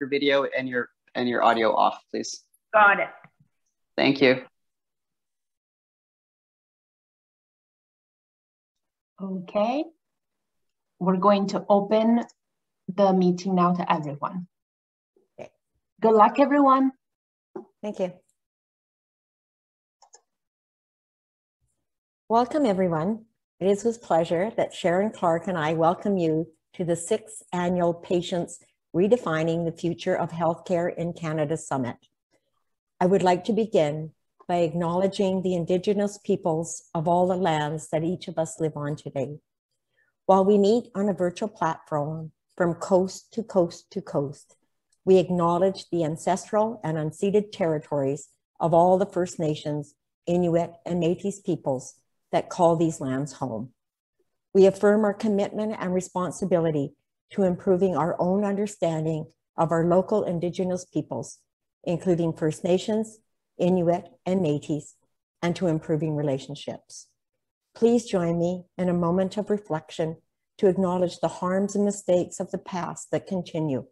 your video and your and your audio off, please. Got it. Thank you. Okay. We're going to open the meeting now to everyone. Okay. Good luck, everyone. Thank you. Welcome, everyone. It is with pleasure that Sharon Clark and I welcome you to the sixth annual Patients Redefining the Future of Healthcare in Canada Summit. I would like to begin by acknowledging the Indigenous peoples of all the lands that each of us live on today. While we meet on a virtual platform from coast to coast to coast, we acknowledge the ancestral and unceded territories of all the First Nations, Inuit, and Métis peoples that call these lands home. We affirm our commitment and responsibility to improving our own understanding of our local Indigenous peoples, including First Nations, Inuit, and Métis, and to improving relationships. Please join me in a moment of reflection to acknowledge the harms and mistakes of the past that continue,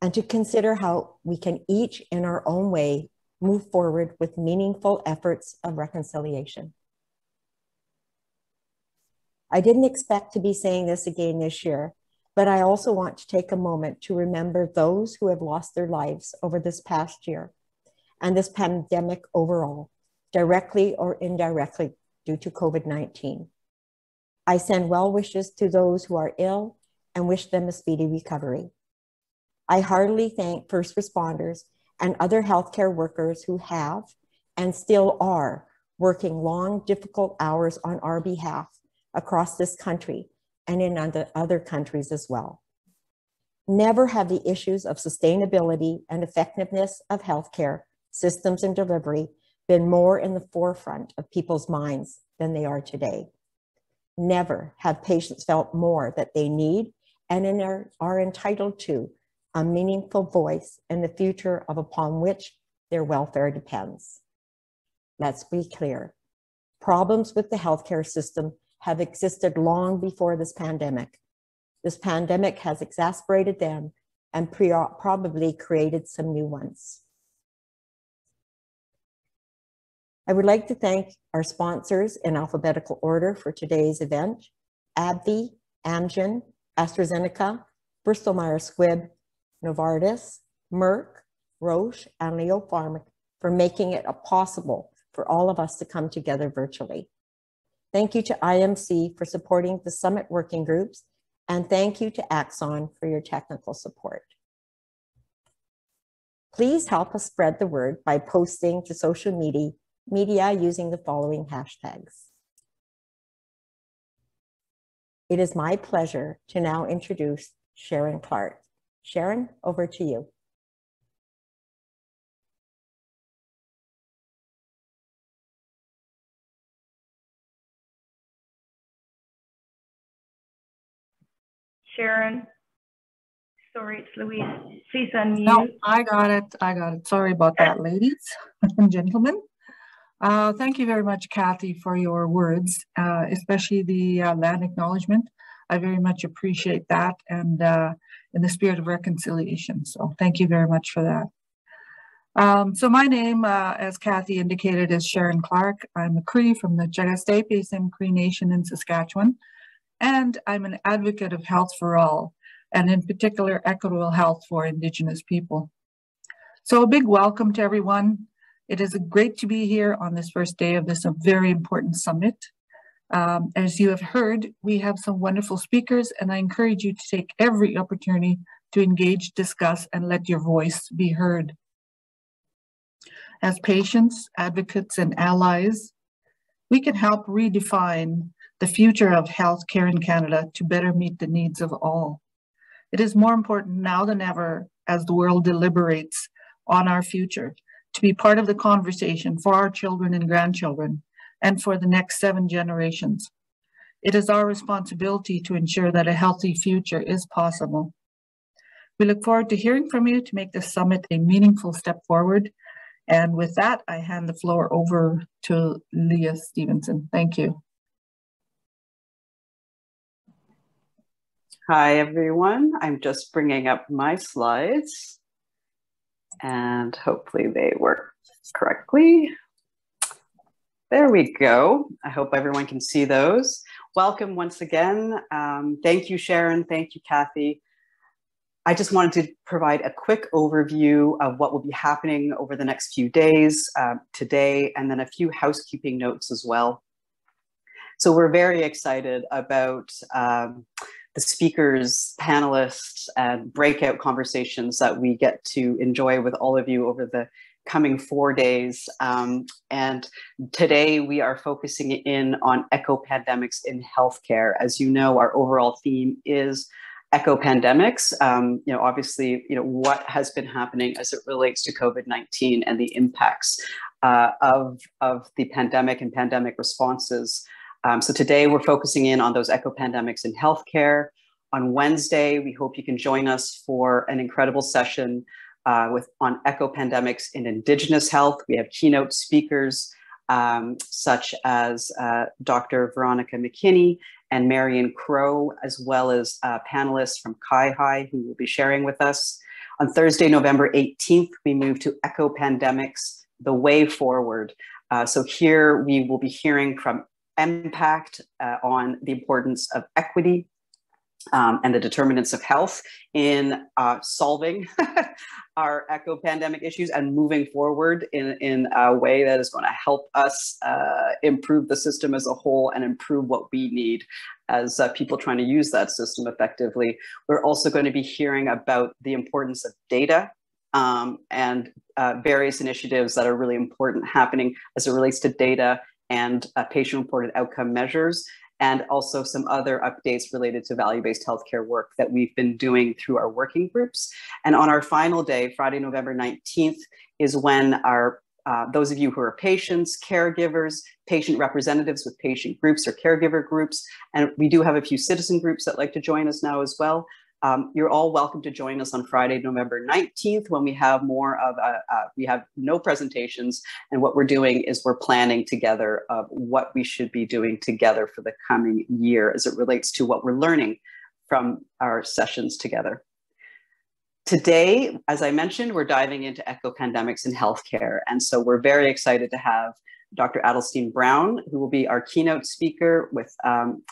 and to consider how we can each in our own way move forward with meaningful efforts of reconciliation. I didn't expect to be saying this again this year, but I also want to take a moment to remember those who have lost their lives over this past year and this pandemic overall, directly or indirectly due to COVID 19. I send well wishes to those who are ill and wish them a speedy recovery. I heartily thank first responders and other healthcare workers who have and still are working long, difficult hours on our behalf across this country and in other countries as well. Never have the issues of sustainability and effectiveness of healthcare systems and delivery been more in the forefront of people's minds than they are today. Never have patients felt more that they need and are, are entitled to a meaningful voice in the future of upon which their welfare depends. Let's be clear. Problems with the healthcare system have existed long before this pandemic. This pandemic has exacerbated them and probably created some new ones. I would like to thank our sponsors in alphabetical order for today's event, AbbVie, Amgen, AstraZeneca, Bristol Myers Squibb, Novartis, Merck, Roche, and Leo Pharma for making it possible for all of us to come together virtually. Thank you to IMC for supporting the summit working groups, and thank you to Axon for your technical support. Please help us spread the word by posting to social media, media using the following hashtags. It is my pleasure to now introduce Sharon Clark. Sharon, over to you. Sharon. Sorry, it's Louise. Please unmute. No, I got it. I got it. Sorry about that, ladies and gentlemen. Uh, thank you very much, Kathy, for your words, uh, especially the uh, land acknowledgement. I very much appreciate that and uh, in the spirit of reconciliation. So thank you very much for that. Um, so my name, uh, as Kathy indicated, is Sharon Clark. I'm a Cree from the Jagaste Basin Cree Nation in Saskatchewan and I'm an advocate of health for all, and in particular, equitable health for Indigenous people. So a big welcome to everyone. It is great to be here on this first day of this very important summit. Um, as you have heard, we have some wonderful speakers, and I encourage you to take every opportunity to engage, discuss, and let your voice be heard. As patients, advocates, and allies, we can help redefine the future of healthcare in Canada to better meet the needs of all. It is more important now than ever as the world deliberates on our future to be part of the conversation for our children and grandchildren and for the next seven generations. It is our responsibility to ensure that a healthy future is possible. We look forward to hearing from you to make this summit a meaningful step forward. And with that, I hand the floor over to Leah Stevenson. Thank you. Hi, everyone. I'm just bringing up my slides and hopefully they work correctly. There we go. I hope everyone can see those. Welcome once again. Um, thank you, Sharon. Thank you, Kathy. I just wanted to provide a quick overview of what will be happening over the next few days uh, today, and then a few housekeeping notes as well. So we're very excited about um, the speakers, panelists, and breakout conversations that we get to enjoy with all of you over the coming four days. Um, and today we are focusing in on echo pandemics in healthcare. As you know, our overall theme is echo pandemics. Um, you know, obviously, you know what has been happening as it relates to COVID nineteen and the impacts uh, of of the pandemic and pandemic responses. Um, so today we're focusing in on those echo pandemics in healthcare. On Wednesday, we hope you can join us for an incredible session uh, with on echo pandemics in Indigenous health. We have keynote speakers um, such as uh, Dr. Veronica McKinney and Marion Crowe, as well as uh, panelists from CIHI who will be sharing with us. On Thursday, November 18th, we move to Echo pandemics, the way forward. Uh, so here we will be hearing from impact uh, on the importance of equity um, and the determinants of health in uh, solving our echo pandemic issues and moving forward in, in a way that is going to help us uh, improve the system as a whole and improve what we need as uh, people trying to use that system effectively. We're also going to be hearing about the importance of data um, and uh, various initiatives that are really important happening as it relates to data and uh, patient reported outcome measures and also some other updates related to value-based healthcare work that we've been doing through our working groups. And on our final day, Friday, November 19th, is when our uh, those of you who are patients, caregivers, patient representatives with patient groups or caregiver groups, and we do have a few citizen groups that like to join us now as well. Um, you're all welcome to join us on Friday, November 19th, when we have more of a, uh, we have no presentations. And what we're doing is we're planning together of what we should be doing together for the coming year as it relates to what we're learning from our sessions together. Today, as I mentioned, we're diving into echo pandemics in healthcare. And so we're very excited to have Dr. Adalsteinn Brown, who will be our keynote speaker with um,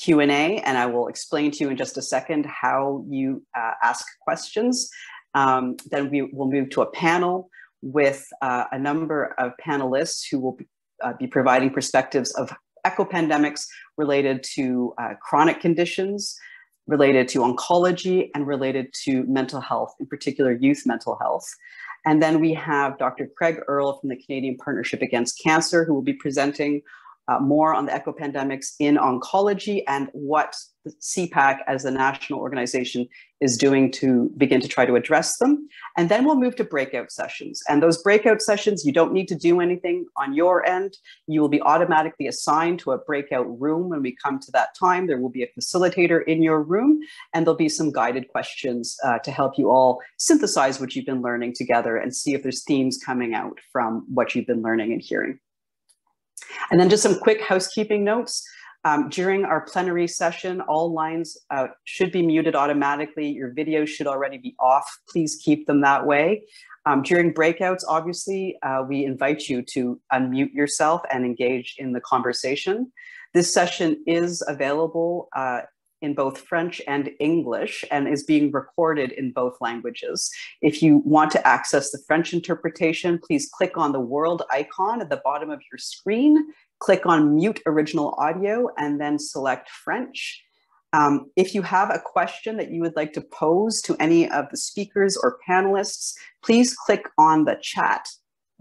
Q&A, and I will explain to you in just a second how you uh, ask questions. Um, then we will move to a panel with uh, a number of panelists who will be, uh, be providing perspectives of echo pandemics related to uh, chronic conditions, related to oncology, and related to mental health, in particular youth mental health. And then we have Dr. Craig Earle from the Canadian Partnership Against Cancer, who will be presenting uh, more on the echo pandemics in oncology and what the CPAC as a national organization is doing to begin to try to address them. And then we'll move to breakout sessions. And those breakout sessions, you don't need to do anything on your end. You will be automatically assigned to a breakout room when we come to that time. There will be a facilitator in your room, and there'll be some guided questions uh, to help you all synthesize what you've been learning together and see if there's themes coming out from what you've been learning and hearing. And then just some quick housekeeping notes. Um, during our plenary session, all lines uh, should be muted automatically. Your video should already be off. Please keep them that way. Um, during breakouts, obviously, uh, we invite you to unmute yourself and engage in the conversation. This session is available uh, in both French and English and is being recorded in both languages. If you want to access the French interpretation, please click on the world icon at the bottom of your screen, click on mute original audio, and then select French. Um, if you have a question that you would like to pose to any of the speakers or panelists, please click on the chat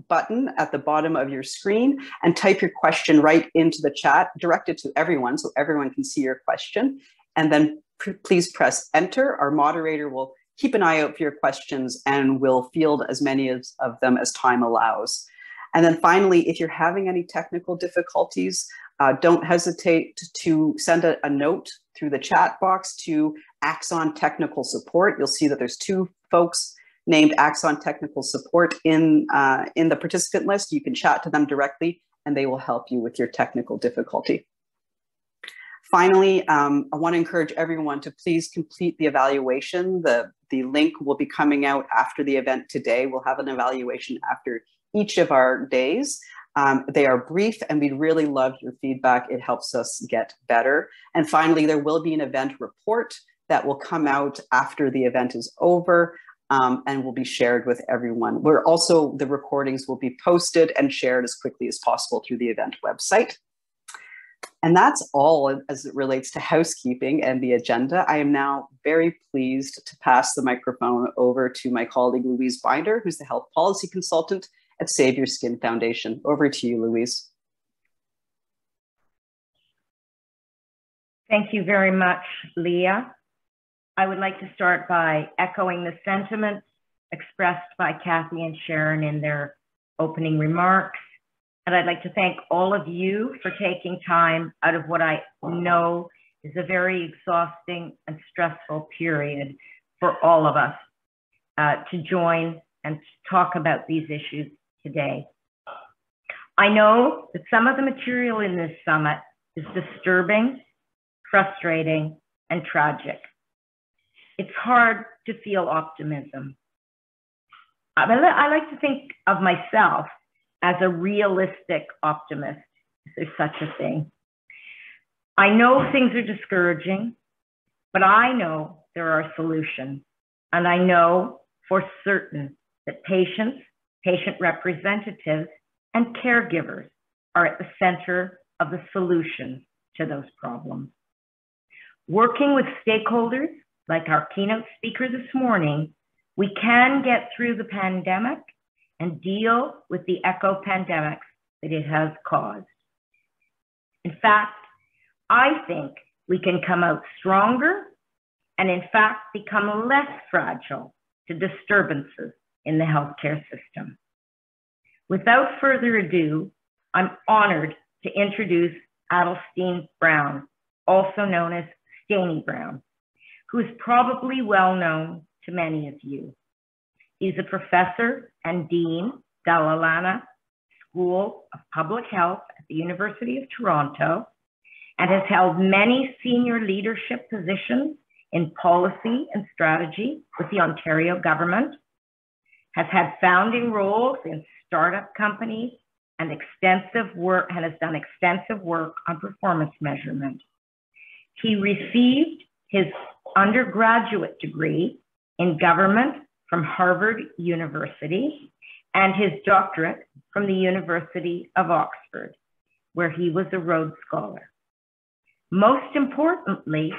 button at the bottom of your screen and type your question right into the chat, directed to everyone so everyone can see your question and then please press enter. Our moderator will keep an eye out for your questions and will field as many of, of them as time allows. And then finally, if you're having any technical difficulties, uh, don't hesitate to send a, a, note through the chat box to Axon Technical Support. You'll see that there's two folks named Axon Technical Support in, uh, in the participant list. You can chat to them directly and they will help you with your technical difficulty. Finally, um, I want to encourage everyone to please complete the evaluation. The, the link will be coming out after the event today. We'll have an evaluation after each of our days. Um, they are brief and we'd really love your feedback. It helps us get better. And finally, there will be an event report that will come out after the event is over um, and will be shared with everyone. We're also, the recordings will be posted and shared as quickly as possible through the event website. And that's all as it relates to housekeeping and the agenda. I am now very pleased to pass the microphone over to my colleague Louise Binder, who's the health policy consultant at Save Your Skin Foundation. Over to you, Louise. Thank you very much, Leah. I would like to start by echoing the sentiments expressed by Kathy and Sharon in their opening remarks. And I'd like to thank all of you for taking time out of what I know is a very exhausting and stressful period for all of us uh, to join and to talk about these issues today. I know that some of the material in this summit is disturbing, frustrating, and tragic it's hard to feel optimism. I, I like to think of myself as a realistic optimist, if there's such a thing. I know things are discouraging, but I know there are solutions. And I know for certain that patients, patient representatives, and caregivers are at the center of the solution to those problems. Working with stakeholders like our keynote speaker this morning, we can get through the pandemic and deal with the echo pandemics that it has caused. In fact, I think we can come out stronger and, in fact, become less fragile to disturbances in the healthcare system. Without further ado, I'm honored to introduce Adalsteinn Brown, also known as Steini Brown who is probably well known to many of you. He's a professor and dean, Dalla Lana School of Public Health at the University of Toronto, and has held many senior leadership positions in policy and strategy with the Ontario government, has had founding roles in startup companies and extensive work and has done extensive work on performance measurement. He received his undergraduate degree in government from Harvard University and his doctorate from the University of Oxford, where he was a Rhodes Scholar. Most importantly,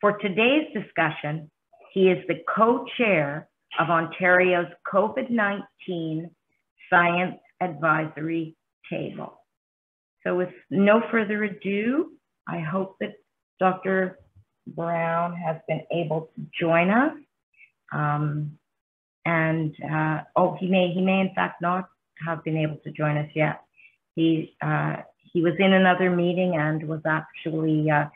for today's discussion, he is the co-chair of Ontario's COVID-19 Science Advisory Table. So with no further ado, I hope that Dr. Brown has been able to join us. Um, and uh, oh, he may he may in fact not have been able to join us yet. He uh, he was in another meeting and was actually uh,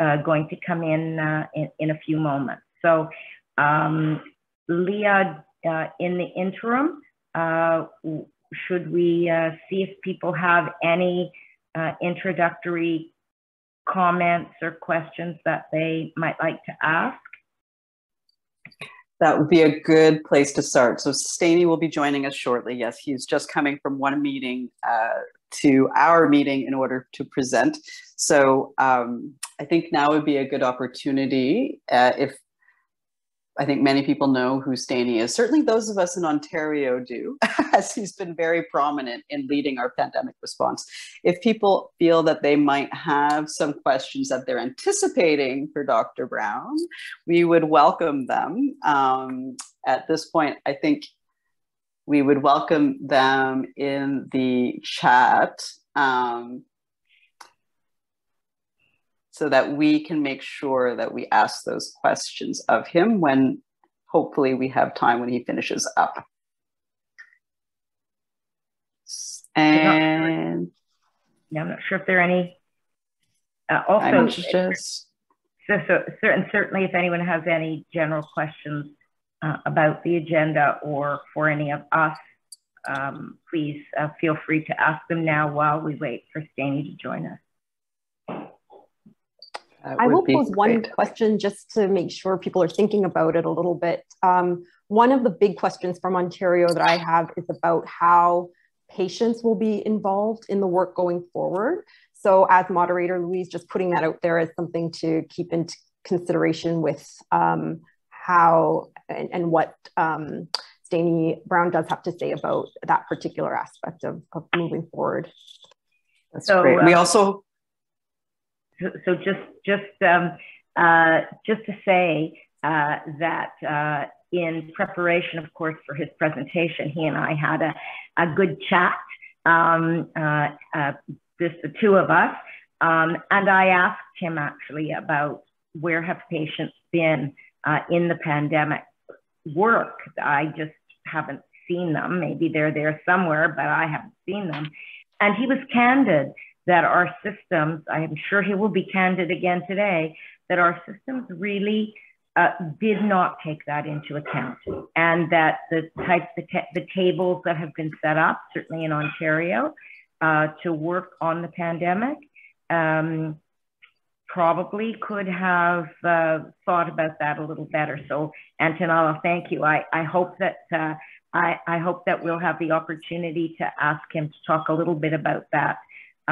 uh going to come in, uh, in, in a few moments. So um, Leah, uh, in the interim, should we see if people have any introductory comments or questions that they might like to ask? That would be a good place to start. So Steini will be joining us shortly. Yes, he's just coming from one meeting uh, to our meeting in order to present. So um, I think now would be a good opportunity uh, if I think many people know who Steini is. Certainly those of us in Ontario do, as he's been very prominent in leading our pandemic response. If people feel that they might have some questions that they're anticipating for Dr. Brown, we would welcome them. Um, at this point, I think we would welcome them in the chat. Um, so that we can make sure that we ask those questions of him when hopefully we have time when he finishes up. And yeah, I'm not sure if there are any. Uh, also, just so, so certain, certainly if anyone has any general questions uh, about the agenda or for any of us, um, please uh, feel free to ask them now while we wait for Steini to join us. That I will be pose one question just to make sure people are thinking about it a little bit. Um, one of the big questions from Ontario that I have is about how patients will be involved in the work going forward. So as moderator, Louise, just putting that out there as something to keep into consideration with um, how and, and what um, Steini Brown does have to say about that particular aspect of, of moving forward. That's So, great. We uh, also, So, just just um, uh, just to say uh, that uh, in preparation, of course, for his presentation, he and I had a, a good chat. Um, uh, uh, just the two of us, um, and I asked him actually about where have patients been uh, in the pandemic work. I just haven't seen them. Maybe they're there somewhere, but I haven't seen them. And he was candid that our systems, I am sure he will be candid again today, that our systems really uh, did not take that into account. And that the types, the, ta- the tables that have been set up, certainly in Ontario, uh, to work on the pandemic, um, probably could have uh, thought about that a little better. So, Antonella, thank you. I, I hope that uh, I, I hope that we'll have the opportunity to ask him to talk a little bit about that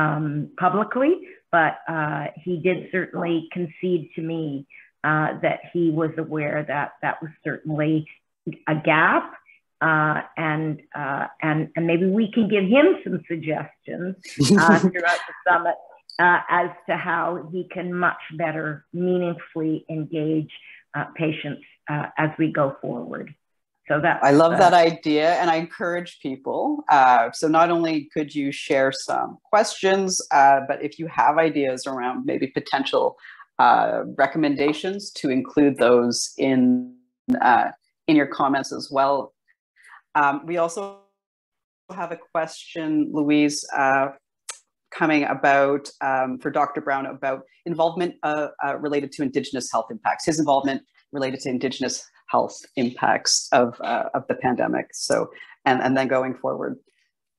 um, publicly, but uh, he did certainly concede to me uh, that he was aware that that was certainly a gap. Uh, and, uh, and, and maybe we can give him some suggestions uh, throughout the summit uh, as to how he can much better meaningfully engage uh, patients uh, as we go forward. So that I love that idea and I encourage people. Uh, so not only could you share some questions, uh, but if you have ideas around maybe potential uh, recommendations to include those in, uh, in your comments as well. Um, we also have a question, Louise, uh, coming about um, for Dr. Brown about involvement uh, uh, related to Indigenous health impacts, his involvement related to Indigenous health impacts of, uh, of the pandemic. So, and, and then going forward.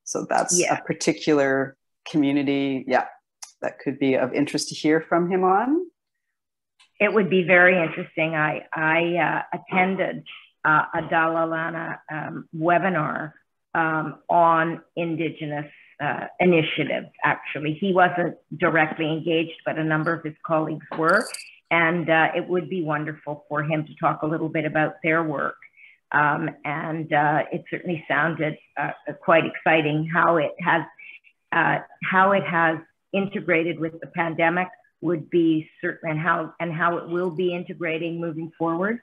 So that's Yeah. a particular community, yeah, that could be of interest to hear from him on. It would be very interesting. I, I uh, attended uh, a Dalla Lana um, webinar um, on Indigenous uh, initiatives, actually. He wasn't directly engaged, but a number of his colleagues were. And uh, it would be wonderful for him to talk a little bit about their work. Um, and uh, it certainly sounded uh, quite exciting how it has uh, how it has integrated with the pandemic would be certain and how and how it will be integrating moving forward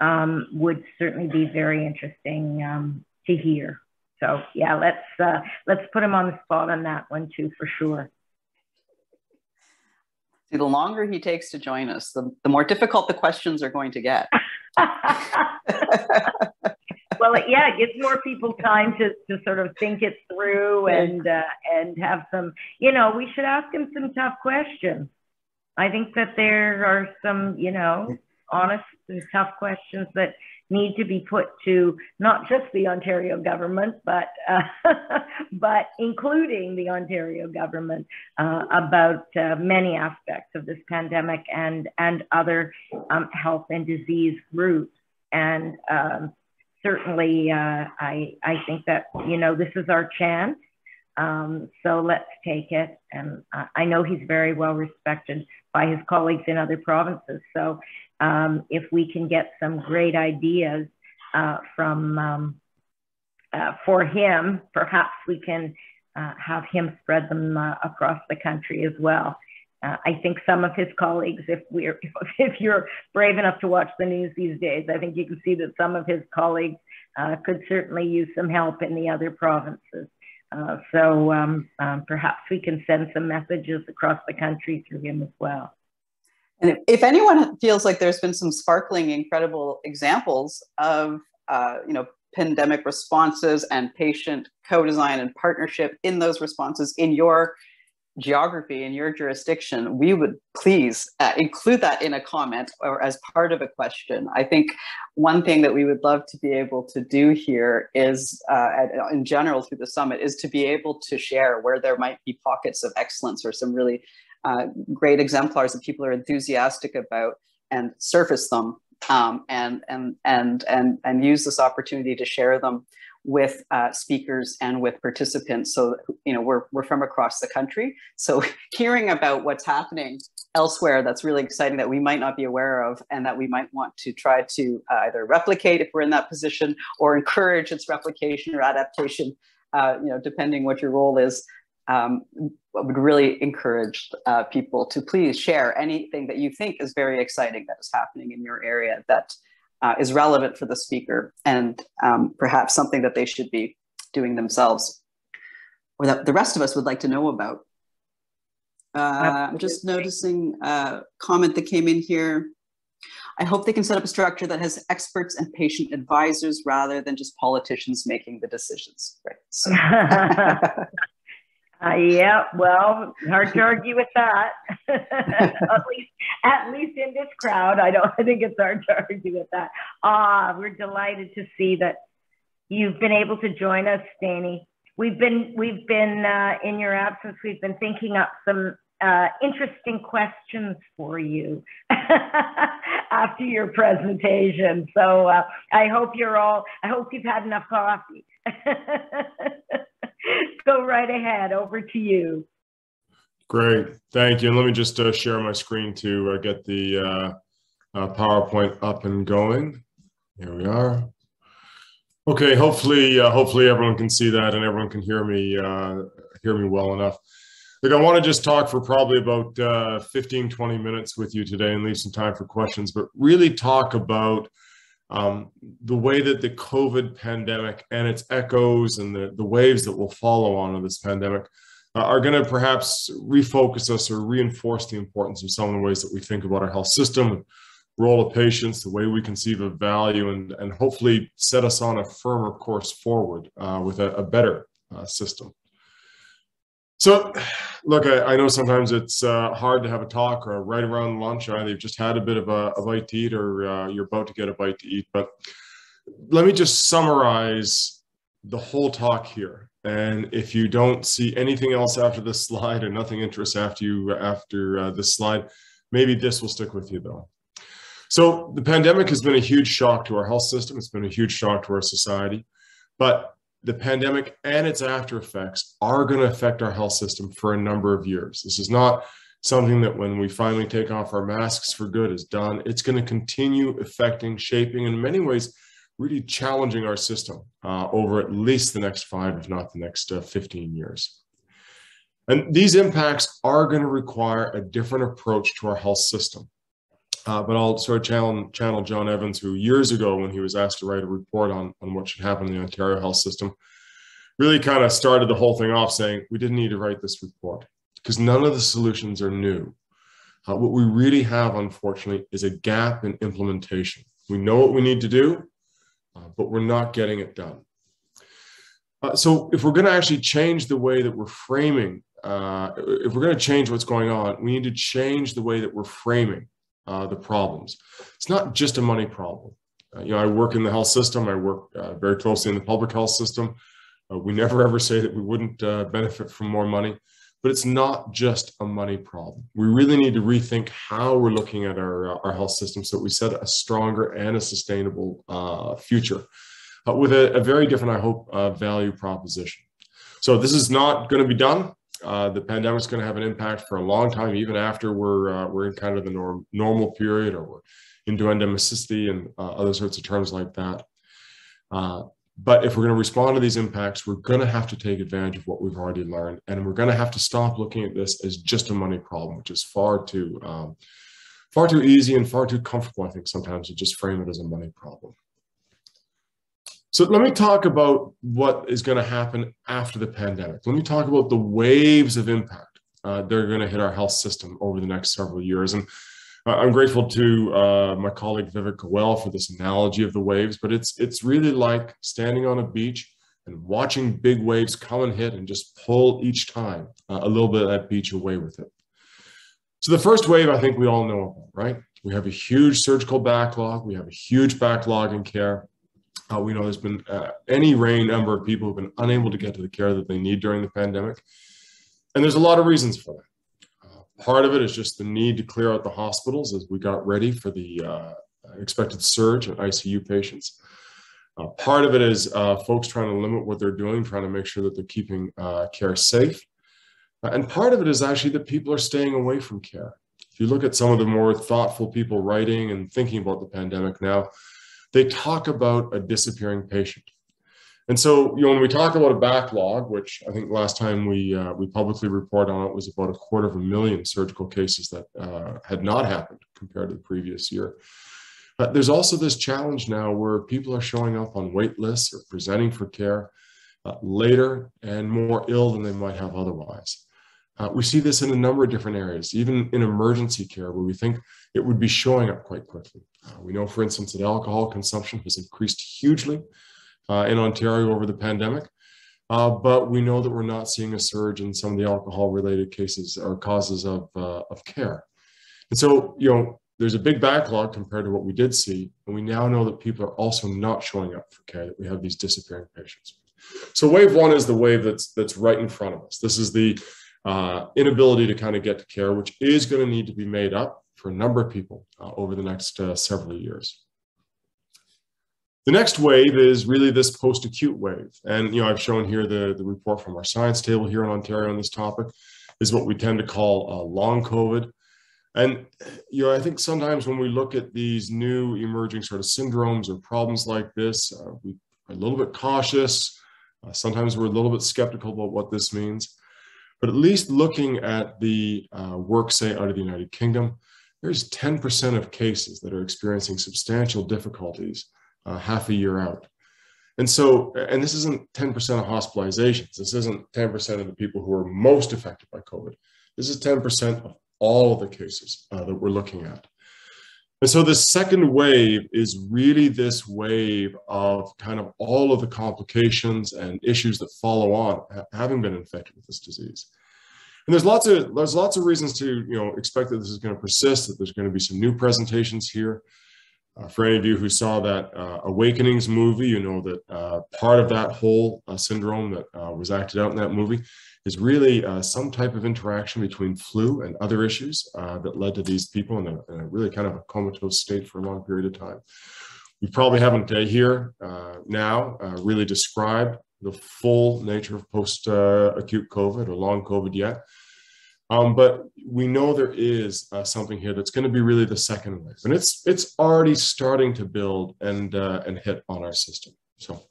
um, would certainly be very interesting um, to hear. So yeah, let's uh, let's put him on the spot on that one too for sure. See, the longer he takes to join us, the, the more difficult the questions are going to get. well, yeah, it gives more people time to, to sort of think it through and uh, and have some. You know, we should ask him some tough questions. I think that there are some, you know, honest and tough questions that need to be put to not just the Ontario government, but uh, but including the Ontario government uh, about uh, many aspects of this pandemic and and other um, health and disease groups. And um, certainly, uh, I I think that you know this is our chance. Um, so let's take it. And I know he's very well respected by his colleagues in other provinces. So um, if we can get some great ideas uh, from um, uh, for him, perhaps we can uh, have him spread them uh, across the country as well. Uh, I think some of his colleagues, if we're if, you're brave enough to watch the news these days, I think you can see that some of his colleagues uh, could certainly use some help in the other provinces. So um, um, perhaps we can send some messages across the country through him as well. And if, anyone feels like there's been some sparkling, incredible examples of, uh, you know, pandemic responses and patient co-design and partnership in those responses in your geography in your jurisdiction, we would please uh, include that in a comment or as part of a question. I think one thing that we would love to be able to do here is, uh, in general through the summit, is to be able to share where there might be pockets of excellence or some really uh, great exemplars that people are enthusiastic about and surface them um, and, and, and, and, and use this opportunity to share them with uh, speakers and with participants. So, you know, we're, we're from across the country. So hearing about what's happening elsewhere that's really exciting that we might not be aware of and that we might want to try to uh, either replicate if we're in that position or encourage its replication or adaptation, uh, you know, depending what your role is. Um, I would really encourage uh, people to please share anything that you think is very exciting that is happening in your area that uh, is relevant for the speaker and um, perhaps something that they should be doing themselves or that the rest of us would like to know about. Uh, I'm just noticing a comment that came in here. I hope they can set up a structure that has experts and patient advisors rather than just politicians making the decisions. Right. So. Uh, yeah, well, hard to argue with that. at least, at least in this crowd, I don't. I think it's hard to argue with that. Ah, we're delighted to see that you've been able to join us, Danny. We've been, we've been uh, in your absence. We've been thinking up some uh, interesting questions for you after your presentation. So uh, I hope you're all. I hope you've had enough coffee. Go right ahead. Over to you. Great. Thank you. And let me just uh, share my screen to uh, get the uh, uh PowerPoint up and going. Here we are. Okay. Hopefully, uh, hopefully everyone can see that and everyone can hear me uh, hear me well enough. Look, I want to just talk for probably about 15, 20 minutes with you today and leave some time for questions, but really talk about um, the way that the COVID pandemic and its echoes and the, the waves that will follow on of this pandemic uh, are going to perhaps refocus us or reinforce the importance of some of the ways that we think about our health system, role of patients, the way we conceive of value, and, and hopefully set us on a firmer course forward uh, with a, a better uh, system. So, look, I, I, know sometimes it's uh, hard to have a talk or right around lunch. Either you've just had a bit of a, a bite to eat or uh, you're about to get a bite to eat. But let me just summarize the whole talk here. And if you don't see anything else after this slide or nothing interests after you after uh, this slide, maybe this will stick with you though. So the pandemic has been a huge shock to our health system. It's been a huge shock to our society. But the pandemic and its after effects are going to affect our health system for a number of years. This is not something that when we finally take off our masks for good is done. It's going to continue affecting, shaping, in many ways, really challenging our system uh, over at least the next five, if not the next uh, 15 years. And these impacts are going to require a different approach to our health system. Uh, but I'll sort of channel, channel John Evans, who years ago, when he was asked to write a report on, on what should happen in the Ontario health system, really kind of started the whole thing off saying we didn't need to write this report because none of the solutions are new. Uh, what we really have, unfortunately, is a gap in implementation. We know what we need to do, uh, but we're not getting it done. Uh, so if we're going to actually change the way that we're framing, uh, if we're going to change what's going on, we need to change the way that we're framing uh, the problems. It's not just a money problem. Uh, you know, I work in the health system. I work uh, very closely in the public health system. Uh, we never ever say that we wouldn't uh, benefit from more money, but it's not just a money problem. We really need to rethink how we're looking at our, uh, our health system so that we set a stronger and a sustainable future with a, a, very different, I hope, value proposition. So this is not going to be done uh, the is going to have an impact for a long time, even after we're uh, we're in kind of the norm, normal period or we're into endemicity and uh, other sorts of terms like that. Uh, but if we're going to respond to these impacts, we're going to have to take advantage of what we've already learned, and we're going to have to stop looking at this as just a money problem, which is far too um, far too easy and far too comfortable. I think sometimes to just frame it as a money problem. So let me talk about what is going to happen after the pandemic. Let me talk about the waves of impact uh, that are going to hit our health system over the next several years. And uh, I'm grateful to uh, my colleague Vivek Goel for this analogy of the waves, but it's it's really like standing on a beach and watching big waves come and hit and just pull each time uh, a little bit of that beach away with it. So the first wave, I think we all know about, right? We have a huge surgical backlog. We have a huge backlog in care. Uh, we know there's been uh, any range number of people who've been unable to get to the care that they need during the pandemic. And there's a lot of reasons for that. Uh, part of it is just the need to clear out the hospitals as we got ready for the uh, expected surge in ICU patients. Uh, part of it is folks trying to limit what they're doing, trying to make sure that they're keeping care safe. And part of it is actually that people are staying away from care. If you look at some of the more thoughtful people writing and thinking about the pandemic now, they talk about a disappearing patient. And so, you know, when we talk about a backlog, which I think last time we uh, we publicly report on it was about a quarter of a million surgical cases that uh, had not happened compared to the previous year. But there's also this challenge now where people are showing up on wait lists or presenting for care uh, later and more ill than they might have otherwise. Uh, we see this in a number of different areas, even in emergency care, where we think it would be showing up quite quickly. Uh, we know, for instance, that alcohol consumption has increased hugely uh, in Ontario over the pandemic, uh, but we know that we're not seeing a surge in some of the alcohol-related cases or causes of, uh, of care. And so, you know, there's a big backlog compared to what we did see, and we now know that people are also not showing up for care, that we have these disappearing patients. So wave one is the wave that's, that's right in front of us. This is the uh, inability to kind of get to care, which is going to need to be made up for a number of people uh, over the next uh, several years. The next wave is really this post-acute wave. And, you know, I've shown here the, the report from our science table here in Ontario on this topic is what we tend to call uh, long COVID. And, you know, I think sometimes when we look at these new emerging sort of syndromes or problems like this, uh, we are a little bit cautious. Uh, sometimes we're a little bit skeptical about what this means. But at least looking at the uh, work, say, out of the United Kingdom, there's 10% of cases that are experiencing substantial difficulties uh, half a year out. And so, and this isn't 10% of hospitalizations. This isn't 10% of the people who are most affected by COVID. This is 10% of all of the cases uh, that we're looking at. And so the second wave is really this wave of kind of all of the complications and issues that follow on having been infected with this disease. And there's lots of there's lots of reasons to you know expect that this is going to persist. That there's going to be some new presentations here. Uh, for any of you who saw that uh, Awakenings movie, you know that uh, part of that whole uh, syndrome that uh, was acted out in that movie is really uh, some type of interaction between flu and other issues that led to these people in a, in a, really kind of a comatose state for a long period of time. We probably haven't here now really described the full nature of post-acute COVID or long COVID yet. Um, but we know there is uh, something here that's going to be really the second wave, and it's it's already starting to build and uh, and hit on our system. So,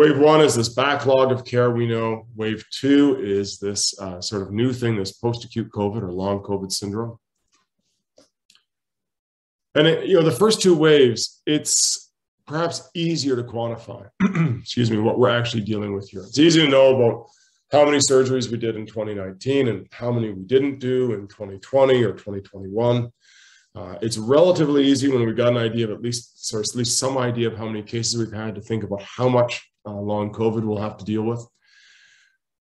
wave one is this backlog of care. We know wave two is this uh, sort of new thing, this post-acute COVID or long COVID syndrome. And it, you know, the first two waves, it's perhaps easier to quantify. Excuse me, what we're actually dealing with here. It's easy to know about how many surgeries we did in 2019 and how many we didn't do in 2020 or 2021. Uh, it's relatively easy when we've got an idea of at least, so at least some idea of how many cases we've had to think about how much uh, long COVID we'll have to deal with.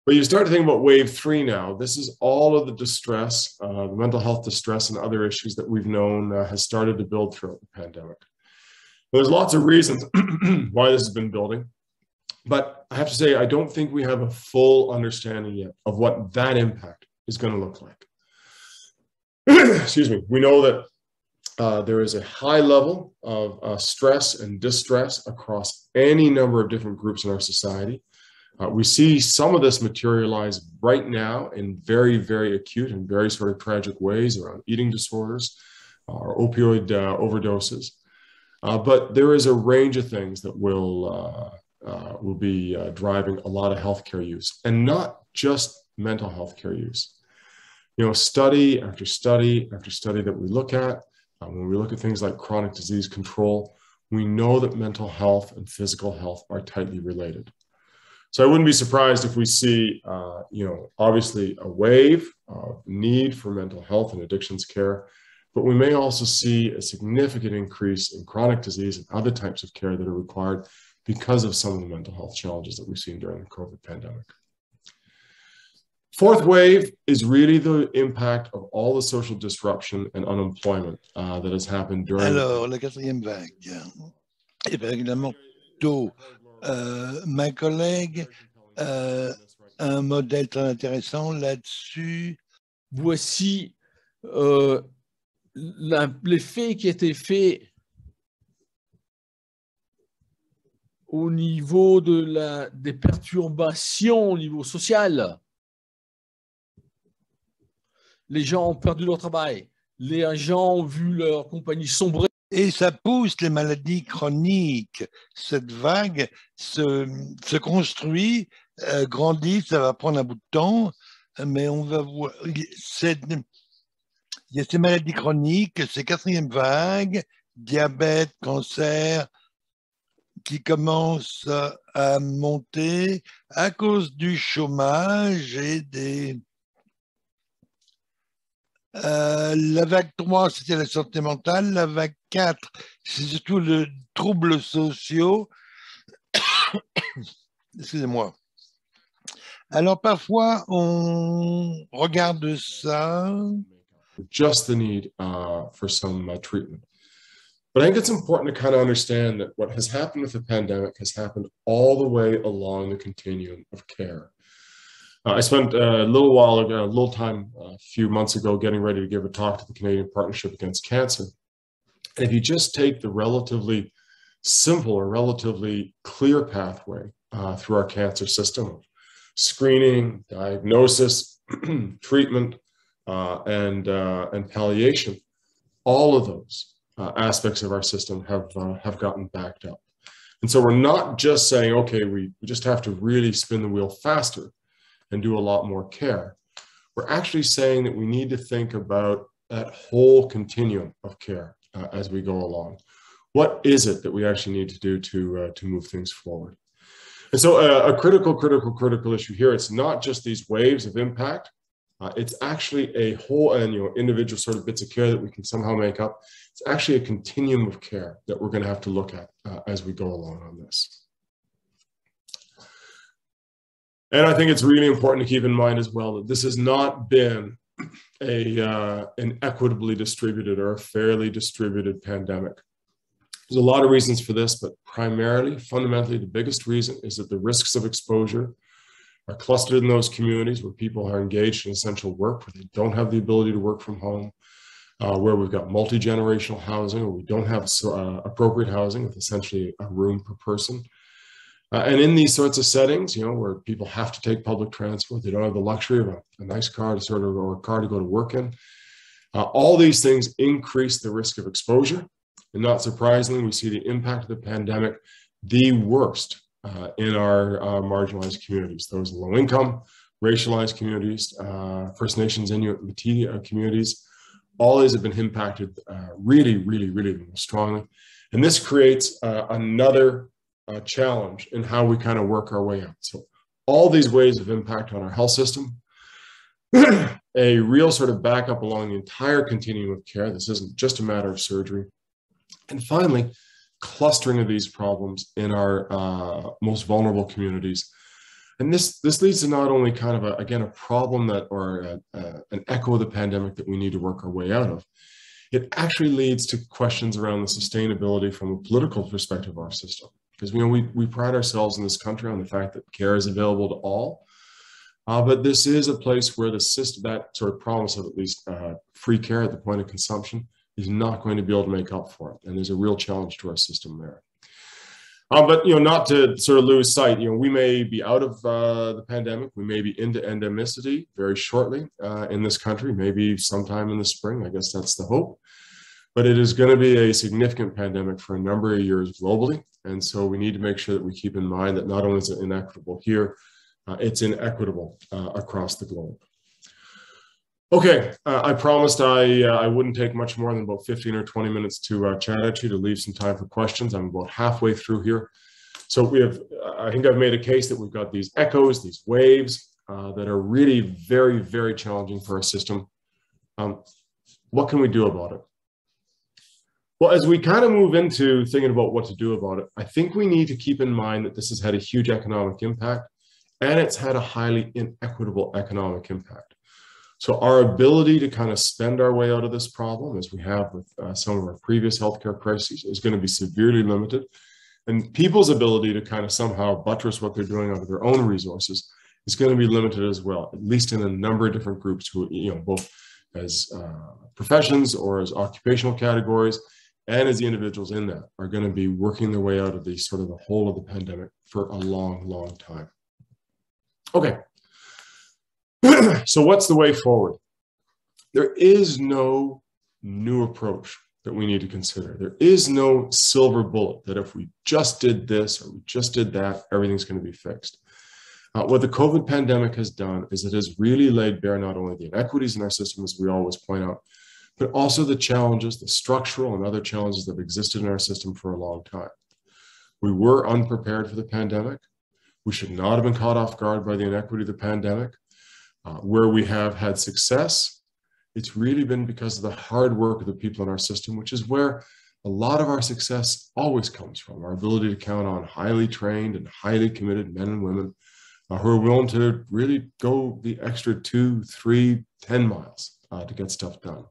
But you start to think about wave three now. This is all of the distress, uh, the mental health distress and other issues that we've known uh, has started to build throughout the pandemic. There's lots of reasons why this has been building. But I have to say, I don't think we have a full understanding yet of what that impact is going to look like. Excuse me. We know that uh, there is a high level of uh, stress and distress across any number of different groups in our society. Uh, we see some of this materialize right now in very, very acute and very sort of tragic ways around eating disorders or opioid uh, overdoses. Uh, but there is a range of things that will uh, uh, will be uh, driving a lot of healthcare use and not just mental health care use. You know, study after study after study that we look at, uh, when we look at things like chronic disease control, we know that mental health and physical health are tightly related. So I wouldn't be surprised if we see, uh, you know, obviously a wave of need for mental health and addictions care, but we may also see a significant increase in chronic disease and other types of care that are required because of some of the mental health challenges that we've seen during the COVID pandemic. Fourth wave is really the impact of all the social disruption and unemployment uh, that has happened during. La quatrième vague. Bien évidemment, euh, ma collègue euh, un modèle très intéressant là-dessus. Voici euh, l'effet qui a été fait au niveau des perturbations au niveau social. Les gens ont perdu leur travail. Les gens ont vu leur compagnie sombrer. Et ça pousse les maladies chroniques. Cette vague se, construit, euh, grandit, ça va prendre un bout de temps, mais on va voir. Il y a ces maladies chroniques, ces quatrième vague, diabète, cancer, qui commencent à monter à cause du chômage et des... Euh, la vague 3, c'était la santé mentale. La vague 4, c'est surtout le troubles sociaux. Excusez-moi. Alors parfois, on regarde ça. Just the need uh, for some uh, treatment. But I think it's important to kind of understand that what has happened with the pandemic has happened all the way along the continuum of care. Uh, I spent a little while a little time a few months ago, getting ready to give a talk to the Canadian Partnership Against Cancer. And if you just take the relatively simple or relatively clear pathway uh, through our cancer system screening, diagnosis, treatment, uh, and, uh, and palliation, all of those uh, aspects of our system have uh, have gotten backed up. And so we're not just saying, okay, we just have to really spin the wheel faster and do a lot more care. We're actually saying that we need to think about that whole continuum of care uh, as we go along. What is it that we actually need to do to, uh, to move things forward? And so uh, a critical, critical, critical issue here, it's not just these waves of impact, uh, it's actually a whole and you know individual sort of bits of care that we can somehow make up. It's actually a continuum of care that we're going to have to look at uh, as we go along on this. And I think it's really important to keep in mind as well that this has not been a uh, an equitably distributed or a fairly distributed pandemic. There's a lot of reasons for this, but primarily, fundamentally, the biggest reason is that the risks of exposure are clustered in those communities where people are engaged in essential work, where they don't have the ability to work from home, uh, where we've got multi-generational housing, or we don't have uh, appropriate housing with essentially a room per person. Uh, and in these sorts of settings, you know, where people have to take public transport, they don't have the luxury of a, a nice car to sort of, or a car to go to work in. Uh, all these things increase the risk of exposure. And not surprisingly, we see the impact of the pandemic the worst uh, in our uh, marginalized communities, those low income, racialized communities, uh, First Nations, Inuit, Métis uh, communities. All these have been impacted really, really, really strongly. And this creates uh, challenge in how we kind of work our way out. So all these ways of impact on our health system, a real sort of backup along the entire continuum of care. This isn't just a matter of surgery. And finally, clustering of these problems in our uh, most vulnerable communities. And this, this leads to not only kind of, a, again, a problem that, or a, a, an echo of the pandemic that we need to work our way out of. It actually leads to questions around the sustainability from a political perspective of our system. Because, you know, we, we pride ourselves in this country on the fact that care is available to all. Uh, but this is a place where the system, that sort of promise of at least uh, free care at the point of consumption, is not going to be able to make up for it. And there's a real challenge to our system there. Um, but you know, not to sort of lose sight, you know, we may be out of uh, the pandemic. We may be into endemicity very shortly uh, in this country, maybe sometime in the spring. I guess that's the hope. But it is going to be a significant pandemic for a number of years globally, and so we need to make sure that we keep in mind that not only is it inequitable here, uh, it's inequitable uh, across the globe. Okay, uh, I promised I uh, I wouldn't take much more than about 15 or 20 minutes to uh, chat at you to leave some time for questions. I'm about halfway through here. So we have, I think I've made a case that we've got these echoes, these waves uh, that are really very, very challenging for our system. Um, what can we do about it? Well, as we kind of move into thinking about what to do about it, I think we need to keep in mind that this has had a huge economic impact and it's had a highly inequitable economic impact. So our ability to kind of spend our way out of this problem, as we have with uh, some of our previous healthcare crises, is going to be severely limited. And people's ability to kind of somehow buttress what they're doing out of their own resources is going to be limited as well, at least in a number of different groups who, you know, both as uh, professions or as occupational categories and as the individuals in that are going to be working their way out of the sort of the whole of the pandemic for a long, long time. Okay. so what's the way forward? There is no new approach that we need to consider. There is no silver bullet that if we just did this or we just did that, everything's going to be fixed. Uh, what the COVID pandemic has done is it has really laid bare not only the inequities in our system, as we always point out, but also the challenges, the structural and other challenges that have existed in our system for a long time. We were unprepared for the pandemic. We should not have been caught off guard by the inequity of the pandemic. Uh, where we have had success, it's really been because of the hard work of the people in our system, which is where a lot of our success always comes from our ability to count on highly trained and highly committed men and women uh, who are willing to really go the extra two, three, ten miles uh, to get stuff done.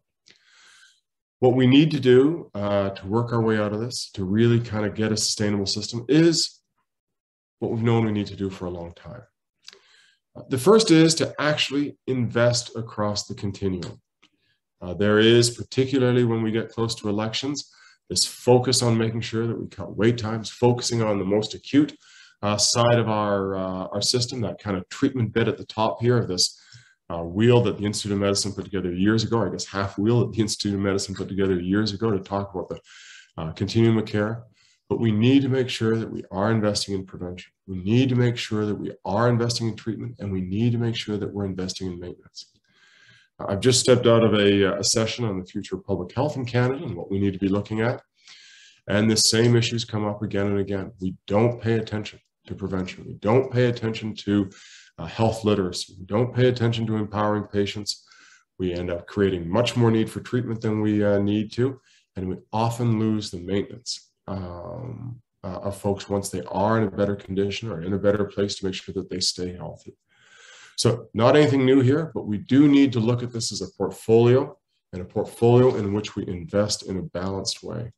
What we need to do uh, to work our way out of this, to really kind of get a sustainable system, is what we've known we need to do for a long time. The first is to actually invest across the continuum. Uh, there is, particularly when we get close to elections, this focus on making sure that we cut wait times, focusing on the most acute uh, side of our, uh, our system, that kind of treatment bit at the top here of this uh, wheel that the Institute of Medicine put together years ago, I guess half wheel that the Institute of Medicine put together years ago to talk about the uh, continuum of care. But we need to make sure that we are investing in prevention. We need to make sure that we are investing in treatment and we need to make sure that we're investing in maintenance. Uh, I've just stepped out of a, a session on the future of public health in Canada and what we need to be looking at. And the same issues come up again and again. We don't pay attention to prevention. We don't pay attention to uh, health literacy. We don't pay attention to empowering patients. We end up creating much more need for treatment than we uh, need to, and we often lose the maintenance um, uh, of folks once they are in a better condition or in a better place to make sure that they stay healthy. So not anything new here, but we do need to look at this as a portfolio and a portfolio in which we invest in a balanced way.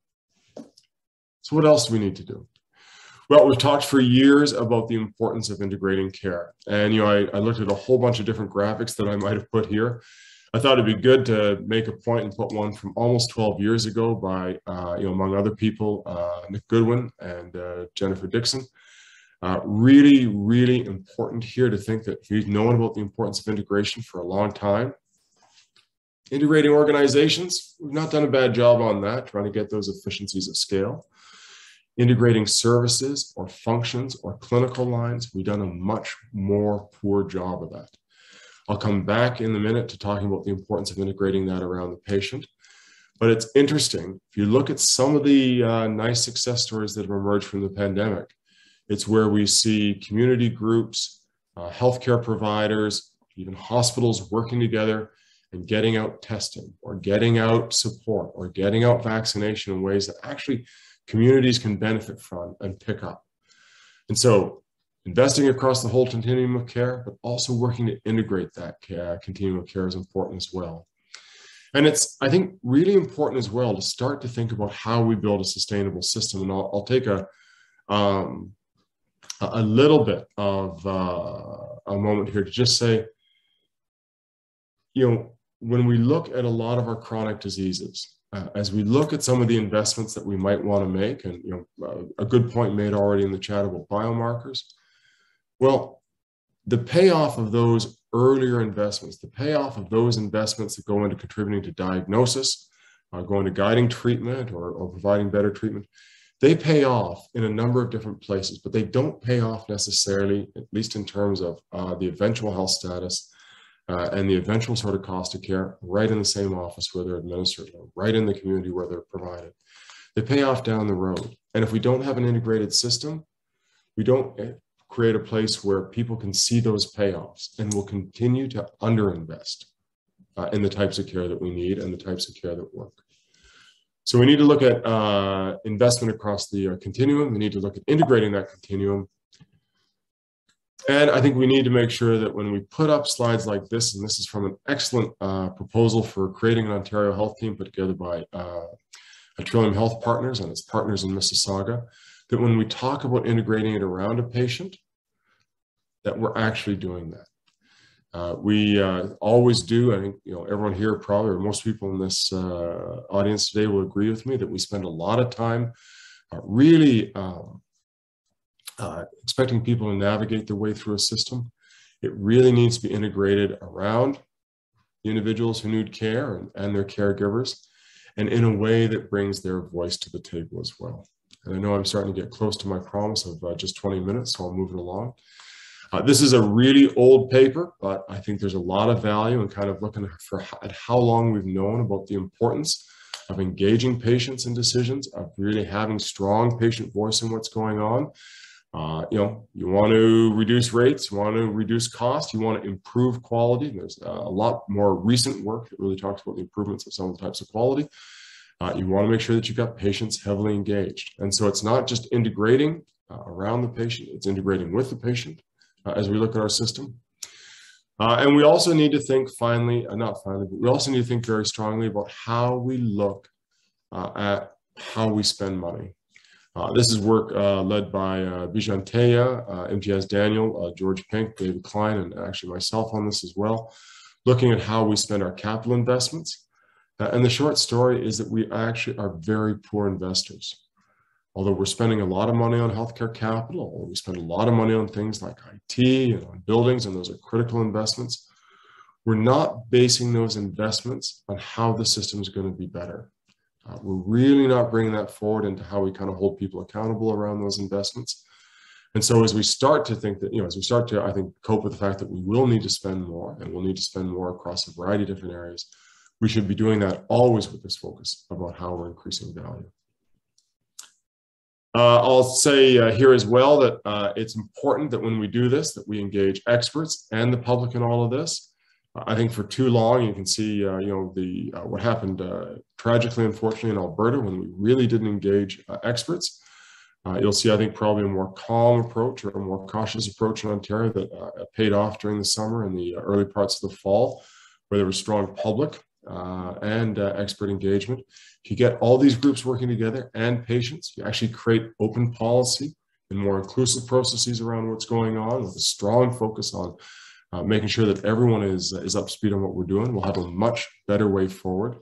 So what else do we need to do? Well, we've talked for years about the importance of integrating care. And, you know, I, I, looked at a whole bunch of different graphics that I might have put here. I thought it'd be good to make a point and put one from almost 12 years ago by, uh, you know, among other people, uh, Nick Goodwin and uh, Jennifer Dixon. Uh, really, really important here to think that we've known about the importance of integration for a long time. Integrating organizations, we've not done a bad job on that, trying to get those efficiencies of scale integrating services or functions or clinical lines, we've done a much more poor job of that. I'll come back in a minute to talking about the importance of integrating that around the patient. But it's interesting, if you look at some of the uh, nice success stories that have emerged from the pandemic, it's where we see community groups, uh, healthcare providers, even hospitals working together and getting out testing or getting out support or getting out vaccination in ways that actually communities can benefit from and pick up. And so investing across the whole continuum of care, but also working to integrate that care, continuum of care is important as well. And it's, I think, really important as well to start to think about how we build a sustainable system. And I'll, I'll take a, um, a little bit of uh, a moment here to just say, you know, when we look at a lot of our chronic diseases, uh, as we look at some of the investments that we might want to make, and you know, uh, a good point made already in the chat about biomarkers. Well, the payoff of those earlier investments, the payoff of those investments that go into contributing to diagnosis, uh, going to guiding treatment or, or providing better treatment, they pay off in a number of different places, but they don't pay off necessarily, at least in terms of uh, the eventual health status uh, and the eventual sort of cost of care right in the same office where they're administered, right in the community where they're provided. They pay off down the road. And if we don't have an integrated system, we don't eh, create a place where people can see those payoffs and will continue to underinvest uh, in the types of care that we need and the types of care that work. So we need to look at uh, investment across the uh, continuum. We need to look at integrating that continuum and I think we need to make sure that when we put up slides like this, and this is from an excellent uh, proposal for creating an Ontario health team put together by uh, Trillium Health Partners and its partners in Mississauga, that when we talk about integrating it around a patient, that we're actually doing that. Uh, we uh, always do. I think you know everyone here probably, or most people in this uh, audience today, will agree with me that we spend a lot of time uh, really um, uh, expecting people to navigate their way through a system. It really needs to be integrated around the individuals who need care and, and their caregivers, and in a way that brings their voice to the table as well. And I know I'm starting to get close to my promise of uh, just 20 minutes, so I'll move it along. Uh, this is a really old paper, but I think there's a lot of value in kind of looking for, at how long we've known about the importance of engaging patients in decisions, of really having strong patient voice in what's going on. Uh, you know, you want to reduce rates, you want to reduce cost, you want to improve quality. There's uh, a lot more recent work that really talks about the improvements of some of the types of quality. Uh, you want to make sure that you've got patients heavily engaged. And so it's not just integrating uh, around the patient, it's integrating with the patient uh, as we look at our system. Uh, and we also need to think finally, not finally, but we also need to think very strongly about how we look at how we spend money. Uh, this is work uh, led by Bijan Teya, Imtiaz Daniel, George Pink, David Klein, and actually myself on this as well, looking at how we spend our capital investments. and the short story is that we actually are very poor investors although we're spending a lot of money on healthcare capital, we spend a lot of money on things like IT and on buildings, and those are critical investments, we're not basing those investments on how the system is going to be better. Uh, we're really not bringing that forward into how we kind of hold people accountable around those investments. And so as we start to think that, you know, as we start to, I think, cope with the fact that we will need to spend more and we'll need to spend more across a variety of different areas, we should be doing that always with this focus about how we're increasing value. Uh, I'll say uh, here as well that uh, it's important that when we do this, that we engage experts and the public in all of this. I think for too long, you can see, uh, you know, the uh, what happened uh, tragically, unfortunately, in Alberta when we really didn't engage experts. you'll see, I think, probably a more calm approach or a more cautious approach in Ontario that paid off during the summer and the early parts of the fall, where there was strong public uh, and uh, expert engagement. If you get all these groups working together and patients, you actually create open policy and more inclusive processes around what's going on with a strong focus on uh, making sure that everyone is, is up to speed on what we're doing. We'll have a much better way forward.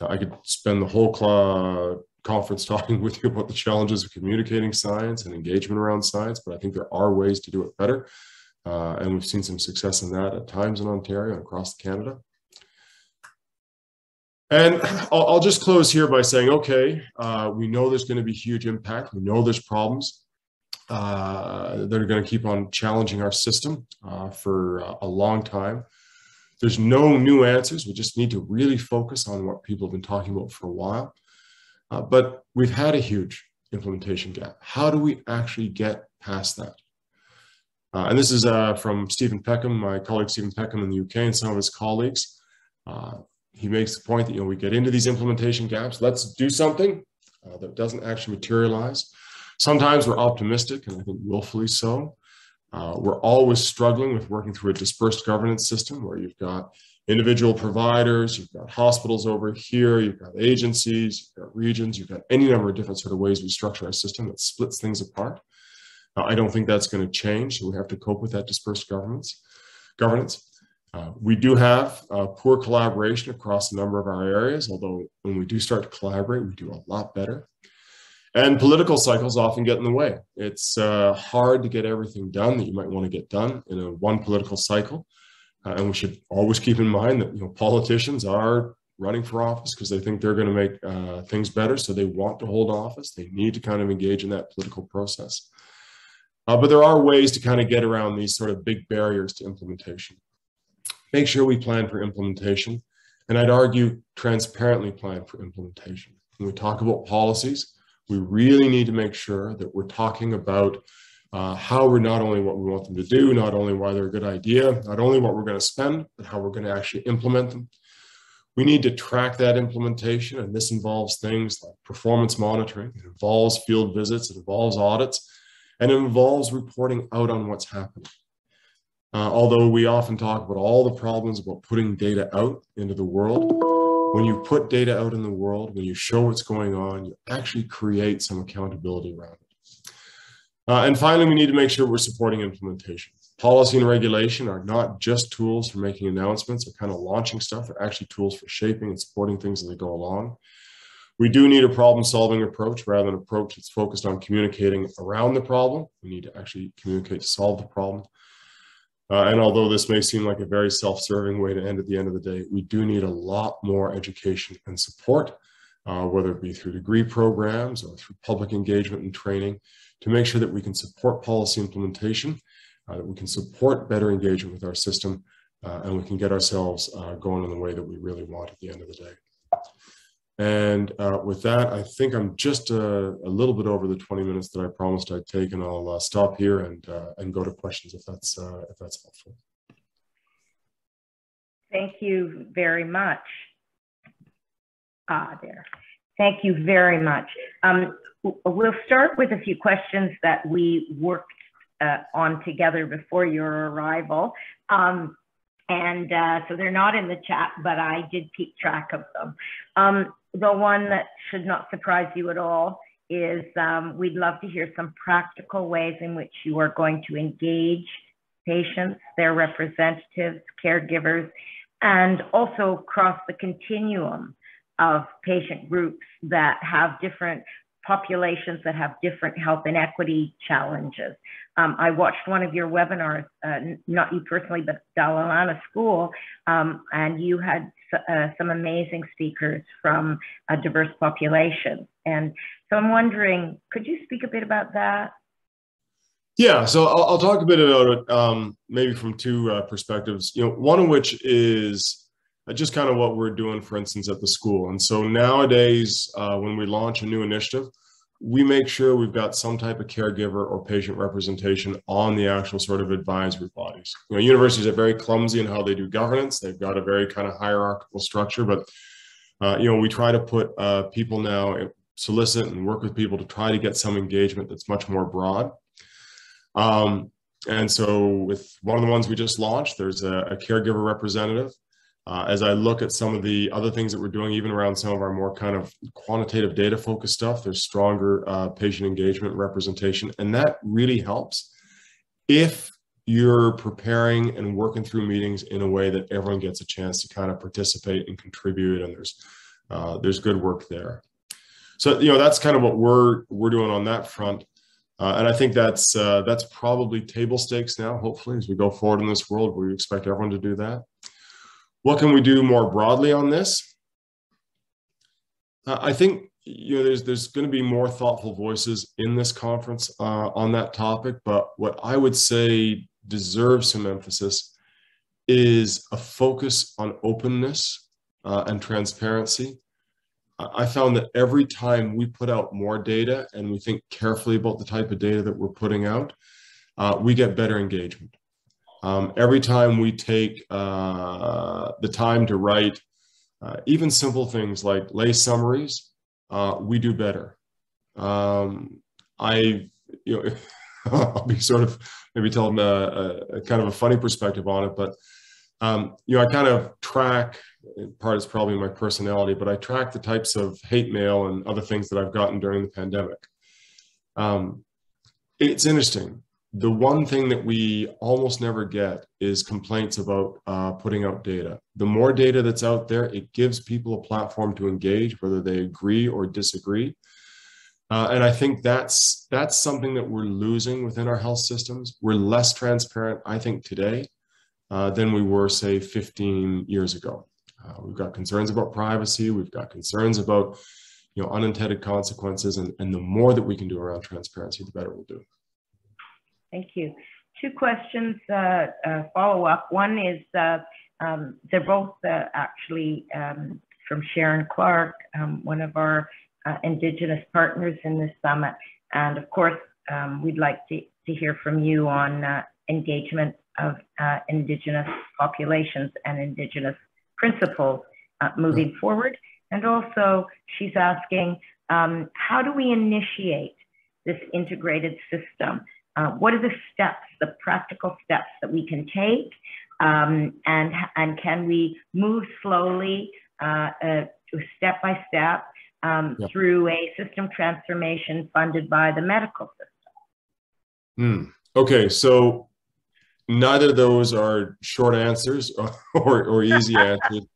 Uh, I could spend the whole cl- conference talking with you about the challenges of communicating science and engagement around science, but I think there are ways to do it better. Uh, and we've seen some success in that at times in Ontario and across Canada. And I'll, I'll, just close here by saying, okay, uh, we know there's going to be huge impact. We know there's problems uh, that are going to keep on challenging our system uh, for a long time. There's no new answers. We just need to really focus on what people have been talking about for a while. Uh, but we've had a huge implementation gap. How do we actually get past that? Uh, and this is uh, from Stephen Peckham, my colleague Stephen Peckham in the UK and some of his colleagues. Uh, he makes the point that you know we get into these implementation gaps. Let's do something uh, that doesn't actually materialize. Sometimes we're optimistic, and I think willfully so. Uh, we're always struggling with working through a dispersed governance system where you've got individual providers, you've got hospitals over here, you've got agencies, you've got regions, you've got any number of different sort of ways we structure our system that splits things apart. Uh, I don't think that's going to change. So we have to cope with that dispersed governance. Governance. Uh, we do have uh, poor collaboration across a number of our areas, although when we do start to collaborate, we do a lot better. And political cycles often get in the way. It's uh, hard to get everything done that you might want to get done in a one political cycle. Uh, and we should always keep in mind that you know politicians are running for office because they think they're going to make uh, things better. So they want to hold office. They need to kind of engage in that political process. but there are ways to kind of get around these sort of big barriers to implementation make sure we plan for implementation. And I'd argue transparently plan for implementation. When we talk about policies, we really need to make sure that we're talking about uh, how we're not only what we want them to do, not only why they're a good idea, not only what we're going to spend, but how we're going to actually implement them. We need to track that implementation, and this involves things like performance monitoring, it involves field visits, it involves audits, and it involves reporting out on what's happening. Uh, although we often talk about all the problems about putting data out into the world, when you put data out in the world, when you show what's going on, you actually create some accountability around it. Uh, and finally, we need to make sure we're supporting implementation. Policy and regulation are not just tools for making announcements or kind of launching stuff. They're actually tools for shaping and supporting things as they go along. We do need a problem solving approach rather than an approach that's focused on communicating around the problem. We need to actually communicate to solve the problem. Uh, and although this may seem like a very self-serving way to end at the end of the day, we do need a lot more education and support, uh, whether it be through degree programs or through public engagement and training, to make sure that we can support policy implementation, uh, that we can support better engagement with our system, uh, and we can get ourselves uh, going in the way that we really want at the end of the day. And uh, with that, I think I'm just a, a, little bit over the 20 minutes that I promised I'd take, and I'll uh, stop here and uh, and go to questions if that's uh, if that's helpful. Thank you very much. Ah, there. Thank you very much. Um, we'll start with a few questions that we worked uh, on together before your arrival. Um, and uh, so they're not in the chat, but I did keep track of them. Um, the one that should not surprise you at all is um, we'd love to hear some practical ways in which you are going to engage patients, their representatives, caregivers, and also across the continuum of patient groups that have different populations that have different health inequity challenges. Um, I watched one of your webinars, uh, not you personally, but Dalla Lana School, um, and you had uh, some amazing speakers from a diverse population. And so I'm wondering, could you speak a bit about that? Yeah, so I'll, I'll talk a bit about it, um, maybe from two uh, perspectives. You know, one of which is just kind of what we're doing, for instance, at the school. And so nowadays, uh, when we launch a new initiative, we make sure we've got some type of caregiver or patient representation on the actual sort of advisory bodies. You know, universities are very clumsy in how they do governance. They've got a very kind of hierarchical structure, but uh, you know, we try to put uh, people now solicit and work with people to try to get some engagement that's much more broad. Um, and so with one of the ones we just launched, there's a, a caregiver representative uh, as I look at some of the other things that we're doing, even around some of our more kind of quantitative data focused stuff, there's stronger uh, patient engagement representation. And that really helps if you're preparing and working through meetings in a way that everyone gets a chance to kind of participate and contribute. And there's, uh, there's good work there. So, you know, that's kind of what we're, we're doing on that front. Uh, and I think that's uh, that's probably table stakes now. Hopefully, as we go forward in this world, we expect everyone to do that. What can we do more broadly on this? Uh, I think you know there's there's going to be more thoughtful voices in this conference uh, on that topic. But what I would say deserves some emphasis is a focus on openness uh, and transparency. I found that every time we put out more data and we think carefully about the type of data that we're putting out, uh, we get better engagement. Um, every time we take uh, the time to write uh, even simple things like lay summaries, uh, we do better. Um, I, you know, I'll be sort of maybe tell them a, a, kind of a funny perspective on it, but um, you know, I kind of track. Part is probably my personality, but I track the types of hate mail and other things that I've gotten during the pandemic. Um, it's interesting the one thing that we almost never get is complaints about uh, putting out data. The more data that's out there, it gives people a platform to engage, whether they agree or disagree. Uh, and I think that's that's something that we're losing within our health systems. We're less transparent, I think, today uh, than we were, say, 15 years ago. Uh, we've got concerns about privacy. We've got concerns about you know unintended consequences, and, and the more that we can do around transparency, the better we'll do. Thank you. Two questions uh, uh, follow up. One is uh, um, they're both uh, actually um, from Sharon Clark, um, one of our uh, Indigenous partners in this summit. And of course, um, we'd like to, to hear from you on engagement of Indigenous populations and Indigenous principles moving forward. And also, she's asking, um, how do we initiate this integrated system? Uh, what are the steps, the practical steps that we can take, um, and and can we move slowly, uh, uh, step by step, um, yep. through a system transformation funded by the medical system? Hmm. Okay, so neither of those are short answers or, or easy answers.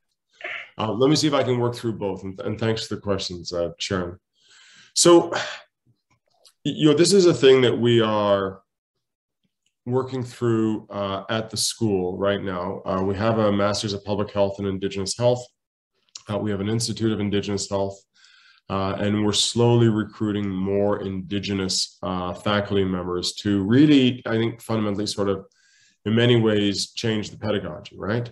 Uh, let me see if I can work through both. And, and thanks for the questions, uh, Sharon. So, you know, this is a thing that we are working through uh, at the school right now. Uh, we have a Master's of Public Health and Indigenous Health. Uh, we have an Institute of Indigenous Health. Uh, and we're slowly recruiting more Indigenous uh, faculty members to really, I think, fundamentally sort of, in many ways, change the pedagogy, right?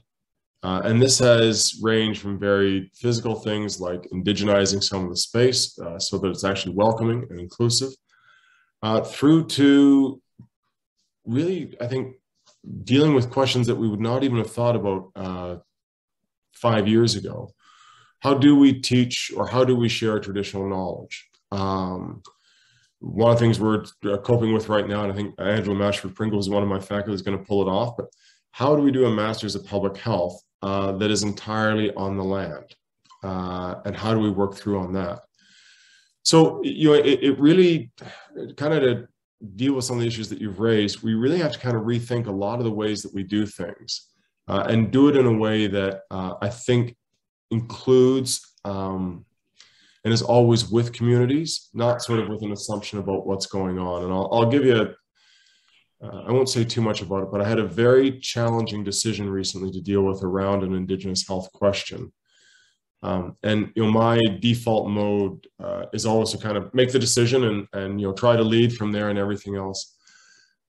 Uh, and this has ranged from very physical things like indigenizing some of the space so that it's actually welcoming and inclusive, through to really, I think, dealing with questions that we would not even have thought about uh, five years ago. How do we teach or how do we share traditional knowledge? Um, one of the things we're uh, coping with right now, and I think Angela Mashford Pringle is one of my faculty is going to pull it off, but how do we do a master's of public health uh, that is entirely on the land? Uh, and how do we work through on that? So, you know, it, it really kind of to deal with some of the issues that you've raised, we really have to kind of rethink a lot of the ways that we do things uh, and do it in a way that uh, I think includes um, and is always with communities, not sort of with an assumption about what's going on. And I'll, I'll give you a, uh, I won't say too much about it, but I had a very challenging decision recently to deal with around an Indigenous health question. Um, and you know, my default mode uh, is always to kind of make the decision and and you know try to lead from there and everything else.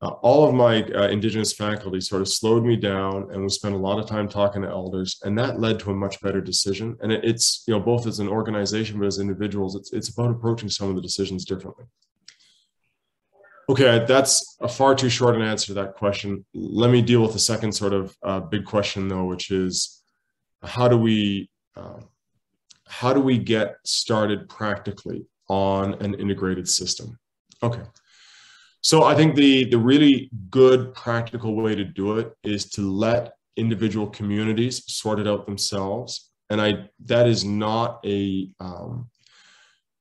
Uh, all of my uh, indigenous faculty sort of slowed me down, and we spent a lot of time talking to elders, and that led to a much better decision. And it, it's you know both as an organization but as individuals, it's it's about approaching some of the decisions differently. Okay, that's a far too short an answer to that question. Let me deal with the second sort of uh, big question though, which is how do we uh, how do we get started practically on an integrated system? Okay. So I think the, the really good practical way to do it is to let individual communities sort it out themselves. And I that is not a um,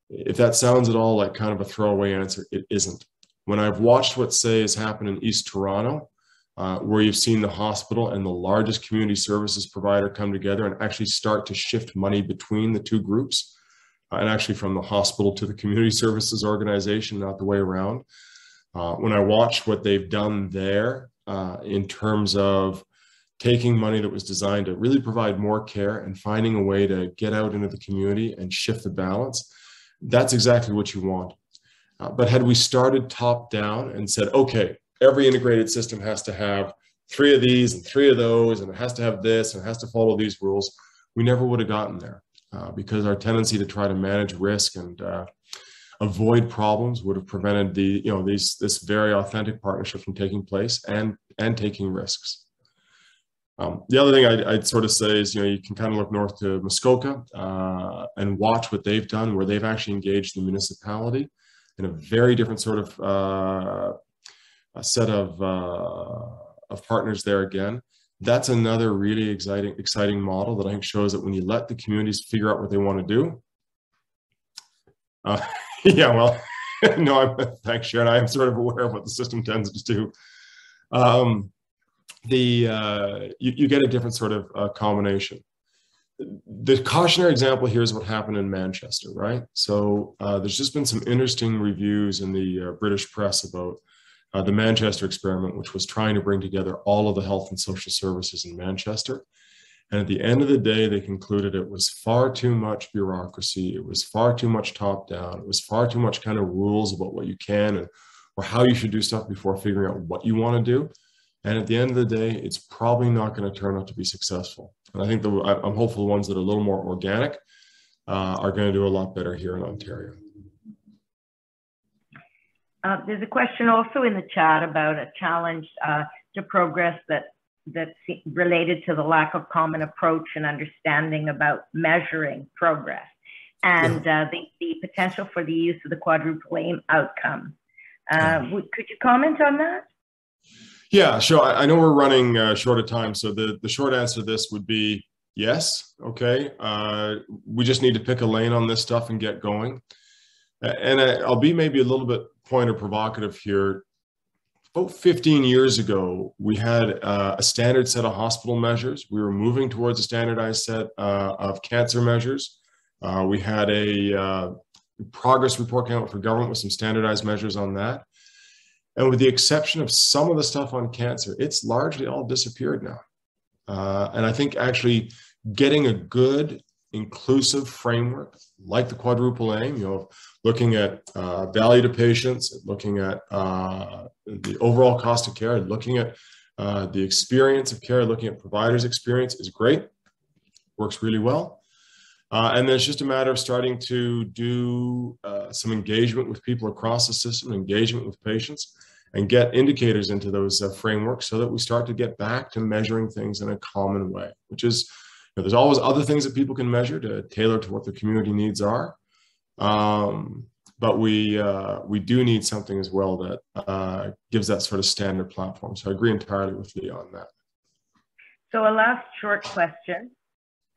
if that sounds at all like kind of a throwaway answer, it isn't. When I've watched what say has happened in East Toronto, uh, where you've seen the hospital and the largest community services provider come together and actually start to shift money between the two groups, uh, and actually from the hospital to the community services organization, not the way around. Uh, when I watched what they've done there uh, in terms of taking money that was designed to really provide more care and finding a way to get out into the community and shift the balance, that's exactly what you want. Uh, but had we started top down and said, okay, every integrated system has to have three of these and three of those, and it has to have this and it has to follow these rules, we never would have gotten there uh, because our tendency to try to manage risk and uh, avoid problems would have prevented the you know these this very authentic partnership from taking place and and taking risks. Um, the other thing I'd, I'd, sort of say is, you know, you can kind of look north to Muskoka uh, and watch what they've done, where they've actually engaged the municipality in a very different sort of uh, a set of, uh, of partners there again. That's another really exciting, exciting model that I think shows that when you let the communities figure out what they want to do, uh, yeah, well, no, I'm, thanks, Sharon. I'm sort of aware of what the system tends to do. Um, the uh, you, you, get a different sort of uh, combination. The cautionary example here is what happened in Manchester, right? So uh, there's just been some interesting reviews in the uh, British press about uh, the Manchester experiment, which was trying to bring together all of the health and social services in Manchester. And at the end of the day, they concluded it was far too much bureaucracy. It was far too much top down. It was far too much kind of rules about what you can and or how you should do stuff before figuring out what you want to do. And at the end of the day, it's probably not going to turn out to be successful. And I think the, I'm hopeful the ones that are a little more organic uh, are going to do a lot better here in Ontario. Uh, there's a question also in the chat about a challenge uh, to progress that that's related to the lack of common approach and understanding about measuring progress and yeah. uh, the, the potential for the use of the quadruple aim outcome. Uh, could you comment on that? Yeah, sure. I, I know we're running uh, short of time, so the, the short answer to this would be yes. Okay, uh, we just need to pick a lane on this stuff and get going. And I, I'll be maybe a little bit point of provocative here. about 15 years ago, we had uh, a standard set of hospital measures. We were moving towards a standardized set uh, of cancer measures. Uh, we had a uh, progress report came out for government with some standardized measures on that. And with the exception of some of the stuff on cancer, it's largely all disappeared now. Uh, and I think actually getting a good inclusive framework like the quadruple aim, you know, looking at uh, value to patients, looking at uh, the overall cost of care, looking at uh, the experience of care, looking at providers' experience is great, works really well. Uh, and then it's just a matter of starting to do uh, some engagement with people across the system, engagement with patients, and get indicators into those uh, frameworks so that we start to get back to measuring things in a common way, which is know, there's always other things that people can measure to tailor to what the community needs are. Um, but we uh, we do need something as well that uh, gives that sort of standard platform. So I agree entirely with Lee on that. So a last short question.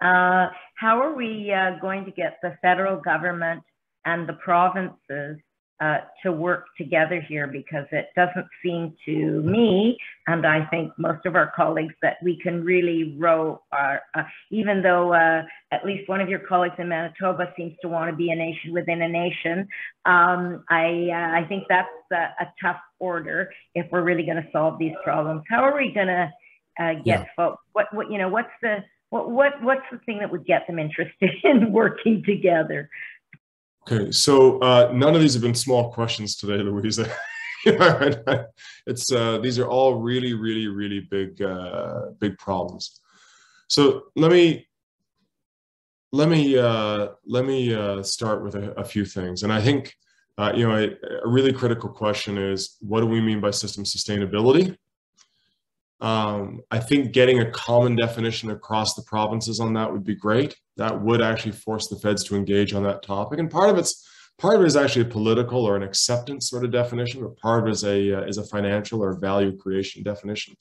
Uh, how are we uh, going to get the federal government and the provinces uh, to work together here because it doesn't seem to me, and I think most of our colleagues, that we can really row our, uh, even though uh, at least one of your colleagues in Manitoba seems to want to be a nation within a nation. Um, I, uh, I think that's a, a, tough order if we're really going to solve these problems. How are we going to uh, get yeah. folks? What, what, you know, what's the, what, what, what's the thing that would get them interested in working together? Okay, so uh, none of these have been small questions today, Louisa. it's uh, these are all really, really, really big, uh, big problems. So let me let me uh, let me uh, start with a, a, few things, and I think uh, you know a, a really critical question is what do we mean by system sustainability? Um, I think getting a common definition across the provinces on that would be great. That would actually force the feds to engage on that topic. And part of it's part of it is actually a political or an acceptance sort of definition, but part of it is a uh, is a financial or value creation definition.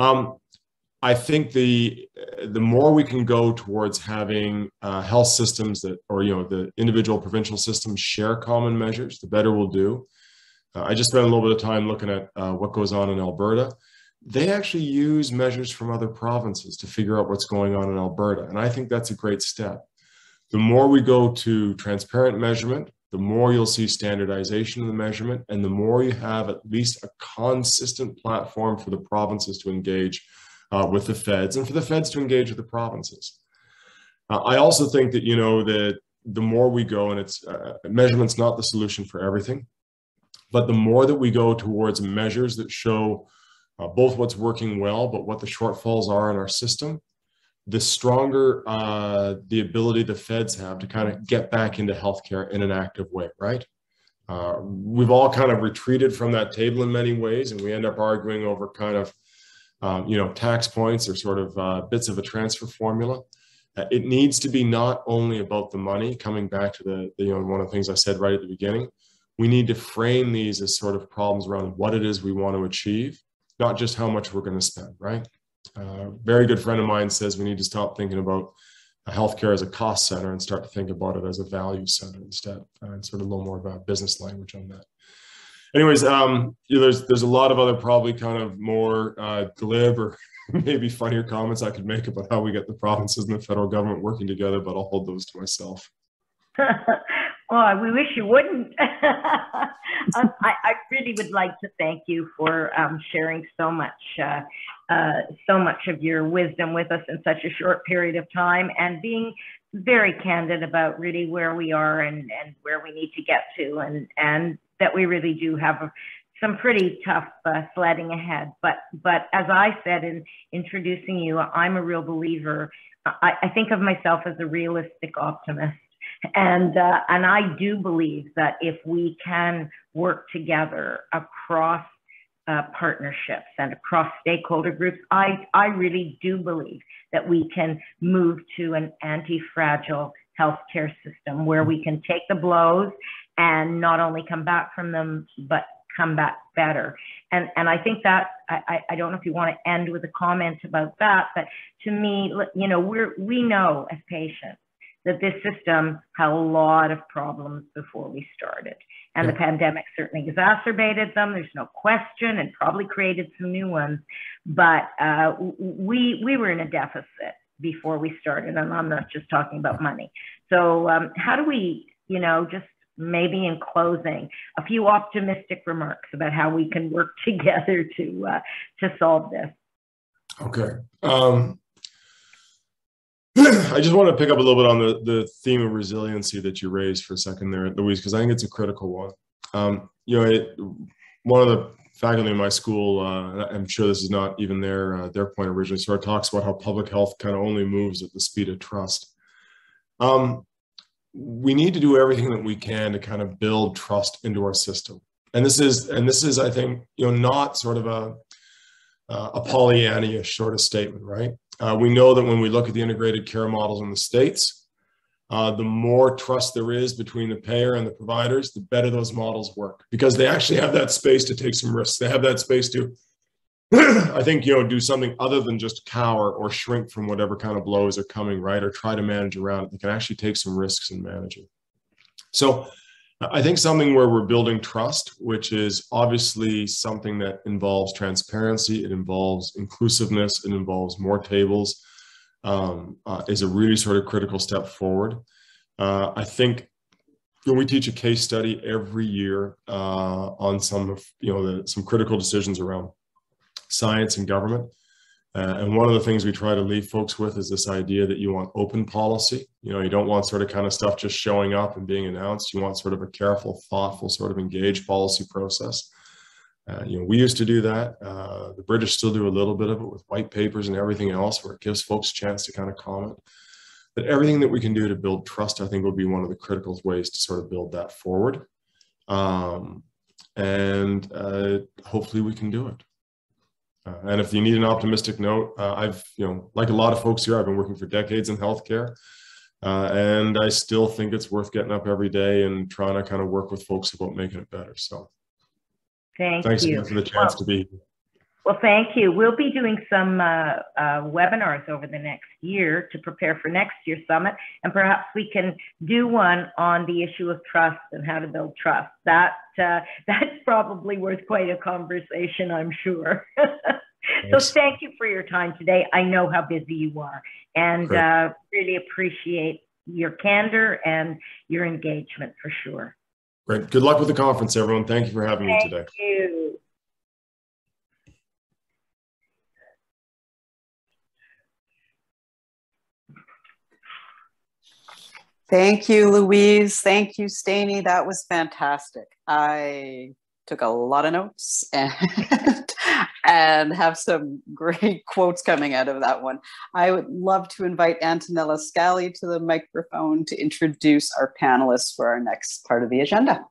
Um, I think the the more we can go towards having uh, health systems that, or you know, the individual provincial systems share common measures, the better we'll do. Uh, I just spent a little bit of time looking at uh, what goes on in Alberta they actually use measures from other provinces to figure out what's going on in Alberta. And I think that's a great step. The more we go to transparent measurement, the more you'll see standardization of the measurement, and the more you have at least a consistent platform for the provinces to engage uh, with the feds and for the feds to engage with the provinces. Uh, I also think that, you know, that the more we go, and it's uh, measurement's not the solution for everything, but the more that we go towards measures that show uh, both what's working well, but what the shortfalls are in our system, the stronger uh, the ability the feds have to kind of get back into healthcare in an active way, right? Uh, we've all kind of retreated from that table in many ways, and we end up arguing over kind of, um, you know, tax points or sort of uh, bits of a transfer formula. Uh, it needs to be not only about the money, coming back to the, the, you know, one of the things I said right at the beginning, we need to frame these as sort of problems around what it is we want to achieve not just how much we're going to spend, right? Uh, very good friend of mine says we need to stop thinking about healthcare as a cost center and start to think about it as a value center instead, uh, and sort of a little more of a business language on that. Anyways, um, you know, there's there's a lot of other probably kind of more uh, glib or maybe funnier comments I could make about how we get the provinces and the federal government working together, but I'll hold those to myself. Oh, we wish you wouldn't. um, I, I, really would like to thank you for um, sharing so much, uh, uh, so much of your wisdom with us in such a short period of time, and being very candid about really where we are and, and where we need to get to, and and that we really do have a, some pretty tough uh, sledding ahead. But but as I said in introducing you, I'm a real believer. I, I think of myself as a realistic optimist and, uh, and I do believe that if we can work together across uh, partnerships and across stakeholder groups, I, I really do believe that we can move to an anti-fragile healthcare system where we can take the blows and not only come back from them, but come back better. And, and I think that, I, I don't know if you want to end with a comment about that, but to me, you know, we're, we know as patients that this system had a lot of problems before we started. And Yeah. the pandemic certainly exacerbated them. There's no question, and probably created some new ones. But uh, we we were in a deficit before we started, and I'm not just talking about money. So um, how do we, you know, just maybe in closing, a few optimistic remarks about how we can work together to uh, to solve this. Okay. Um, I just want to pick up a little bit on the, the theme of resiliency that you raised for a second there, Louise, because I think it's a critical one. Um, you know, it, one of the faculty in my school, uh, I'm sure this is not even their uh, their point originally, sort of talks about how public health kind of only moves at the speed of trust. Um, we need to do everything that we can to kind of build trust into our system, and this is and this is, I think, you know, not sort of a uh, a Pollyanna-ish sort of statement, right? Uh, we know that when we look at the integrated care models in the states, uh, the more trust there is between the payer and the providers, the better those models work because they actually have that space to take some risks. They have that space to, I think, you know, do something other than just cower or shrink from whatever kind of blows are coming, right? Or try to manage around it. They can actually take some risks in managing. So I think something where we're building trust, which is obviously something that involves transparency, it involves inclusiveness, it involves more tables, um, uh, is a really sort of critical step forward. Uh, I think when we teach a case study every year uh, on some of you know the, some critical decisions around science and government. Uh, and one of the things we try to leave folks with is this idea that you want open policy. You know, you don't want sort of kind of stuff just showing up and being announced. You want sort of a careful, thoughtful, sort of engaged policy process. Uh, you know, we used to do that. Uh, the British still do a little bit of it with white papers and everything else, where it gives folks a chance to kind of comment. But everything that we can do to build trust, I think, will be one of the critical ways to sort of build that forward. Um, and uh, hopefully, we can do it. Uh, and if you need an optimistic note, uh, I've, you know, like a lot of folks here, I've been working for decades in healthcare. Uh, and I still think it's worth getting up every day and trying to kind of work with folks about making it better. So Thank thanks you. again for the chance Well- to be here. Well, thank you. We'll be doing some uh, uh, webinars over the next year to prepare for next year's summit, and perhaps we can do one on the issue of trust and how to build trust. That uh, that's probably worth quite a conversation, I'm sure. so thank you for your time today. I know how busy you are, and uh, really appreciate your candor and your engagement for sure. Great. Good luck with the conference, everyone. Thank you for having me today. Thank today. you. Thank you, Louise. Thank you, Steini. That was fantastic. I took a lot of notes and, and have some great quotes coming out of that one. I would love to invite Antonella Scali to the microphone to introduce our panelists for our next part of the agenda.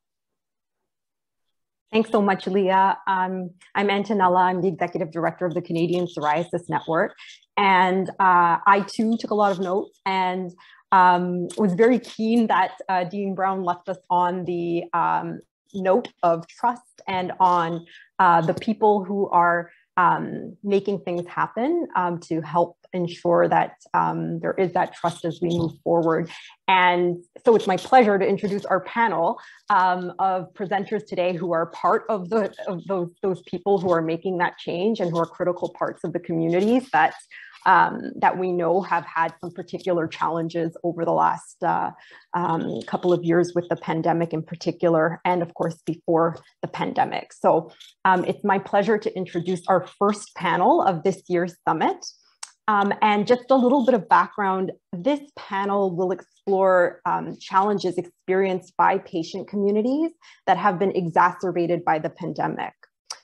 Thanks so much, Leah. Um, I'm Antonella. I'm the executive director of the Canadian Psoriasis Network. And uh, I too took a lot of notes and um, was very keen that uh, Dean Brown left us on the um, note of trust and on uh, the people who are um, making things happen um, to help ensure that um, there is that trust as we move forward. And so it's my pleasure to introduce our panel um, of presenters today who are part of, the, of those, those people who are making that change and who are critical parts of the communities that um, that we know have had some particular challenges over the last uh, um, couple of years with the pandemic in particular, and of course before the pandemic. So um, it's my pleasure to introduce our first panel of this year's summit. Um, and just a little bit of background, this panel will explore um, challenges experienced by patient communities that have been exacerbated by the pandemic.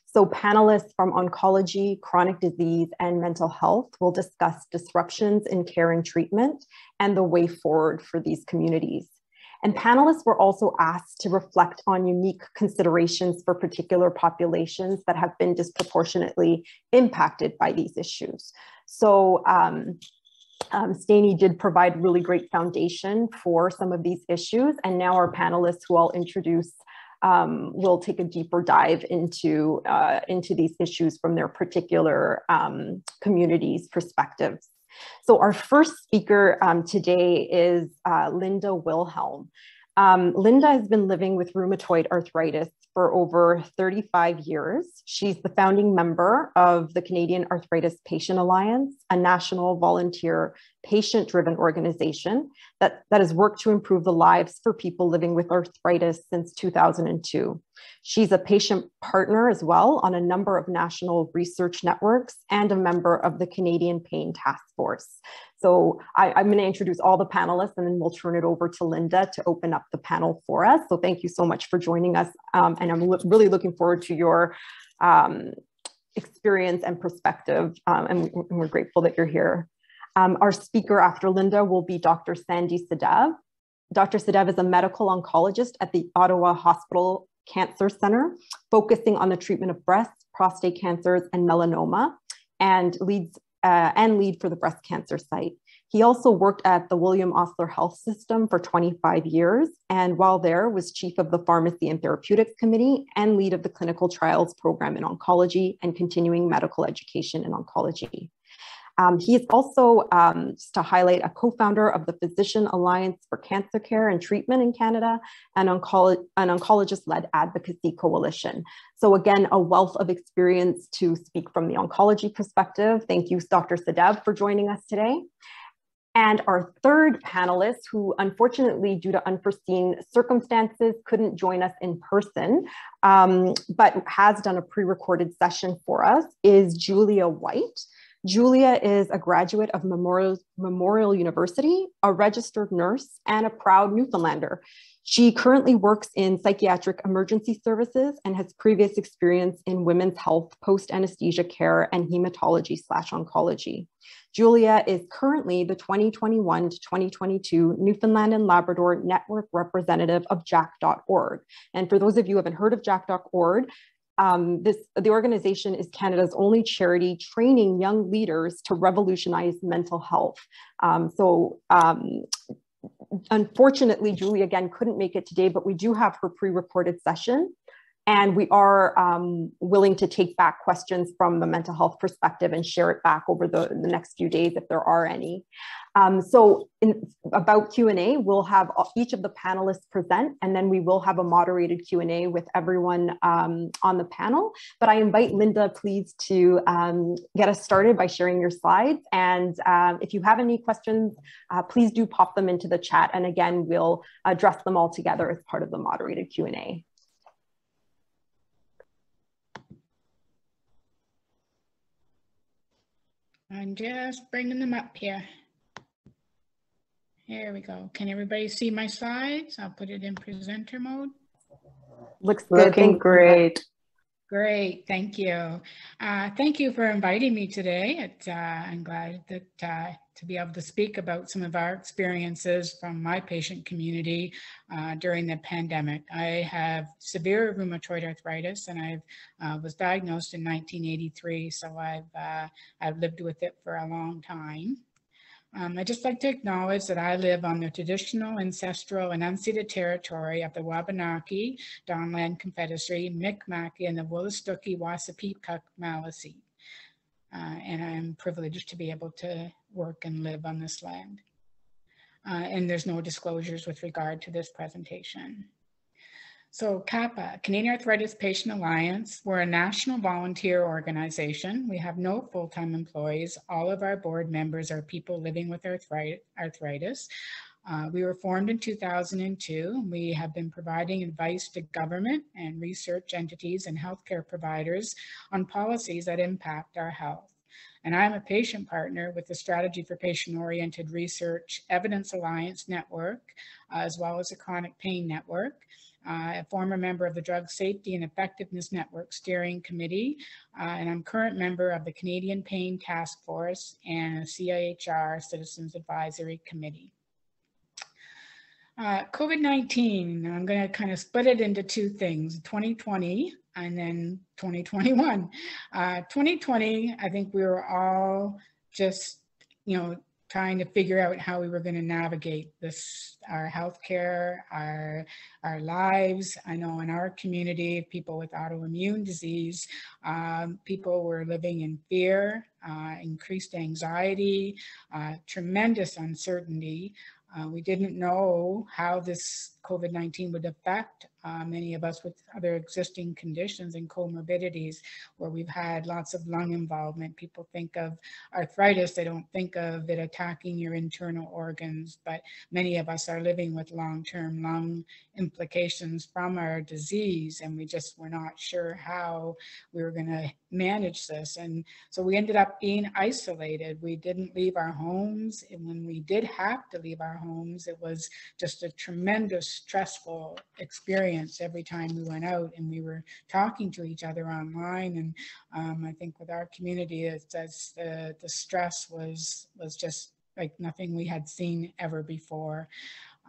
So panelists from oncology, chronic disease, and mental health will discuss disruptions in care and treatment and the way forward for these communities. And panelists were also asked to reflect on unique considerations for particular populations that have been disproportionately impacted by these issues. So um, um, Steini did provide really great foundation for some of these issues. And now our panelists who I'll introduce um, will take a deeper dive into, uh, into these issues from their particular um, communities' perspectives. So our first speaker um, today is uh, Linda Wilhelm. Um, Linda has been living with rheumatoid arthritis for over 35 years. She's the founding member of the Canadian Arthritis Patient Alliance, a national volunteer patient driven organization that, that has worked to improve the lives for people living with arthritis since 2002. She's a patient partner as well on a number of national research networks and a member of the Canadian Pain Task Force. So I, am going to introduce all the panelists and then we'll turn it over to Linda to open up the panel for us. So thank you so much for joining us. Um, and I'm really looking forward to your um, experience and perspective. Um, and we're grateful that you're here. Um, our speaker after Linda will be Dr. Sandy Sehdev. Dr. Sehdev is a medical oncologist at the Ottawa Hospital Cancer Center, focusing on the treatment of breast, prostate cancers, and melanoma, and leads uh, and lead for the breast cancer site. He also worked at the William Osler Health System for 25 years, and while there was chief of the Pharmacy and Therapeutics Committee and lead of the clinical trials program in oncology and continuing medical education in oncology. Um, he is also, um, just to highlight, a co-founder of the Physician Alliance for Cancer Care and Treatment in Canada and an oncologist-led advocacy coalition. So again, a wealth of experience to speak from the oncology perspective. Thank you, Dr. Sehdev, for joining us today. And our third panelist, who unfortunately, due to unforeseen circumstances, couldn't join us in person, um, but has done a pre-recorded session for us, is Julia White. Julia is a graduate of Memorial, Memorial University, a registered nurse, and a proud Newfoundlander. She currently works in psychiatric emergency services and has previous experience in women's health, post-anesthesia care, and hematology slash oncology. Julia is currently the 2021 to 2022 Newfoundland and Labrador Network Representative of Jack.org. And for those of you who haven't heard of Jack.org, um, this, the organization is Canada's only charity training young leaders to revolutionize mental health. Um, so um, unfortunately, Julie again couldn't make it today, but we do have her pre-recorded session. And we are um, willing to take back questions from the mental health perspective and share it back over the, the next few days if there are any. Um, so in, about Q&A, we'll have each of the panelists present, and then we will have a moderated Q&A with everyone um, on the panel. But I invite Linda, please, to um, get us started by sharing your slides. And um, if you have any questions, uh, please do pop them into the chat. And again, we'll address them all together as part of the moderated Q&A. I'm just bringing them up here. Here we go. Can everybody see my slides? I'll put it in presenter mode. Looks looking great. Great, thank you. Uh, thank you for inviting me today. It, uh, I'm glad that uh, to be able to speak about some of our experiences from my patient community uh, during the pandemic. I have severe rheumatoid arthritis and I uh, was diagnosed in 1983, so I've, uh, I've lived with it for a long time. Um, I'd just like to acknowledge that I live on the traditional, ancestral, and unceded territory of the Wabanaki, Dawnland Confederacy, Mi'kmaq, and the Wolastoqey, Wassapequk, Maliseet. Uh, and I'm privileged to be able to work and live on this land. Uh, and there's no disclosures with regard to this presentation. So CAPA, Canadian Arthritis Patient Alliance, we're a national volunteer organization. We have no full-time employees. All of our board members are people living with arthritis. Uh, we were formed in 2002. We have been providing advice to government and research entities and healthcare providers on policies that impact our health. And I'm a patient partner with the Strategy for Patient-Oriented Research Evidence Alliance Network, uh, as well as the Chronic Pain Network a former member of the Drug Safety and Effectiveness Network Steering Committee, uh, and I'm current member of the Canadian Pain Task Force and CIHR Citizens Advisory Committee. Uh, COVID-19, I'm going to kind of split it into two things, 2020 and then 2021. 2020, uh, I think we were all just, you know, trying to figure out how we were going to navigate this, our healthcare, our, our lives. I know in our community, people with autoimmune disease, um, people were living in fear, uh, increased anxiety, uh, tremendous uncertainty. Uh, we didn't know how this COVID-19 would affect uh, many of us with other existing conditions and comorbidities where we've had lots of lung involvement. People think of arthritis, they don't think of it attacking your internal organs, but many of us are living with long-term lung implications from our disease and we just were not sure how we were going to manage this. And so we ended up being isolated. We didn't leave our homes. And when we did have to leave our homes, it was just a tremendous stressful experience every time we went out and we were talking to each other online. And um, I think with our community, it's, it's the, the stress was, was just like nothing we had seen ever before.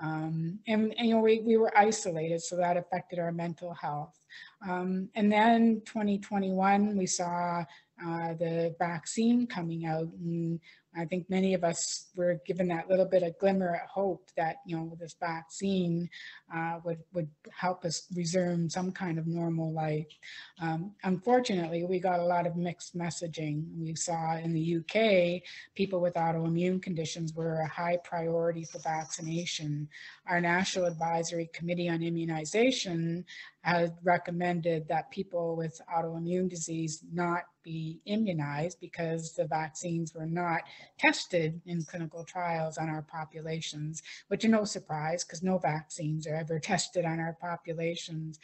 Um, and, and, you know, we, we were isolated, so that affected our mental health. Um, and then 2021, we saw uh, the vaccine coming out and I think many of us were given that little bit of glimmer of hope that, you know, this vaccine uh, would, would help us resume some kind of normal life. Um, unfortunately, we got a lot of mixed messaging. We saw in the UK, people with autoimmune conditions were a high priority for vaccination. Our National Advisory Committee on Immunization had recommended that people with autoimmune disease not be immunized because the vaccines were not tested in clinical trials on our populations, which is no surprise because no vaccines are ever tested on our populations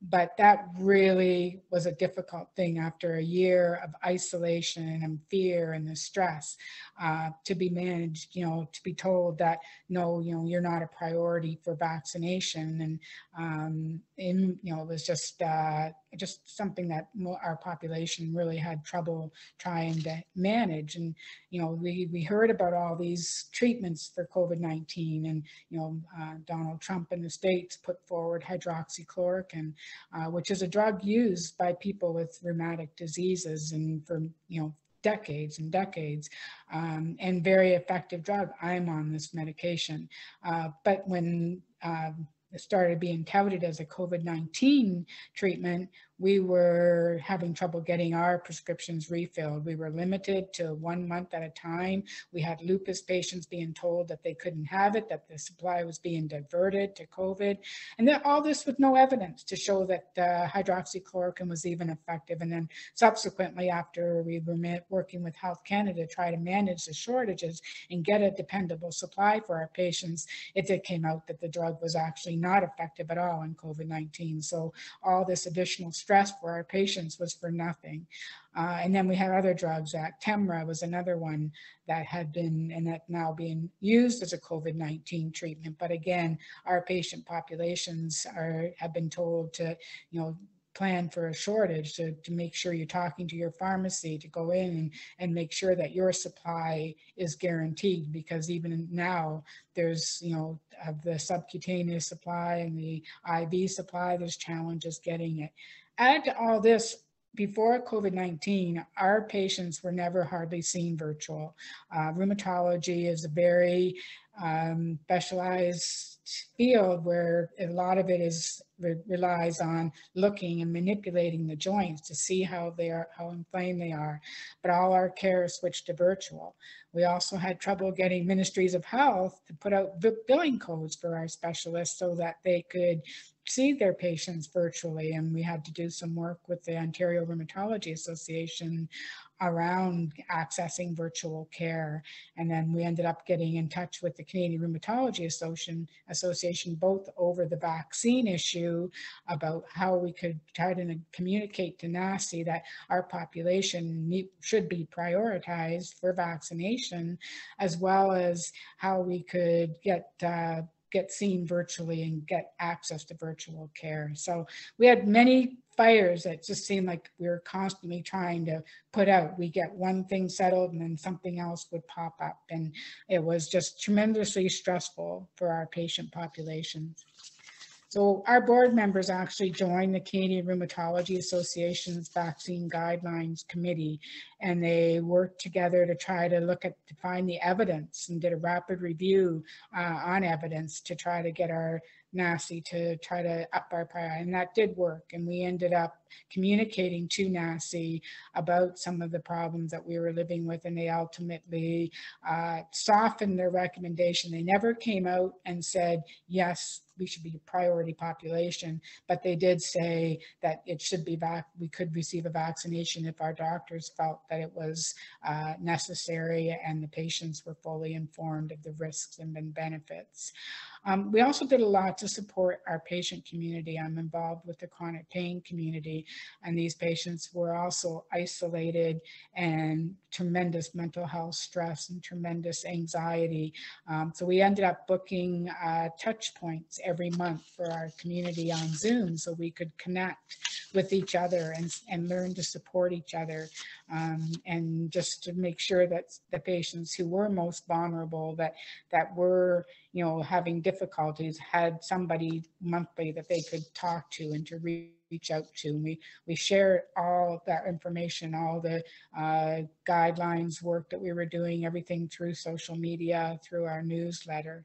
but that really was a difficult thing after a year of isolation and fear and the stress uh, to be managed, you know, to be told that, no, you know, you're not a priority for vaccination. And, um, in, you know, it was just, uh, just something that our population really had trouble trying to manage. And, you know, we, we heard about all these treatments for COVID-19 and, you know, uh, Donald Trump in the States put forward hydroxychloroquine, uh, which is a drug used by people with rheumatic diseases and for, you know, decades and decades um, and very effective drug. I'm on this medication. Uh, but when um, started being touted as a COVID-19 treatment, we were having trouble getting our prescriptions refilled. We were limited to one month at a time. We had lupus patients being told that they couldn't have it, that the supply was being diverted to COVID. And then all this with no evidence to show that uh, hydroxychloroquine was even effective. And then subsequently, after we were working with Health Canada to try to manage the shortages and get a dependable supply for our patients, it came out that the drug was actually not effective at all in COVID-19. So all this additional stress for our patients was for nothing. Uh, and then we had other drugs. Actemra was another one that had been and that now being used as a COVID-19 treatment. But again, our patient populations are have been told to, you know, plan for a shortage to, to make sure you're talking to your pharmacy to go in and, and make sure that your supply is guaranteed because even now there's, you know, the subcutaneous supply and the IV supply, there's challenges getting it. Add to all this, before COVID-19, our patients were never hardly seen virtual. Uh, rheumatology is a very um, specialized field where a lot of it is re relies on looking and manipulating the joints to see how they are, how inflamed they are. But all our care is switched to virtual. We also had trouble getting ministries of health to put out billing codes for our specialists so that they could see their patients virtually. And we had to do some work with the Ontario Rheumatology Association around accessing virtual care. And then we ended up getting in touch with the Canadian Rheumatology Association, Association both over the vaccine issue about how we could try to communicate to NACI that our population need, should be prioritized for vaccination, as well as how we could get uh, get seen virtually and get access to virtual care. So we had many fires that just seemed like we were constantly trying to put out. We get one thing settled and then something else would pop up. And it was just tremendously stressful for our patient populations. So our board members actually joined the Canadian Rheumatology Association's Vaccine Guidelines Committee, and they worked together to try to look at, to find the evidence and did a rapid review uh, on evidence to try to get our NACI to try to up our priority, and that did work. And we ended up communicating to NACI about some of the problems that we were living with, and they ultimately uh, softened their recommendation. They never came out and said, yes, we should be a priority population, but they did say that it should be vac we could receive a vaccination if our doctors felt that it was uh, necessary and the patients were fully informed of the risks and benefits. Um, we also did a lot to support our patient community. I'm involved with the chronic pain community, and these patients were also isolated and tremendous mental health stress and tremendous anxiety. Um, so we ended up booking uh, touch points every month for our community on Zoom so we could connect with each other and, and learn to support each other um, and just to make sure that the patients who were most vulnerable that that were you know having difficulties had somebody monthly that they could talk to and to reach out to. And we, we share all that information, all the uh, guidelines work that we were doing, everything through social media, through our newsletter.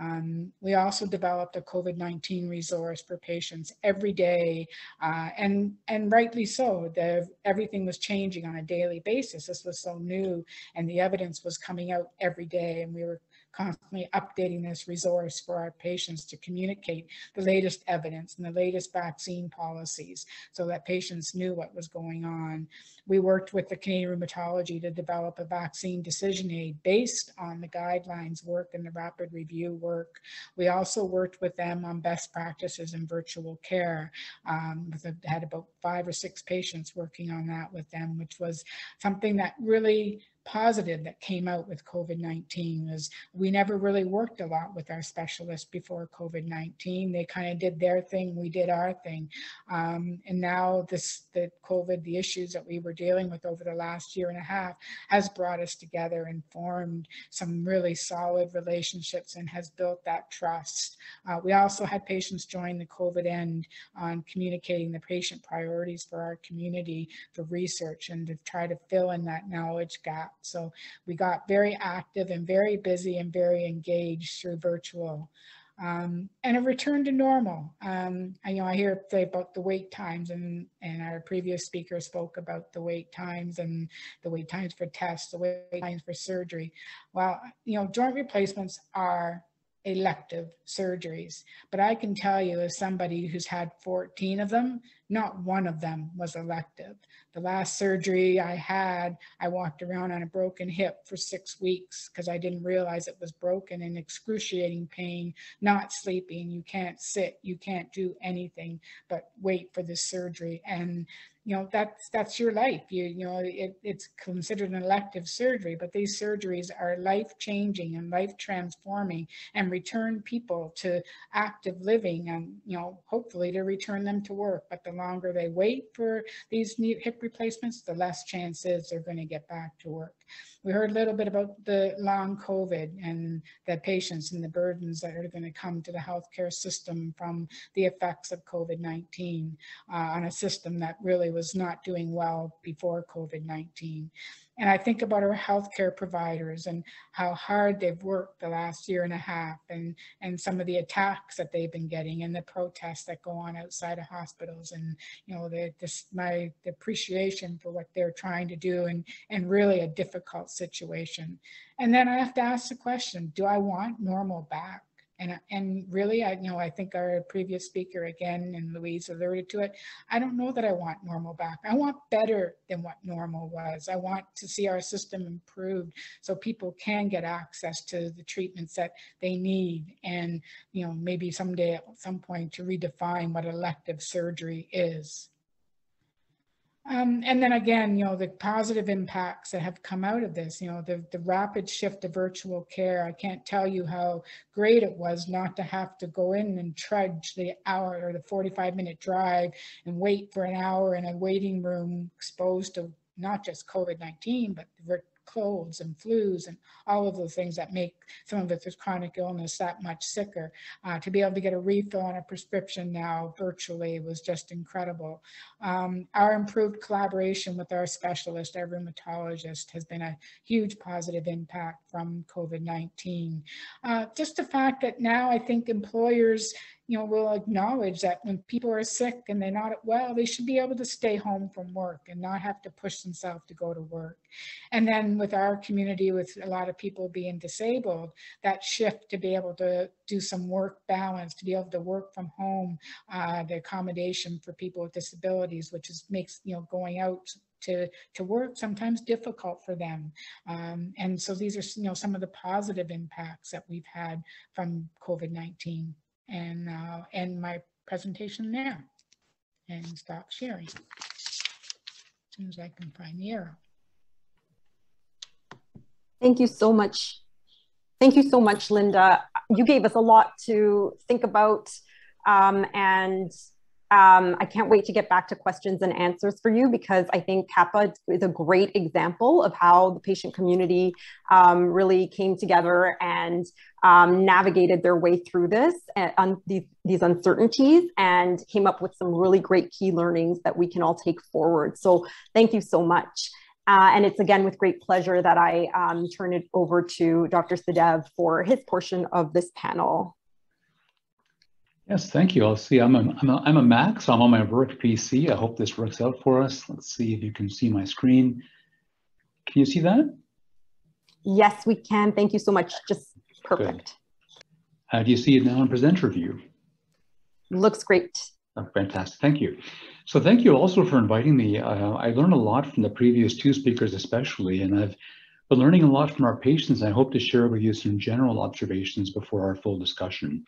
Um, we also developed a COVID-19 resource for patients every day, uh, and and rightly so. The, everything was changing on a daily basis. This was so new, and the evidence was coming out every day, and we were constantly updating this resource for our patients to communicate the latest evidence and the latest vaccine policies so that patients knew what was going on. We worked with the Canadian Rheumatology to develop a vaccine decision aid based on the guidelines work and the rapid review work. We also worked with them on best practices in virtual care. Um, had about five or six patients working on that with them, which was something that really positive that came out with COVID-19 was we never really worked a lot with our specialists before COVID-19. They kind of did their thing, we did our thing. Um, and now this, the COVID, the issues that we were dealing with over the last year and a half has brought us together and formed some really solid relationships and has built that trust. Uh, we also had patients join the COVID-END on communicating the patient priorities for our community the research and to try to fill in that knowledge gap so we got very active and very busy and very engaged through virtual. Um, and a return to normal. Um, I, you know, I hear about the wait times, and and our previous speaker spoke about the wait times and the wait times for tests, the wait times for surgery. Well, you know, joint replacements are elective surgeries, but I can tell you, as somebody who's had 14 of them, not one of them was elective. The last surgery I had, I walked around on a broken hip for six weeks because I didn't realize it was broken in excruciating pain, not sleeping. You can't sit, you can't do anything but wait for the surgery. And you know that's that's your life. You you know it, it's considered an elective surgery but these surgeries are life changing and life transforming and return people to active living and you know hopefully to return them to work. But the longer they wait for these new hip replacements the less chances they're going to get back to work we heard a little bit about the long COVID and the patients and the burdens that are going to come to the healthcare system from the effects of COVID-19 uh, on a system that really was not doing well before COVID-19. And I think about our healthcare providers and how hard they've worked the last year and a half and, and some of the attacks that they've been getting and the protests that go on outside of hospitals and, you know, the, this, my appreciation for what they're trying to do and, and really a difficult situation. And then I have to ask the question, do I want normal back? And, and really, I, you know, I think our previous speaker again, and Louise alerted to it, I don't know that I want normal back. I want better than what normal was. I want to see our system improved so people can get access to the treatments that they need. And, you know, maybe someday at some point to redefine what elective surgery is. Um, and then again, you know, the positive impacts that have come out of this, you know, the, the rapid shift to virtual care. I can't tell you how great it was not to have to go in and trudge the hour or the 45 minute drive and wait for an hour in a waiting room exposed to not just COVID-19, but colds and flus and all of the things that make some of this chronic illness that much sicker. Uh, to be able to get a refill on a prescription now virtually was just incredible. Um, our improved collaboration with our specialist, our rheumatologist, has been a huge positive impact from COVID-19. Uh, just the fact that now I think employers you know, will acknowledge that when people are sick and they're not well, they should be able to stay home from work and not have to push themselves to go to work. And then with our community, with a lot of people being disabled, that shift to be able to do some work balance, to be able to work from home, uh, the accommodation for people with disabilities, which is makes, you know, going out to, to work sometimes difficult for them. Um, and so these are, you know, some of the positive impacts that we've had from COVID-19 and uh, end my presentation there and stop sharing. As soon as I can find the arrow. Thank you so much. Thank you so much, Linda. You gave us a lot to think about um, and um, I can't wait to get back to questions and answers for you because I think CAPA is a great example of how the patient community um, really came together and um, navigated their way through this and uh, these, these uncertainties and came up with some really great key learnings that we can all take forward. So thank you so much. Uh, and it's again with great pleasure that I um, turn it over to Dr. Sehdev for his portion of this panel. Yes, thank you. I'll see. I'm a, I'm a, I'm a Mac, so I'm on my work PC. I hope this works out for us. Let's see if you can see my screen. Can you see that? Yes, we can. Thank you so much. Just perfect. How do you see it now in presenter view? Looks great. Oh, fantastic. Thank you. So thank you also for inviting me. Uh, I learned a lot from the previous two speakers especially, and I've been learning a lot from our patients. I hope to share with you some general observations before our full discussion.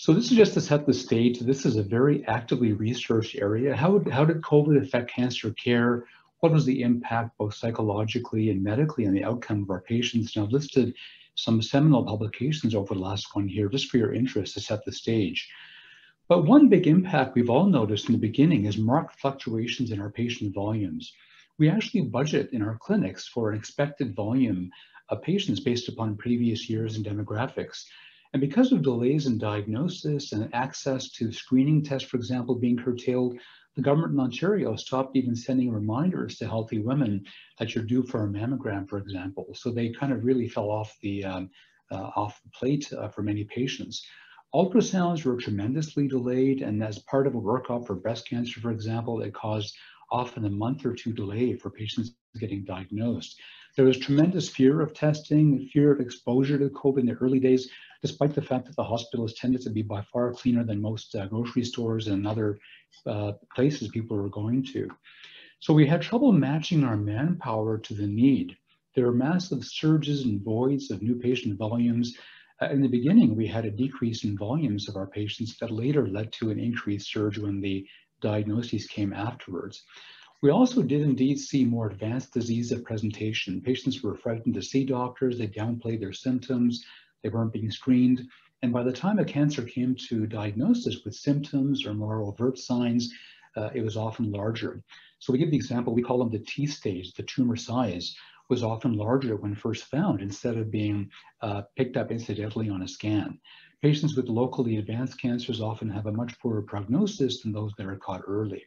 So this is just to set the stage. This is a very actively researched area. How, how did COVID affect cancer care? What was the impact both psychologically and medically on the outcome of our patients? And I've listed some seminal publications over the last one here just for your interest to set the stage. But one big impact we've all noticed in the beginning is marked fluctuations in our patient volumes. We actually budget in our clinics for an expected volume of patients based upon previous years and demographics. And because of delays in diagnosis and access to screening tests, for example, being curtailed, the government in Ontario stopped even sending reminders to healthy women that you're due for a mammogram, for example. So they kind of really fell off the um, uh, off the plate uh, for many patients. Ultrasounds were tremendously delayed, and as part of a workup for breast cancer, for example, it caused often a month or two delay for patients getting diagnosed. There was tremendous fear of testing, fear of exposure to COVID in the early days, despite the fact that the hospitals tended to be by far cleaner than most uh, grocery stores and other uh, places people were going to. So we had trouble matching our manpower to the need. There were massive surges and voids of new patient volumes. Uh, in the beginning, we had a decrease in volumes of our patients that later led to an increased surge when the diagnoses came afterwards. We also did indeed see more advanced disease at presentation. Patients were frightened to see doctors, they downplayed their symptoms, they weren't being screened. And by the time a cancer came to diagnosis with symptoms or more overt signs, uh, it was often larger. So we give the example, we call them the T stage, the tumor size was often larger when first found instead of being uh, picked up incidentally on a scan. Patients with locally advanced cancers often have a much poorer prognosis than those that are caught early.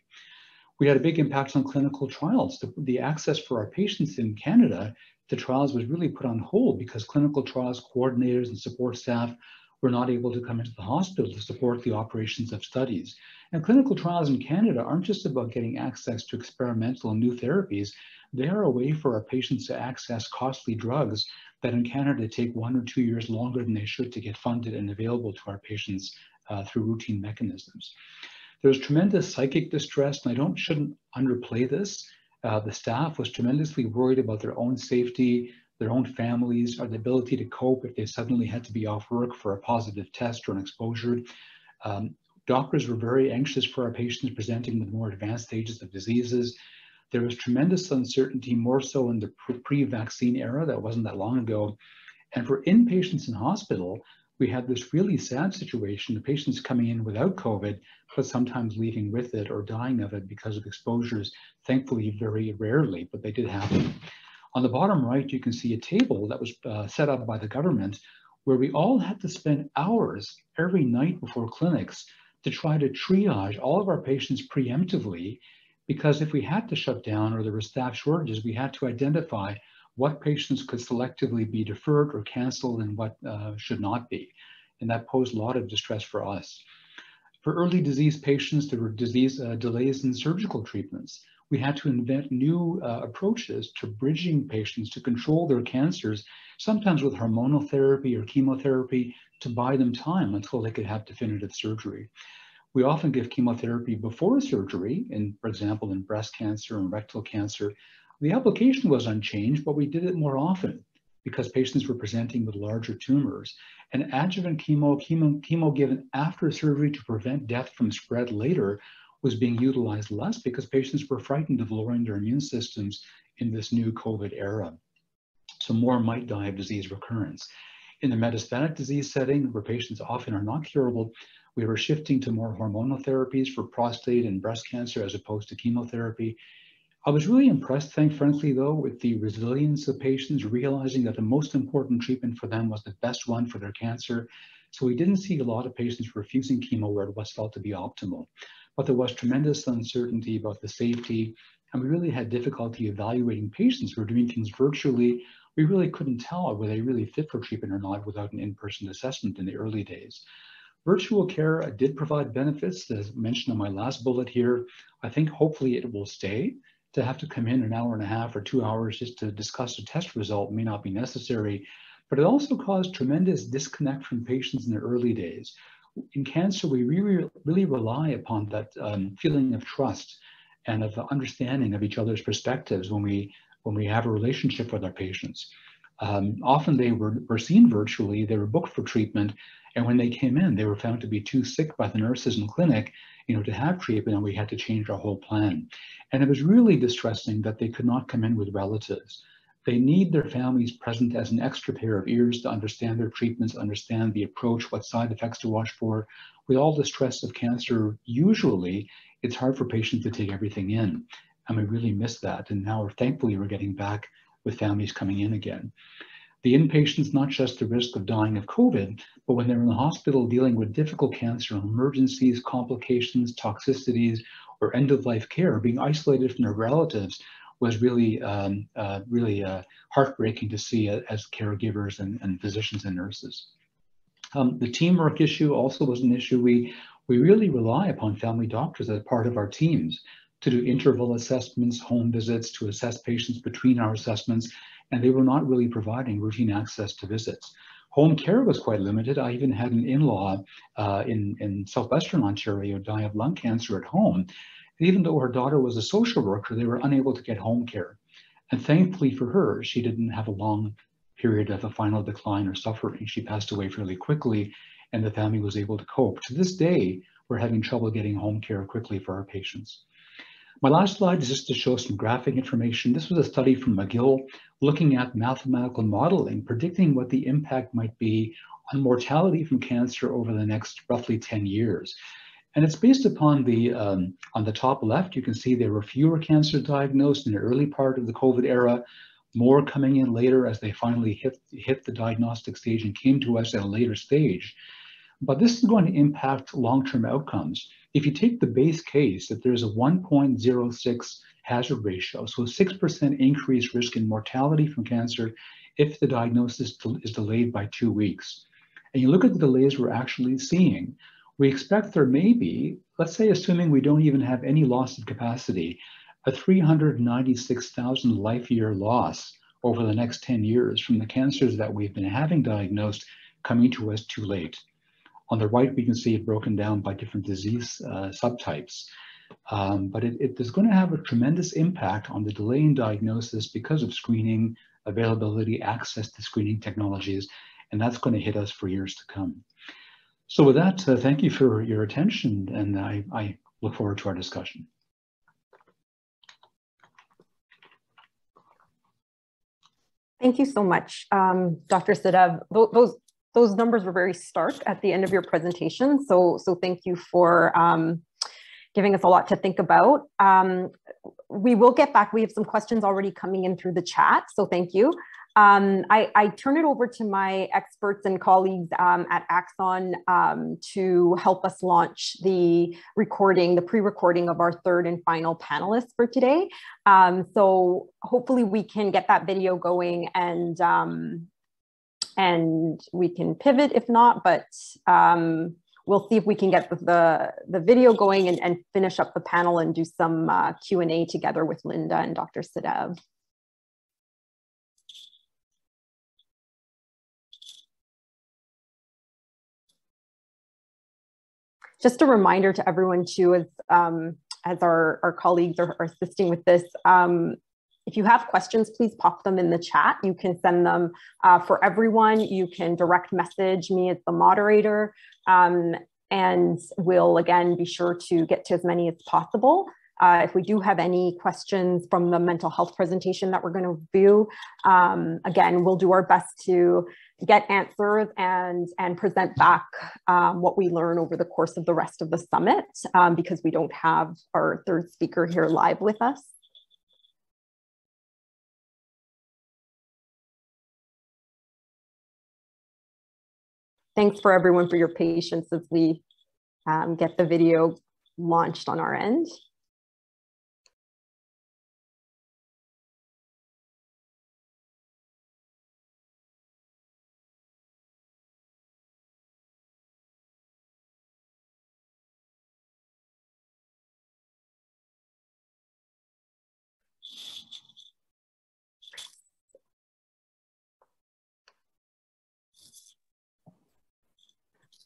We had a big impact on clinical trials. The, the access for our patients in Canada to trials was really put on hold because clinical trials coordinators and support staff were not able to come into the hospital to support the operations of studies. And clinical trials in Canada aren't just about getting access to experimental and new therapies, they are a way for our patients to access costly drugs that in Canada take one or two years longer than they should to get funded and available to our patients uh, through routine mechanisms. There's tremendous psychic distress, and I don't shouldn't underplay this. Uh, the staff was tremendously worried about their own safety, their own families, or the ability to cope if they suddenly had to be off work for a positive test or an exposure. Um, doctors were very anxious for our patients presenting with more advanced stages of diseases. There was tremendous uncertainty, more so in the pre-vaccine era, that wasn't that long ago. And for inpatients in hospital, we had this really sad situation, the patients coming in without COVID, but sometimes leaving with it or dying of it because of exposures, thankfully very rarely, but they did happen. On the bottom right, you can see a table that was uh, set up by the government where we all had to spend hours every night before clinics to try to triage all of our patients preemptively because if we had to shut down or there were staff shortages, we had to identify what patients could selectively be deferred or canceled and what uh, should not be. And that posed a lot of distress for us. For early disease patients, there were disease uh, delays in surgical treatments. We had to invent new uh, approaches to bridging patients to control their cancers, sometimes with hormonal therapy or chemotherapy to buy them time until they could have definitive surgery. We often give chemotherapy before surgery, in, for example, in breast cancer and rectal cancer. The application was unchanged, but we did it more often because patients were presenting with larger tumors. And adjuvant chemo, chemo, chemo given after surgery to prevent death from spread later was being utilized less because patients were frightened of lowering their immune systems in this new COVID era. So more might die of disease recurrence. In the metastatic disease setting, where patients often are not curable, we were shifting to more hormonal therapies for prostate and breast cancer as opposed to chemotherapy. I was really impressed, thank frankly, though, with the resilience of patients realizing that the most important treatment for them was the best one for their cancer. So we didn't see a lot of patients refusing chemo where it was felt to be optimal. But there was tremendous uncertainty about the safety, and we really had difficulty evaluating patients who were doing things virtually. We really couldn't tell whether they really fit for treatment or not without an in-person assessment in the early days. Virtual care did provide benefits, as mentioned on my last bullet here. I think hopefully it will stay. To have to come in an hour and a half or two hours just to discuss a test result may not be necessary, but it also caused tremendous disconnect from patients in the early days. In cancer, we really, really rely upon that um, feeling of trust and of understanding of each other's perspectives when we when we have a relationship with our patients. Um, often they were, were seen virtually, they were booked for treatment, and when they came in, they were found to be too sick by the nurses in the clinic, you know, to have treatment, and we had to change our whole plan. And it was really distressing that they could not come in with relatives. They need their families present as an extra pair of ears to understand their treatments, understand the approach, what side effects to watch for. With all the stress of cancer, usually it's hard for patients to take everything in. And we really miss that. And now, thankfully, we're getting back with families coming in again. The inpatients, not just the risk of dying of COVID, but when they're in the hospital dealing with difficult cancer, emergencies, complications, toxicities, or end-of-life care, being isolated from their relatives was really, um, uh, really uh, heartbreaking to see as caregivers and, and physicians and nurses. Um, the teamwork issue also was an issue. We, we really rely upon family doctors as part of our teams to do interval assessments, home visits, to assess patients between our assessments, and they were not really providing routine access to visits. Home care was quite limited. I even had an in-law uh, in, in southwestern Ontario die of lung cancer at home. Even though her daughter was a social worker, they were unable to get home care. And thankfully for her, she didn't have a long period of a final decline or suffering. She passed away fairly quickly and the family was able to cope. To this day, we're having trouble getting home care quickly for our patients. My last slide is just to show some graphic information. This was a study from McGill looking at mathematical modeling, predicting what the impact might be on mortality from cancer over the next roughly 10 years. And it's based upon the, um, on the top left, you can see there were fewer cancer diagnosed in the early part of the COVID era, more coming in later as they finally hit, hit the diagnostic stage and came to us at a later stage. But this is going to impact long-term outcomes. If you take the base case that there's a 1.06 hazard ratio, so a 6% increased risk in mortality from cancer if the diagnosis is delayed by two weeks. And you look at the delays we're actually seeing, we expect there may be, let's say assuming we don't even have any loss of capacity, a 396,000 life year loss over the next 10 years from the cancers that we've been having diagnosed coming to us too late. On the right, we can see it broken down by different disease uh, subtypes. Um, but it, it is going to have a tremendous impact on the delay in diagnosis because of screening, availability, access to screening technologies, and that's going to hit us for years to come. So with that, uh, thank you for your attention, and I, I look forward to our discussion. Thank you so much, um, Dr. Sehdev. Those those numbers were very stark at the end of your presentation. So, so thank you for um, giving us a lot to think about. Um, we will get back. We have some questions already coming in through the chat. So thank you. Um, I, I, turn it over to my experts and colleagues um, at Axon um, to help us launch the recording, the pre-recording of our third and final panelists for today. Um, so hopefully we can get that video going and um, and we can pivot if not, but um, we'll see if we can get the, the, video going and, and finish up the panel and do some uh, Q&A together with Linda and Dr. Sehdev. Just a reminder to everyone too, as, um, as our, our colleagues are, are assisting with this, um, if you have questions, please pop them in the chat. You can send them uh, for everyone. You can direct message me as the moderator. Um, and we'll again be sure to get to as many as possible. Uh, if we do have any questions from the mental health presentation that we're going to view, um, again, we'll do our best to get answers and, and present back um, what we learn over the course of the rest of the summit um, because we don't have our third speaker here live with us. Thanks for everyone for your patience as we um, get the video launched on our end.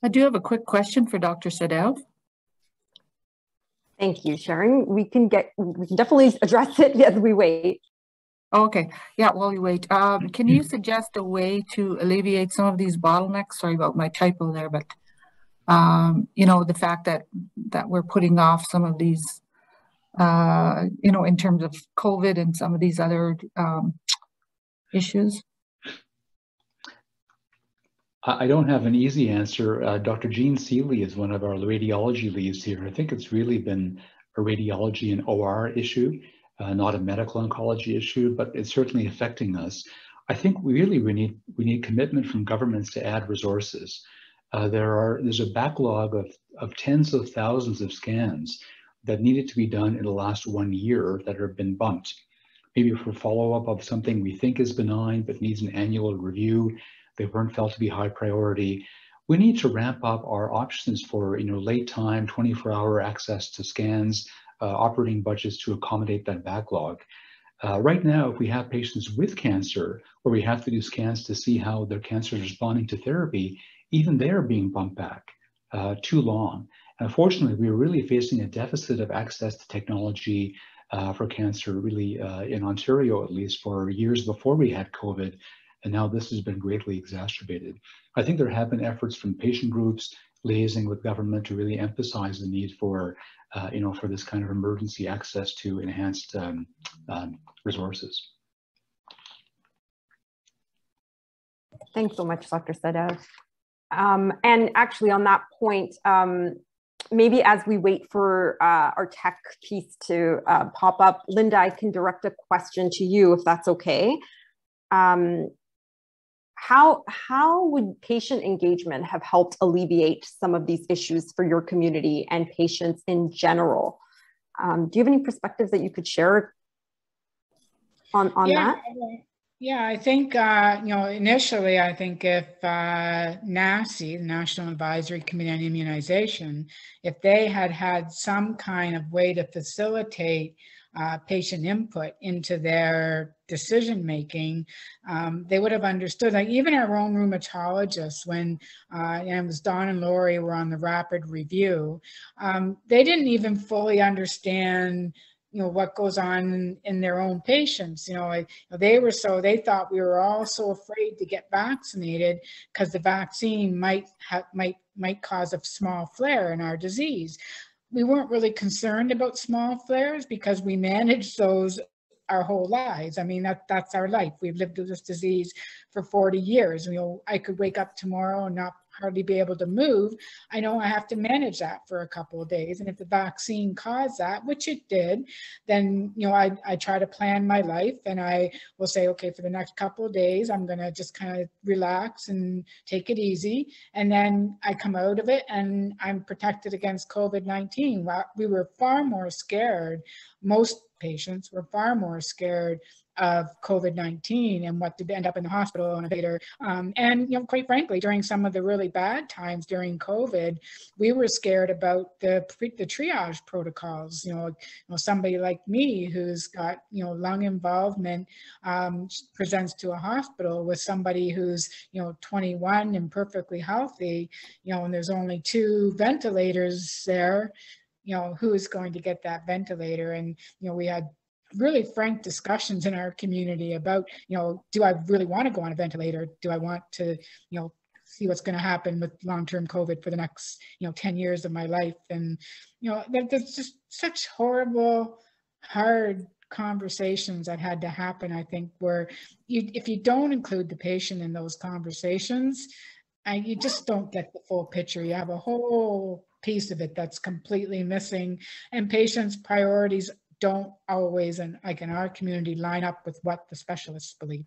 I do have a quick question for Dr. Sehdev. Thank you, Sharon. We can get, we can definitely address it as we wait. Okay, yeah, while we wait, um, can you suggest a way to alleviate some of these bottlenecks? Sorry about my typo there, but um, you know, the fact that that we're putting off some of these, uh, you know, in terms of COVID and some of these other um, issues. I don't have an easy answer. Uh, Dr. Jean Seeley is one of our radiology leads here. I think it's really been a radiology and OR issue, uh, not a medical oncology issue, but it's certainly affecting us. I think really we need we need commitment from governments to add resources. Uh, there are there's a backlog of of tens of thousands of scans that needed to be done in the last one year that have been bumped. Maybe for follow up of something we think is benign but needs an annual review they weren't felt to be high priority. We need to ramp up our options for you know late time, 24 hour access to scans, uh, operating budgets to accommodate that backlog. Uh, right now, if we have patients with cancer where we have to do scans to see how their cancer is responding to therapy, even they're being bumped back uh, too long. And unfortunately, we are really facing a deficit of access to technology uh, for cancer, really uh, in Ontario, at least for years before we had COVID and now this has been greatly exacerbated. I think there have been efforts from patient groups liaising with government to really emphasize the need for, uh, you know, for this kind of emergency access to enhanced um, um, resources. Thanks so much, Dr. Sehdev. Um, and actually on that point, um, maybe as we wait for uh, our tech piece to uh, pop up, Linda, I can direct a question to you if that's okay. Um, how how would patient engagement have helped alleviate some of these issues for your community and patients in general? Um, do you have any perspectives that you could share on on yeah, that? yeah i think uh, you know initially i think if uh, NACI, the national advisory committee on immunization if they had had some kind of way to facilitate uh, patient input into their decision making, um, they would have understood. Like even our own rheumatologists, when uh, and it was Don and Lori were on the rapid review, um, they didn't even fully understand you know what goes on in, their own patients you know like, they were so they thought we were all so afraid to get vaccinated because the vaccine might have might might cause a small flare in our disease we weren't really concerned about small flares because we managed those our whole lives. I mean, that that's our life. We've lived with this disease for 40 years. You know, I could wake up tomorrow and not hardly be able to move, I know I have to manage that for a couple of days. And if the vaccine caused that, which it did, then, you know, I, I try to plan my life and I will say, okay, for the next couple of days, I'm going to just kind of relax and take it easy. And then I come out of it and I'm protected against COVID-19. We were far more scared. Most patients were far more scared of COVID-19 and what did end up in the hospital on a ventilator. Um, and, you know, quite frankly, during some of the really bad times during COVID, we were scared about the, the triage protocols, you know, you know, somebody like me who's got, you know, lung involvement um, presents to a hospital with somebody who's, you know, 21 and perfectly healthy, you know, and there's only two ventilators there, you know, who is going to get that ventilator? And, you know, we had really frank discussions in our community about, you know, do I really want to go on a ventilator? Do I want to, you know, see what's going to happen with long-term COVID for the next, you know, 10 years of my life? And, you know, there's just such horrible, hard conversations that had to happen, I think, where you, if you don't include the patient in those conversations, and you just don't get the full picture. You have a whole piece of it that's completely missing and patients priorities don't always and like in our community line up with what the specialists believe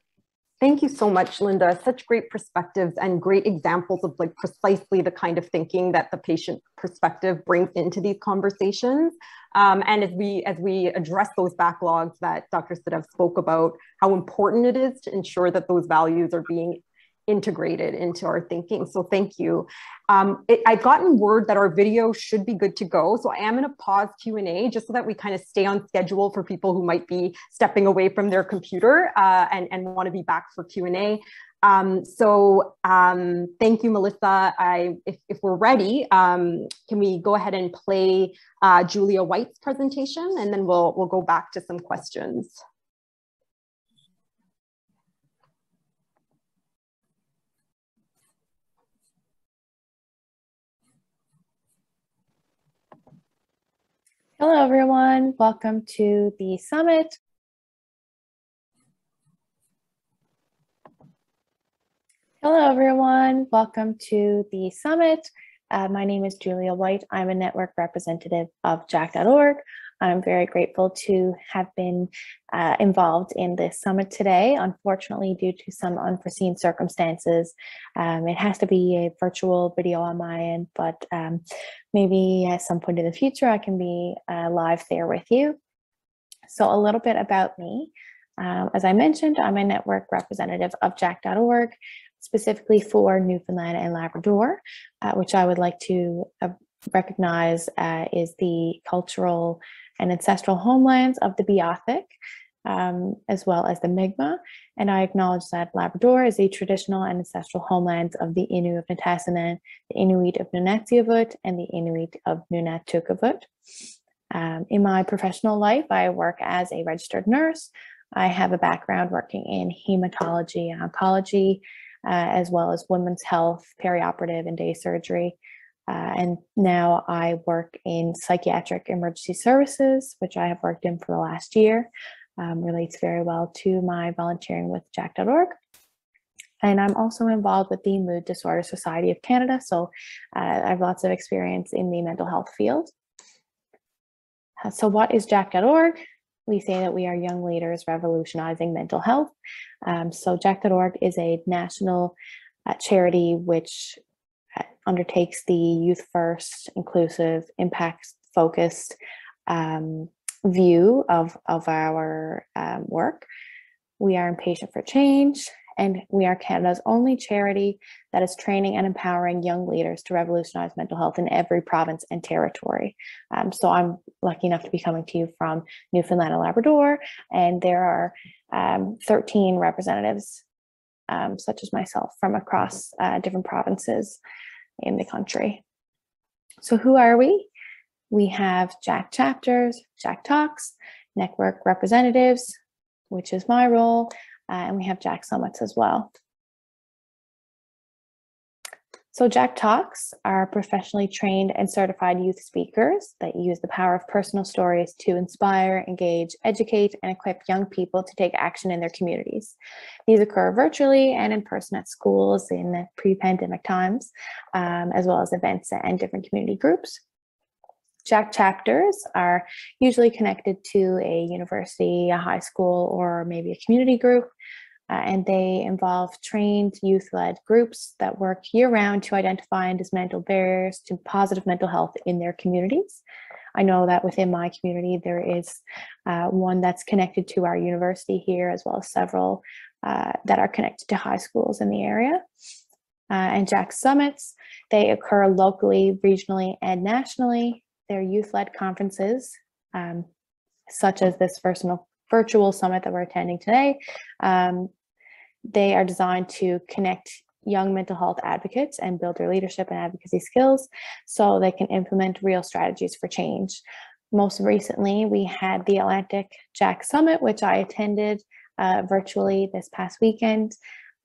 Thank you so much, Linda. Such great perspectives and great examples of like precisely the kind of thinking that the patient perspective brings into these conversations. Um, and as we as we address those backlogs that Dr. Sehdev spoke about, how important it is to ensure that those values are being integrated into our thinking. So thank you. Um, it, I've gotten word that our video should be good to go. So I am going to pause Q&A just so that we kind of stay on schedule for people who might be stepping away from their computer uh, and, and want to be back for Q&A. Um, so um, thank you, Melissa. I, if, if we're ready, um, can we go ahead and play uh, Julia White's presentation and then we'll, we'll go back to some questions. Hello, everyone. Welcome to the summit. Hello, everyone. Welcome to the summit. Uh, my name is Julia White. I'm a network representative of Jack.org. I'm very grateful to have been uh, involved in this summit today. Unfortunately, due to some unforeseen circumstances, um, it has to be a virtual video on my end, but um, maybe at some point in the future, I can be uh, live there with you. So a little bit about me. Um, as I mentioned, I'm a network representative of Jack.org, specifically for Newfoundland and Labrador, uh, which I would like to uh, recognize uh, is the cultural and ancestral homelands of the Beothuk, um, as well as the Mi'kmaq. And I acknowledge that Labrador is a traditional and ancestral homeland of the Innu of Nitassinan, the Inuit of Nunatsiavut, and the Inuit of Nunatukavut. Um, in my professional life, I work as a registered nurse. I have a background working in hematology and oncology, uh, as well as women's health, perioperative, and day surgery. Uh, and now I work in psychiatric emergency services, which I have worked in for the last year. Um, relates very well to my volunteering with Jack.org. And I'm also involved with the Mood Disorder Society of Canada. So uh, I have lots of experience in the mental health field. Uh, so what is Jack.org? We say that we are young leaders revolutionizing mental health. Um, so Jack.org is a national uh, charity which undertakes the youth first, inclusive, impact focused um, view of, of our um, work. We are impatient for change, and we are Canada's only charity that is training and empowering young leaders to revolutionize mental health in every province and territory. Um, so I'm lucky enough to be coming to you from Newfoundland and Labrador, and there are um, 13 representatives, um, such as myself, from across uh, different provinces in the country. So who are we? We have Jack chapters, Jack talks, network representatives, which is my role, uh, and we have Jack summits as well. So Jack Talks are professionally trained and certified youth speakers that use the power of personal stories to inspire, engage, educate, and equip young people to take action in their communities. These occur virtually and in person at schools in pre-pandemic times, um, as well as events and different community groups. Jack chapters are usually connected to a university, a high school, or maybe a community group uh, and they involve trained youth-led groups that work year-round to identify and dismantle barriers to positive mental health in their communities. I know that within my community, there is uh, one that's connected to our university here, as well as several uh, that are connected to high schools in the area. Uh, and Jack Summits, they occur locally, regionally, and nationally. They're youth-led conferences, um, such as this virtual, virtual summit that we're attending today. Um, they are designed to connect young mental health advocates and build their leadership and advocacy skills so they can implement real strategies for change. Most recently, we had the Atlantic Jack Summit, which I attended uh, virtually this past weekend.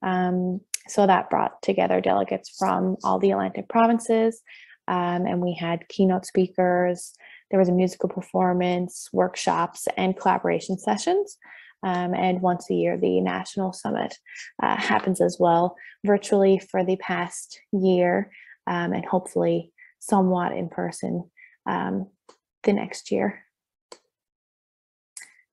Um, so that brought together delegates from all the Atlantic provinces, um, and we had keynote speakers. There was a musical performance, workshops, and collaboration sessions. Um, and once a year, the National Summit uh, happens as well, virtually for the past year, um, and hopefully somewhat in person um, the next year.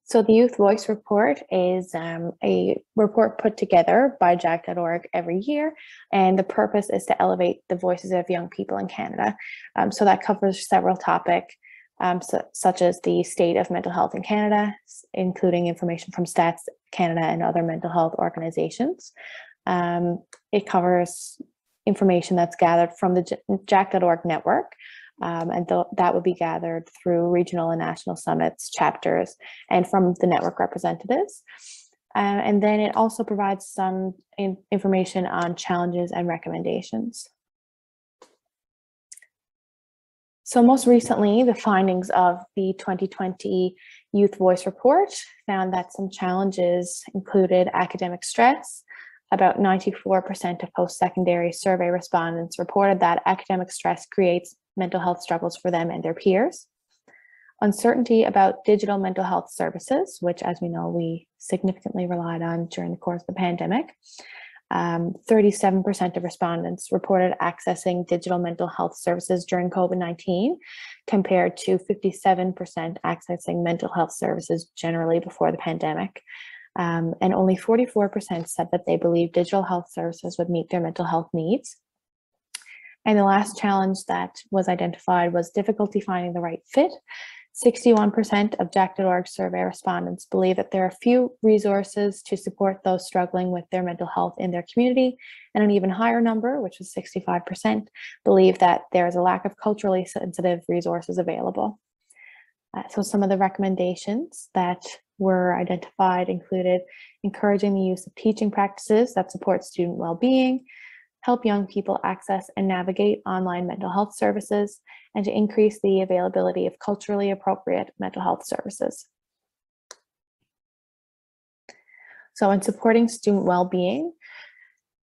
So the Youth Voice Report is um, a report put together by Jack.org every year, and the purpose is to elevate the voices of young people in Canada. Um, so that covers several topics, um, so, such as the state of mental health in Canada, including information from Stats Canada and other mental health organizations. Um, it covers information that's gathered from the Jack.org network, um, and th that would be gathered through regional and national summits, chapters, and from the network representatives. Uh, and then it also provides some in information on challenges and recommendations. So most recently, the findings of the 2020 Youth Voice Report found that some challenges included academic stress. About 94% of post-secondary survey respondents reported that academic stress creates mental health struggles for them and their peers. Uncertainty about digital mental health services, which as we know, we significantly relied on during the course of the pandemic. 37% um, of respondents reported accessing digital mental health services during COVID-19, compared to 57% accessing mental health services generally before the pandemic. Um, and only 44% said that they believe digital health services would meet their mental health needs. And the last challenge that was identified was difficulty finding the right fit. 61% of Jack.org survey respondents believe that there are few resources to support those struggling with their mental health in their community, and an even higher number, which was 65%, believe that there is a lack of culturally sensitive resources available. Uh, so some of the recommendations that were identified included encouraging the use of teaching practices that support student well-being, help young people access and navigate online mental health services, and to increase the availability of culturally appropriate mental health services. So in supporting student well-being,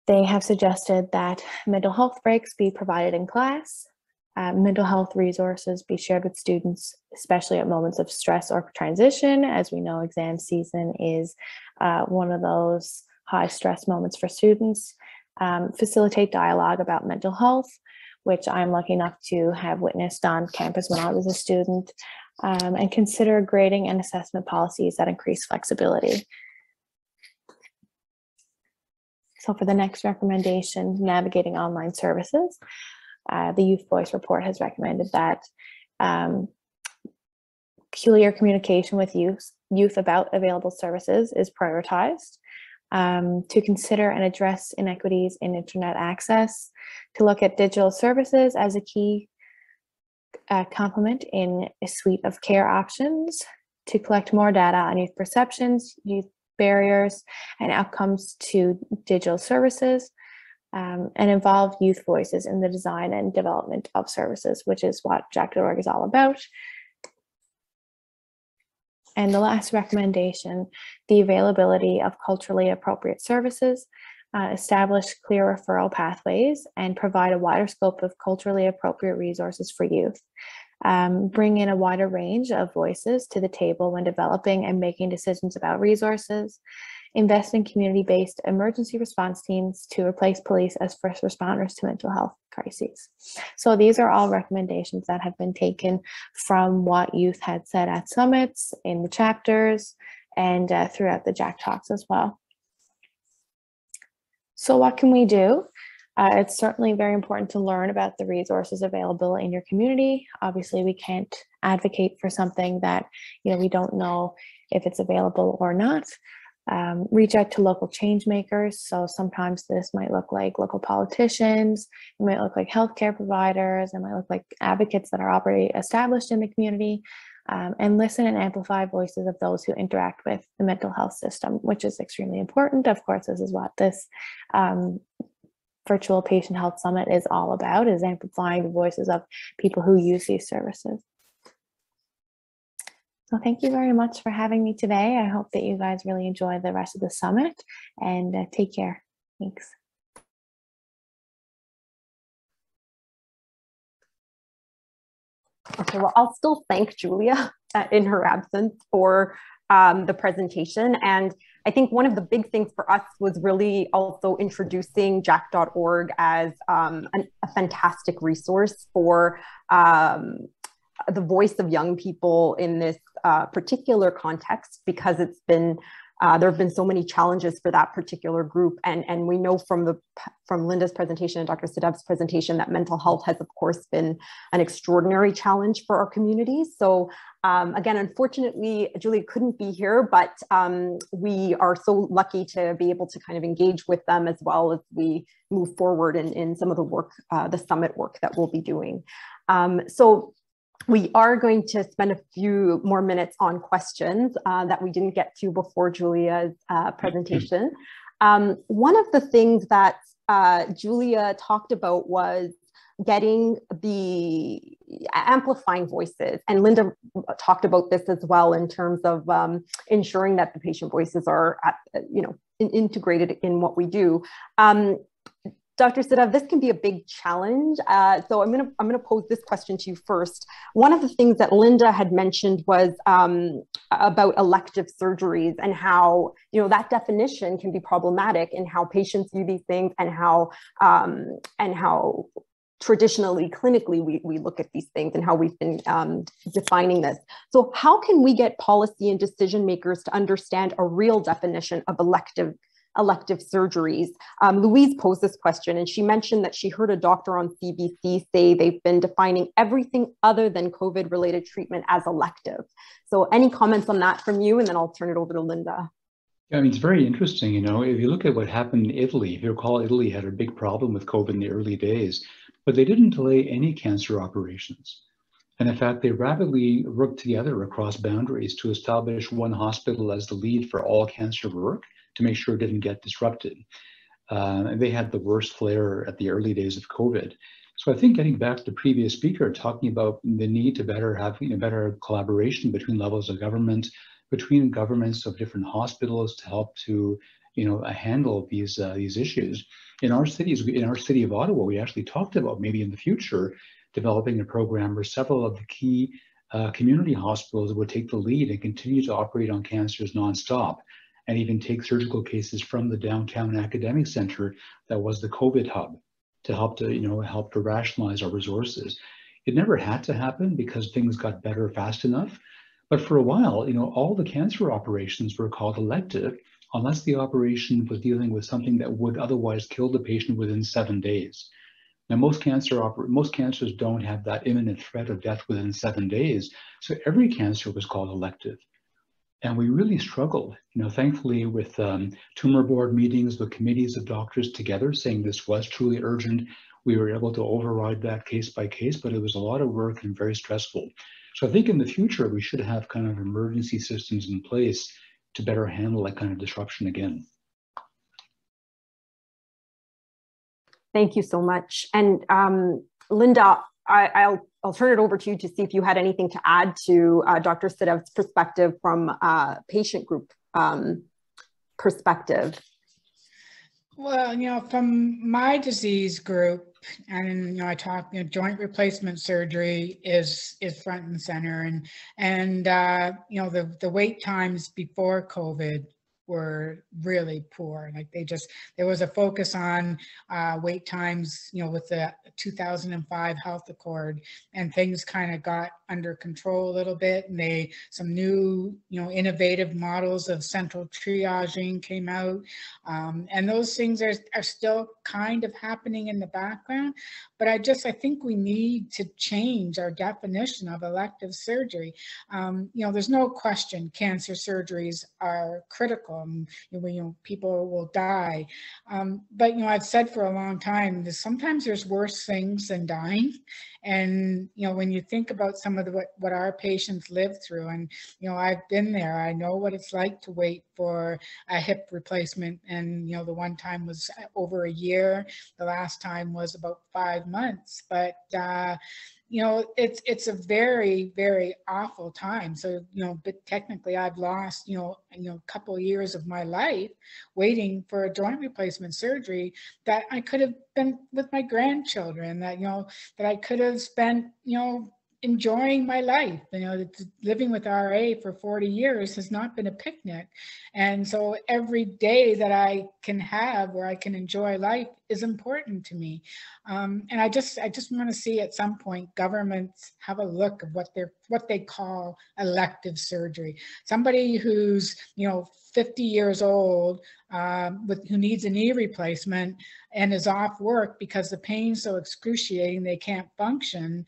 they have suggested that mental health breaks be provided in class, uh, mental health resources be shared with students, especially at moments of stress or transition. As we know, exam season is uh, one of those high stress moments for students um, facilitate dialogue about mental health, which I'm lucky enough to have witnessed on campus when I was a student, um, and consider grading and assessment policies that increase flexibility. So for the next recommendation, navigating online services, uh, the Youth Voice report has recommended that um, clear communication with youth, youth about available services is prioritized um, to consider and address inequities in internet access, to look at digital services as a key uh, complement in a suite of care options, to collect more data on youth perceptions, youth barriers, and outcomes to digital services, um, and involve youth voices in the design and development of services, which is what Jack.org is all about. And the last recommendation, the availability of culturally appropriate services, uh, establish clear referral pathways and provide a wider scope of culturally appropriate resources for youth. Um, bring in a wider range of voices to the table when developing and making decisions about resources, invest in community-based emergency response teams to replace police as first responders to mental health crises. So these are all recommendations that have been taken from what youth had said at summits, in the chapters, and uh, throughout the Jack Talks as well. So what can we do? Uh, it's certainly very important to learn about the resources available in your community. Obviously, we can't advocate for something that, you know, we don't know if it's available or not. Um, reach out to local change makers. So sometimes this might look like local politicians, it might look like healthcare providers, it might look like advocates that are already established in the community, um, and listen and amplify voices of those who interact with the mental health system, which is extremely important. Of course, this is what this um, virtual patient health summit is all about, is amplifying the voices of people who use these services. So thank you very much for having me today. I hope that you guys really enjoy the rest of the summit and uh, take care. Thanks. Okay, well, I'll still thank Julia uh, in her absence for um, the presentation. And I think one of the big things for us was really also introducing jack.org as um, an, a fantastic resource for um, the voice of young people in this uh, particular context because it's been uh, there have been so many challenges for that particular group, and and we know from the from Linda's presentation and Dr. Sehdev's presentation that mental health has of course been an extraordinary challenge for our communities. So um, again, unfortunately, julie couldn't be here, but um, we are so lucky to be able to kind of engage with them as well as we move forward in, in some of the work, uh, the summit work that we'll be doing. Um, so we are going to spend a few more minutes on questions uh, that we didn't get to before Julia's uh, presentation. Um, one of the things that uh, Julia talked about was getting the amplifying voices and linda talked about this as well in terms of um, ensuring that the patient voices are at, you know in, integrated in what we do um, Dr. Sehdev, this can be a big challenge. Uh, so I'm going to I'm going to pose this question to you first. One of the things that Linda had mentioned was um, about elective surgeries and how you know that definition can be problematic in how patients view these things and how um, and how traditionally clinically we, we look at these things and how we've been um, defining this so how can we get policy and decision makers to understand a real definition of elective elective surgeries. Um, Louise posed this question and she mentioned that she heard a doctor on CBC say they've been defining everything other than COVID related treatment as elective. So any comments on that from you? And then I'll turn it over to Linda. Yeah, I mean, it's very interesting. You know, if you look at what happened in Italy, if you recall, Italy had a big problem with COVID in the early days, but they didn't delay any cancer operations. And in fact, they rapidly worked together across boundaries to establish one hospital as the lead for all cancer work to make sure it didn't get disrupted. Uh, and they had the worst flare at the early days of COVID. So I think getting back to the previous speaker, talking about the need to better have you know, better collaboration between levels of government, between governments of different hospitals to help to you know handle these uh, these issues. In our cities, in our city of Ottawa, we actually talked about maybe in the future developing a program where several of the key uh, community hospitals would take the lead and continue to operate on cancers nonstop and even take surgical cases from the downtown academic center that was the COVID hub to help to, you know, help to rationalize our resources. It never had to happen because things got better fast enough. But for a while, you know, all the cancer operations were called elective unless the operation was dealing with something that would otherwise kill the patient within seven days. Now, most cancer most cancers don't have that imminent threat of death within seven days, so every cancer was called elective. And we really struggled, you know, thankfully with um, tumor board meetings with committees of doctors together saying this was truly urgent, we were able to override that case by case, but it was a lot of work and very stressful. So I think in the future, we should have kind of emergency systems in place to better handle that kind of disruption again. Thank you so much. And um, Linda, I, will I'll turn it over to you to see if you had anything to add to uh, Dr. Sehdev's perspective from uh, patient group um, perspective. Well, you know, from my disease group, and you know, I talk, you know, joint replacement surgery is is front and center, and and uh, you know, the the wait times before COVID were really poor. Like they just, there was a focus on uh, wait times, you know, with the 2005 health accord and things kind of got under control a little bit and they, some new, you know, innovative models of central triaging came out. Um, and those things are, are still kind of happening in the background, but I just, I think we need to change our definition of elective surgery. Um, you know, there's no question cancer surgeries are critical um, you, know, you know, people will die. Um, but, you know, I've said for a long time that sometimes there's worse things than dying. And, you know, when you think about some of the, what, what our patients live through, and, you know, I've been there, I know what it's like to wait for a hip replacement. And, you know, the one time was over a year. The last time was about five months. But, uh, you know, it's it's a very very awful time. So you know, but technically, I've lost you know you know a couple of years of my life waiting for a joint replacement surgery that I could have been with my grandchildren. That you know that I could have spent you know enjoying my life. You know, living with RA for 40 years has not been a picnic. And so every day that I can have where I can enjoy life is important to me. Um, and I just I just want to see at some point governments have a look of what they're what they call elective surgery. Somebody who's, you know, 50 years old um, with who needs a knee replacement and is off work because the pain's so excruciating they can't function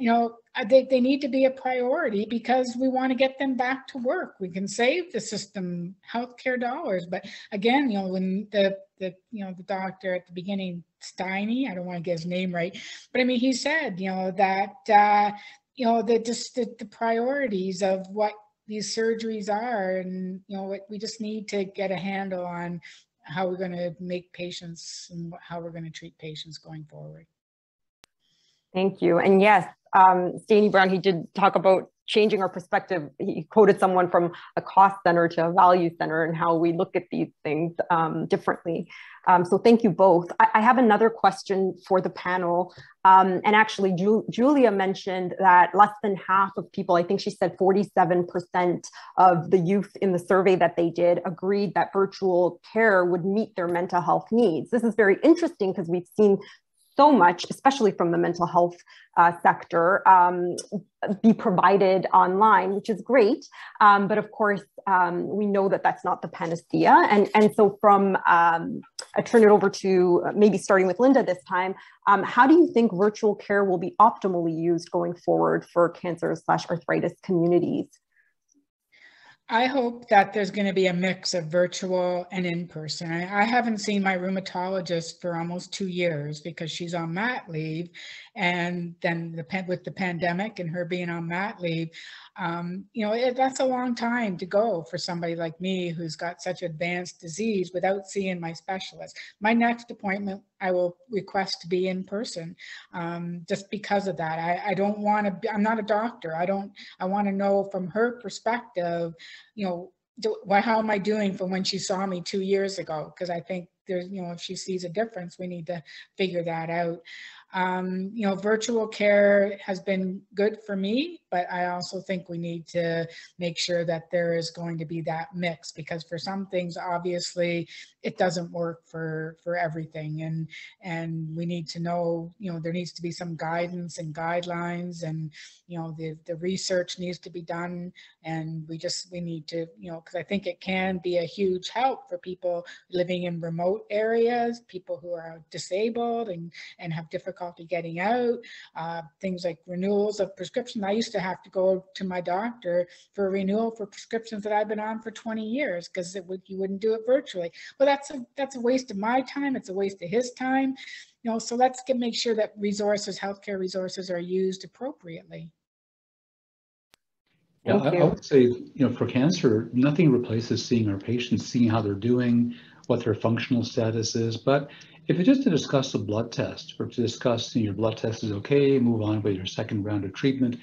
you know, they, they need to be a priority because we want to get them back to work. We can save the system healthcare dollars. But again, you know, when the, the you know, the doctor at the beginning, Steini, I don't want to get his name right, but I mean, he said, you know, that, uh, you know, the just the, the priorities of what these surgeries are. And, you know, what we just need to get a handle on how we're going to make patients and how we're going to treat patients going forward. Thank you. And yes, um, Steini Brown, he did talk about changing our perspective. He quoted someone from a cost center to a value center and how we look at these things um, differently. Um, so thank you both. I, I, have another question for the panel. Um, and actually, Ju Julia mentioned that less than half of people, I think she said 47% of the youth in the survey that they did agreed that virtual care would meet their mental health needs. This is very interesting because we've seen so much, especially from the mental health uh, sector, um, be provided online, which is great. Um, but of course, um, we know that that's not the panacea. And, and so from, um, I turn it over to maybe starting with Linda this time, um, how do you think virtual care will be optimally used going forward for cancer slash arthritis communities? I hope that there's going to be a mix of virtual and in person. I, I, haven't seen my rheumatologist for almost two years because she's on mat leave. And then the, with the pandemic and her being on mat leave, um, you know, it, that's a long time to go for somebody like me who's got such advanced disease without seeing my specialist. My next appointment, I will request to be in person um, just because of that. I, I don't want to, I'm not a doctor. I don't, I want to know from her perspective, you know, do, well, how am I doing from when she saw me two years ago? Because I think there's, you know, if she sees a difference, we need to figure that out. Um, you know, virtual care has been good for me, but I also think we need to make sure that there is going to be that mix because for some things, obviously, it doesn't work for for everything, and and we need to know, you know, there needs to be some guidance and guidelines, and you know, the the research needs to be done, and we just we need to, you know, because I think it can be a huge help for people living in remote areas, people who are disabled and and have difficult difficulty getting out, uh, things like renewals of prescriptions. I used to have to go to my doctor for a renewal for prescriptions that I've been on for 20 years because it would, you wouldn't do it virtually. Well, that's a, that's a waste of my time. It's a waste of his time. You know, so let's get, make sure that resources, healthcare resources are used appropriately. Yeah, I, I, would say, you know, for cancer, nothing replaces seeing our patients, seeing how they're doing, what their functional status is. But if it's just to discuss a blood test or to discuss you know, your blood test is okay, move on with your second round of treatment,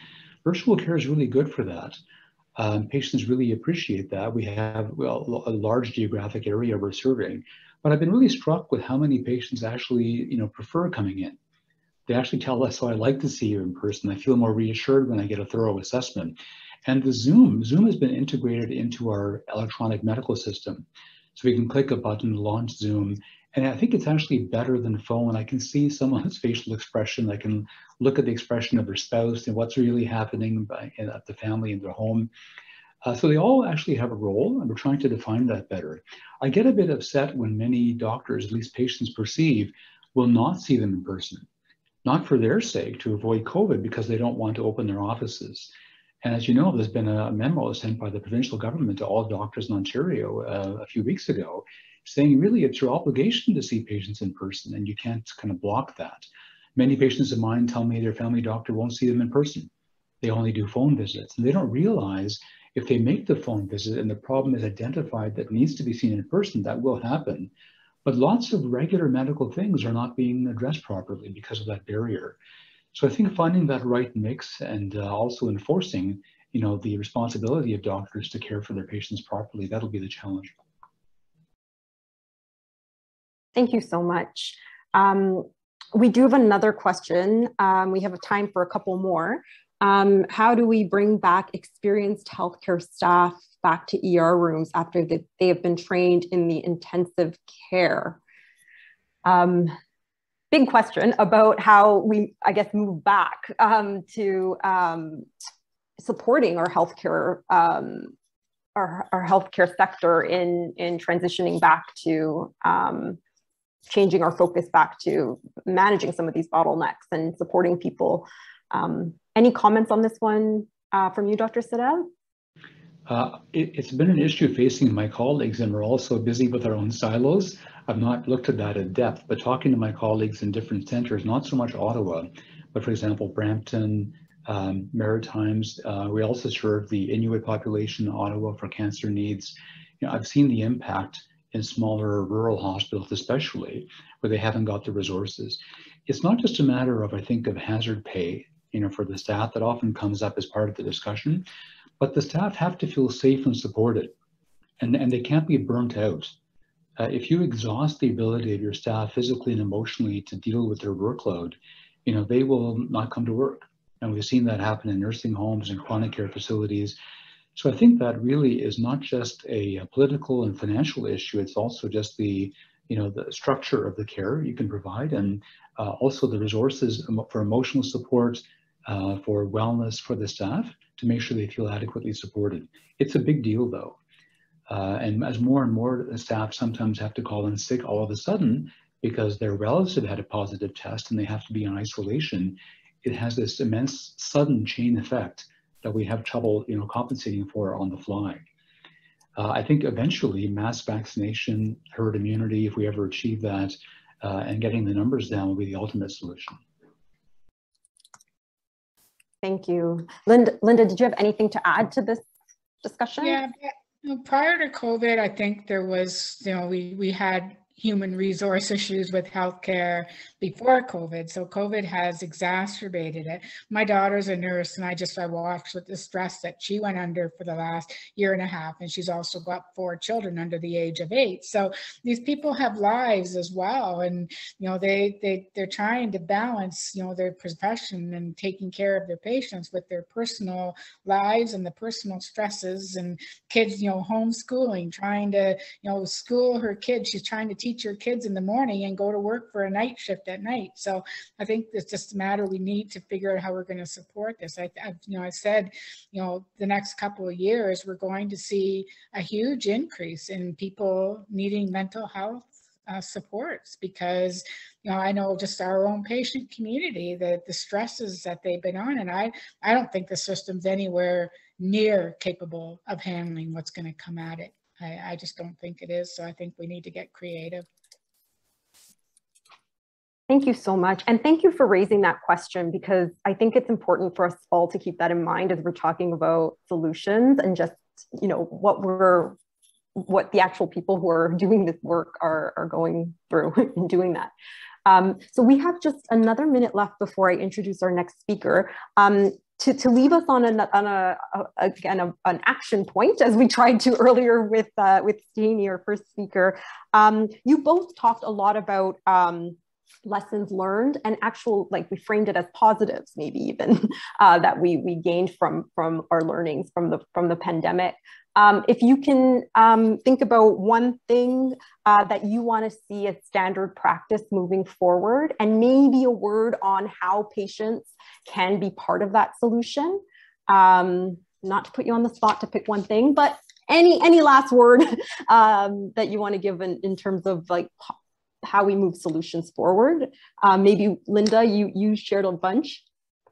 virtual care is really good for that. Um, patients really appreciate that. We have well, a large geographic area we're serving, but I've been really struck with how many patients actually you know, prefer coming in. They actually tell us, oh, I like to see you in person. I feel more reassured when I get a thorough assessment. And the Zoom, Zoom has been integrated into our electronic medical system. So we can click a button, launch Zoom, and I think it's actually better than phone. I can see someone's facial expression. I can look at the expression of their spouse and what's really happening by, at the family in their home. Uh, so they all actually have a role, and we're trying to define that better. I get a bit upset when many doctors, at least patients perceive, will not see them in person, not for their sake to avoid COVID because they don't want to open their offices. And as you know, there's been a memo sent by the provincial government to all doctors in Ontario uh, a few weeks ago saying really it's your obligation to see patients in person and you can't kind of block that. Many patients of mine tell me their family doctor won't see them in person. They only do phone visits and they don't realize if they make the phone visit and the problem is identified that needs to be seen in person, that will happen. But lots of regular medical things are not being addressed properly because of that barrier. So I think finding that right mix and uh, also enforcing, you know, the responsibility of doctors to care for their patients properly, that'll be the challenge. Thank you so much. Um, we do have another question. Um, we have time for a couple more. Um, how do we bring back experienced healthcare staff back to ER rooms after they, they have been trained in the intensive care? Um, big question about how we, I guess, move back um, to um, supporting our healthcare um, our, our healthcare sector in in transitioning back to um, changing our focus back to managing some of these bottlenecks and supporting people. Um, any comments on this one uh, from you, Dr. Sehdev? Uh, it, has been an issue facing my colleagues, and we're also busy with our own silos. I've not looked at that in depth, but talking to my colleagues in different centers, not so much Ottawa, but for example, Brampton, um, Maritimes. Uh, we also serve the Inuit population in Ottawa for cancer needs. You know, I've seen the impact in smaller rural hospitals, especially where they haven't got the resources. It's not just a matter of, I think, of hazard pay, you know, for the staff that often comes up as part of the discussion, but the staff have to feel safe and supported, and, and they can't be burnt out. Uh, if you exhaust the ability of your staff physically and emotionally to deal with their workload, you know, they will not come to work. And we've seen that happen in nursing homes and chronic care facilities so I think that really is not just a, a, political and financial issue. It's also just the, you know, the structure of the care you can provide and uh, also the resources for emotional support, uh, for wellness for the staff to make sure they feel adequately supported. It's a big deal though. Uh, and as more and more staff sometimes have to call in sick all of a sudden because their relative had a positive test and they have to be in isolation, it has this immense sudden chain effect that we have trouble, you know, compensating for on the fly. Uh, I think eventually mass vaccination, herd immunity, if we ever achieve that, uh, and getting the numbers down will be the ultimate solution. Thank you. Linda, Linda, did you have anything to add to this discussion? Yeah, prior to COVID, I think there was, you know, we, we had human resource issues with healthcare before COVID. So COVID has exacerbated it. My daughter's a nurse and I just, I watched with the stress that she went under for the last year and a half. And she's also got four children under the age of eight. So these people have lives as well. And, you know, they, they, they're trying to balance, you know, their profession and taking care of their patients with their personal lives and the personal stresses and kids, you know, homeschooling, trying to, you know, school her kids. She's trying to teach teach your kids in the morning and go to work for a night shift at night. So I think it's just a matter we need to figure out how we're going to support this. I, I you know, I said, you know, the next couple of years we're going to see a huge increase in people needing mental health uh, supports because you know I know just our own patient community that the stresses that they've been on and I I don't think the system's anywhere near capable of handling what's going to come at it. I, I just don't think it is. So I think we need to get creative. Thank you so much. And thank you for raising that question because I think it's important for us all to keep that in mind as we're talking about solutions and just, you know, what we're what the actual people who are doing this work are, are going through in doing that. Um, so we have just another minute left before I introduce our next speaker. Um, to, to leave us on, an, on a, a again a, an action point as we tried to earlier with uh, with Steini, our first speaker. Um, you both talked a lot about um, lessons learned and actual like we framed it as positives maybe even uh, that we we gained from from our learnings from the from the pandemic. Um, if you can um, think about one thing uh, that you want to see as standard practice moving forward and maybe a word on how patients can be part of that solution. Um, not to put you on the spot to pick one thing but any any last word um, that you want to give in, in terms of like how we move solutions forward. Uh, maybe Linda, you you shared a bunch.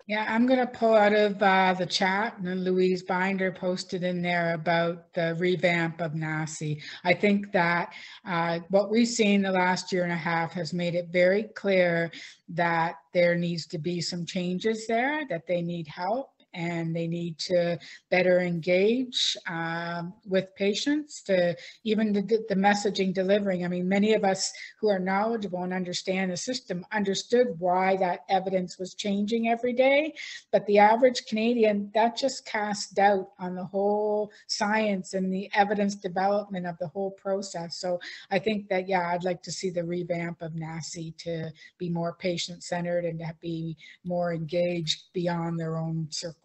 Yeah, I'm going to pull out of uh, the chat, and Louise Binder posted in there about the revamp of NACI. I think that uh, what we've seen the last year and a half has made it very clear that there needs to be some changes there, that they need help, and they need to better engage um, with patients to even the, the messaging delivering. I mean, many of us who are knowledgeable and understand the system understood why that evidence was changing every day, but the average Canadian, that just casts doubt on the whole science and the evidence development of the whole process. So I think that, yeah, I'd like to see the revamp of NACI to be more patient-centered and to be more engaged beyond their own circle.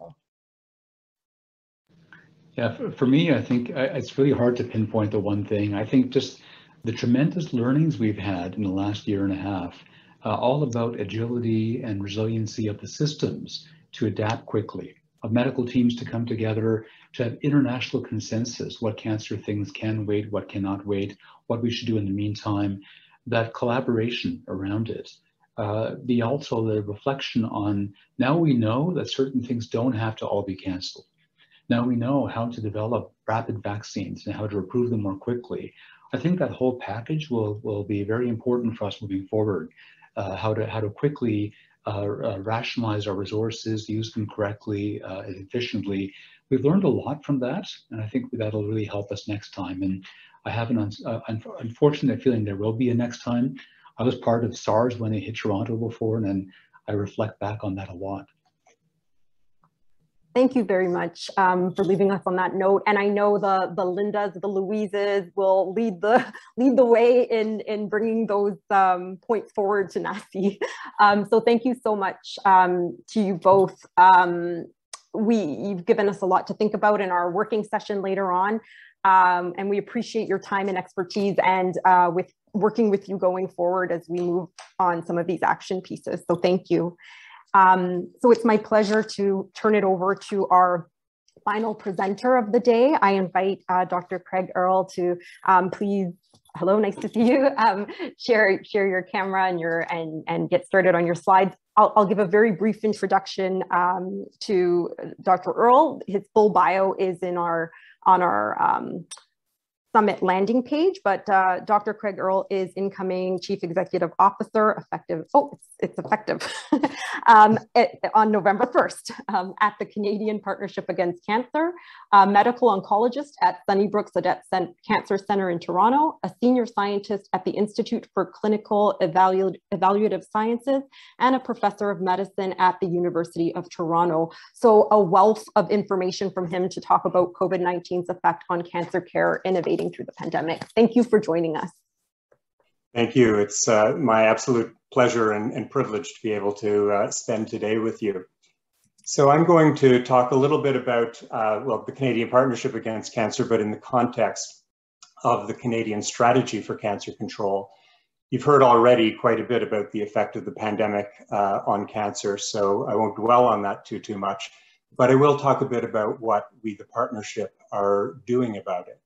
Yeah, for, for me, I think I, it's really hard to pinpoint the one thing. I think just the tremendous learnings we've had in the last year and a half, uh, all about agility and resiliency of the systems to adapt quickly, of medical teams to come together, to have international consensus, what cancer things can wait, what cannot wait, what we should do in the meantime, that collaboration around it. Uh, the also the reflection on now we know that certain things don't have to all be canceled now we know how to develop rapid vaccines and how to approve them more quickly. I think that whole package will, will be very important for us moving forward. Uh, how to how to quickly uh, uh, rationalize our resources, use them correctly, uh, efficiently. We've learned a lot from that, and I think that'll really help us next time. And I have an un uh, unfortunate feeling there will be a next time. I was part of SARS when it hit Toronto before, and I reflect back on that a lot thank you very much um, for leaving us on that note. And I know the the Lindas, the Louises will lead the lead the way in in bringing those um, points forward to NACI. Um, so thank you so much um, to you both. Um, we you've given us a lot to think about in our working session later on. Um, and we appreciate your time and expertise and uh, with working with you going forward as we move on some of these action pieces. So thank you. Um, so it's my pleasure to turn it over to our final presenter of the day. I invite uh, Dr. Craig Earle to um, please, hello, nice to see you, um, share, share your camera and, your, and, and get started on your slides. I'll, I'll give a very brief introduction um, to Dr. Earle. His full bio is in our, on our um, Summit landing page, but uh, Dr. Craig Earle is incoming Chief Executive Officer effective, oh, it's, it's effective, um, it, on November 1st um, at the Canadian Partnership Against Cancer, a medical oncologist at Sunnybrook Odette Cancer Center in Toronto, a senior scientist at the Institute for Clinical Evalu Evaluative Sciences, and a professor of medicine at the University of Toronto. So a wealth of information from him to talk about COVID-19's effect on cancer care innovation through the pandemic. Thank you for joining us. Thank you. It's uh, my absolute pleasure and, and, privilege to be able to uh, spend today with you. So I'm going to talk a little bit about, uh, well, the Canadian Partnership Against Cancer, but in the context of the Canadian Strategy for Cancer Control. You've heard already quite a bit about the effect of the pandemic uh, on cancer, so I won't dwell on that too, too much, but I will talk a bit about what we, the partnership, are doing about it.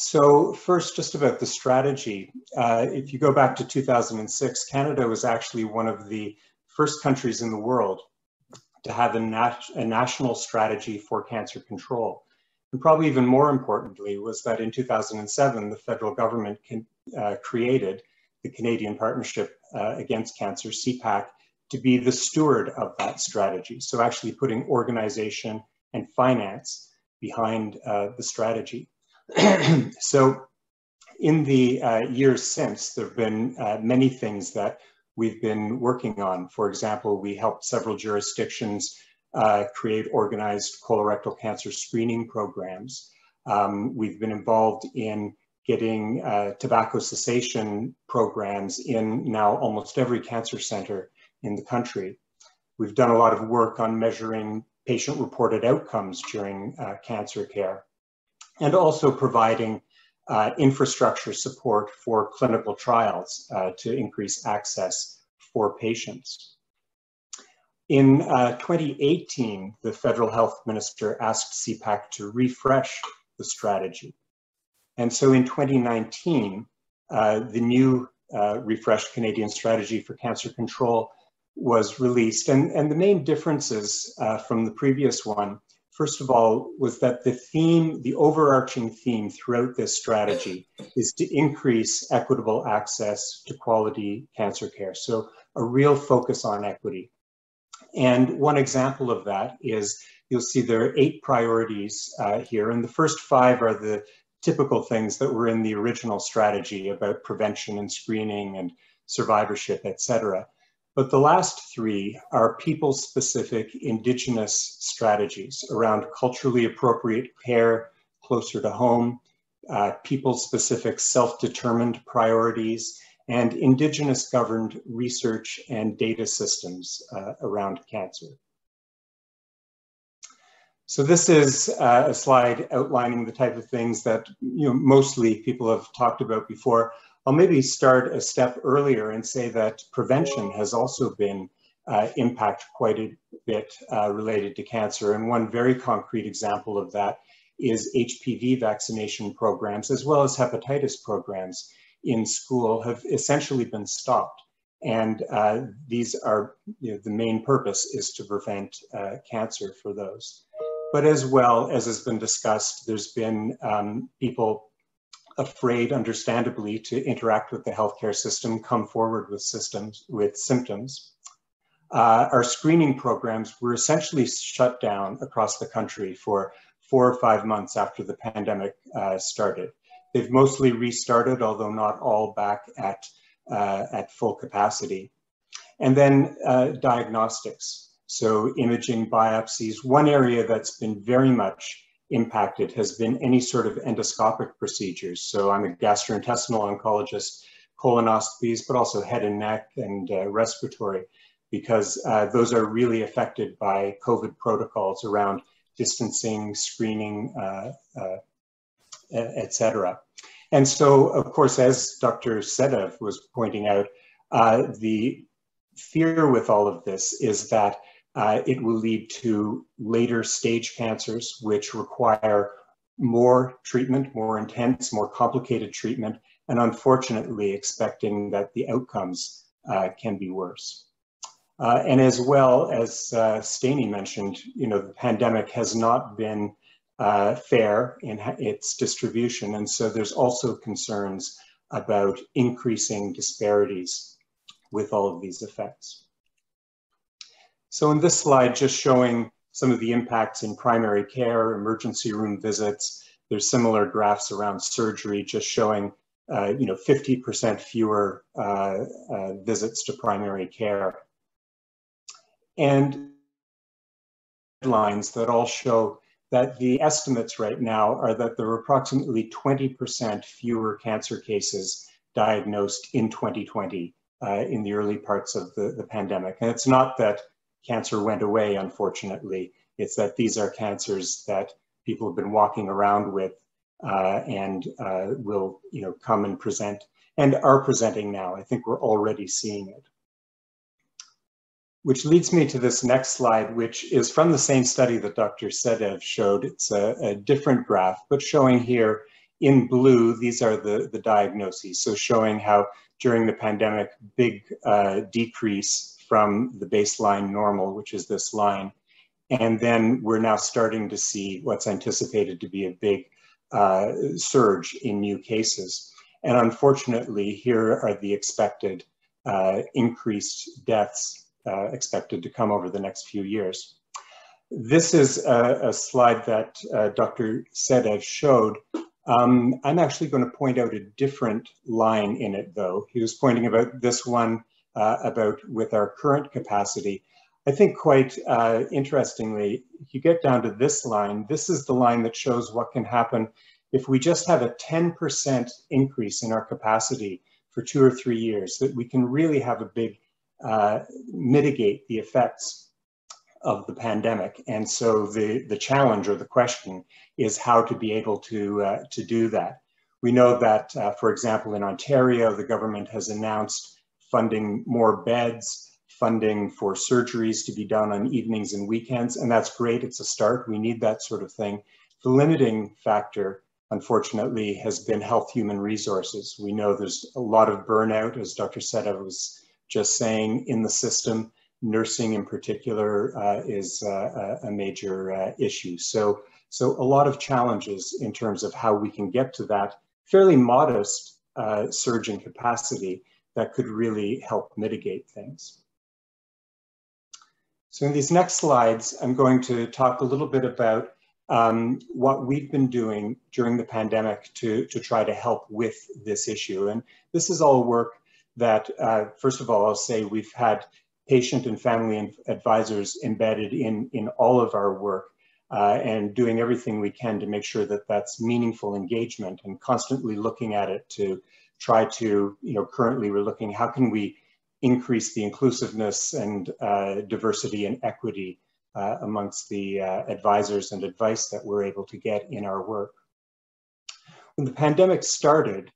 So first, just about the strategy. Uh, if you go back to 2006, Canada was actually one of the first countries in the world to have a, nat a national strategy for cancer control. And probably even more importantly was that in 2007, the federal government uh, created the Canadian Partnership uh, Against Cancer, CPAC, to be the steward of that strategy. So actually putting organization and finance behind uh, the strategy. so in the uh, years since, there have been uh, many things that we've been working on. For example, we helped several jurisdictions uh, create organized colorectal cancer screening programs. Um, we've been involved in getting uh, tobacco cessation programs in now almost every cancer center in the country. We've done a lot of work on measuring patient-reported outcomes during uh, cancer care and also providing uh, infrastructure support for clinical trials uh, to increase access for patients. In uh, 2018, the federal health minister asked CPAC to refresh the strategy. And so in 2019, uh, the new uh, refreshed Canadian strategy for cancer control was released. And, and the main differences uh, from the previous one, first of all, was that the theme, the overarching theme throughout this strategy is to increase equitable access to quality cancer care. So a real focus on equity. And one example of that is you'll see there are eight priorities uh, here. And the first five are the typical things that were in the original strategy about prevention and screening and survivorship, et cetera. But the last three are people-specific indigenous strategies around culturally appropriate care closer to home, uh, people-specific self-determined priorities, and indigenous governed research and data systems uh, around cancer. So this is uh, a slide outlining the type of things that you know mostly people have talked about before. I'll maybe start a step earlier and say that prevention has also been uh, impacted quite a bit uh, related to cancer. And one very concrete example of that is HPV vaccination programs as well as hepatitis programs in school have essentially been stopped. And uh, these are, you know, the main purpose is to prevent uh, cancer for those. But as well, as has been discussed, there's been um, people afraid, understandably, to interact with the healthcare system, come forward with systems, with symptoms. Uh, our screening programs were essentially shut down across the country for four or five months after the pandemic uh, started. They've mostly restarted, although not all back at, uh, at full capacity. And then uh, diagnostics. So imaging biopsies. One area that's been very much impacted has been any sort of endoscopic procedures. So I'm a gastrointestinal oncologist, colonoscopies, but also head and neck and uh, respiratory, because uh, those are really affected by COVID protocols around distancing, screening, uh, uh etc. And so, of course, as Dr. Sehdev was pointing out, uh, the fear with all of this is that uh, it will lead to later stage cancers, which require more treatment, more intense, more complicated treatment, and unfortunately expecting that the outcomes uh, can be worse. Uh, and as well as uh, mentioned, you know, the pandemic has not been uh, fair in its distribution. And so there's also concerns about increasing disparities with all of these effects. So in this slide, just showing some of the impacts in primary care, emergency room visits, there's similar graphs around surgery, just showing uh, you know, 50% fewer uh, uh, visits to primary care. And headlines that all show that the estimates right now are that there are approximately 20% fewer cancer cases diagnosed in 2020 uh, in the early parts of the, the pandemic. And it's not that cancer went away, unfortunately. It's that these are cancers that people have been walking around with uh, and uh, will you know, come and present and are presenting now. I think we're already seeing it which leads me to this next slide, which is from the same study that Dr. Sehdev showed. It's a, a, different graph, but showing here in blue, these are the, the diagnoses. So showing how during the pandemic, big uh, decrease from the baseline normal, which is this line. And then we're now starting to see what's anticipated to be a big uh, surge in new cases. And unfortunately, here are the expected uh, increased deaths uh, expected to come over the next few years. This is a, a slide that uh, Dr. Sehdev showed. Um, I'm actually going to point out a different line in it, though. He was pointing about this one about with our current capacity. I think quite uh, interestingly, you get down to this line, this is the line that shows what can happen if we just have a 10% increase in our capacity for two or three years, that we can really have a big, uh, mitigate the effects of the pandemic. And so the, the challenge or the question is how to be able to, uh, to do that. We know that, uh, for example, in Ontario, the government has announced funding more beds, funding for surgeries to be done on evenings and weekends, and that's great. It's a start. We need that sort of thing. The limiting factor, unfortunately, has been health human resources. We know there's a lot of burnout, as Dr. Seta was just saying, in the system. Nursing in particular uh, is uh, a major uh, issue. So, so a lot of challenges in terms of how we can get to that fairly modest uh, surge in capacity that could really help mitigate things. So in these next slides, I'm going to talk a little bit about um, what we've been doing during the pandemic to, to try to help with this issue. And this is all work that, uh, first of all, I'll say we've had patient and family advisors embedded in, in all of our work uh, and doing everything we can to make sure that that's meaningful engagement and constantly looking at it to try to, you know, currently we're looking, how can we increase the inclusiveness and uh, diversity and equity uh, amongst the uh, advisors and advice that we're able to get in our work. When the pandemic started,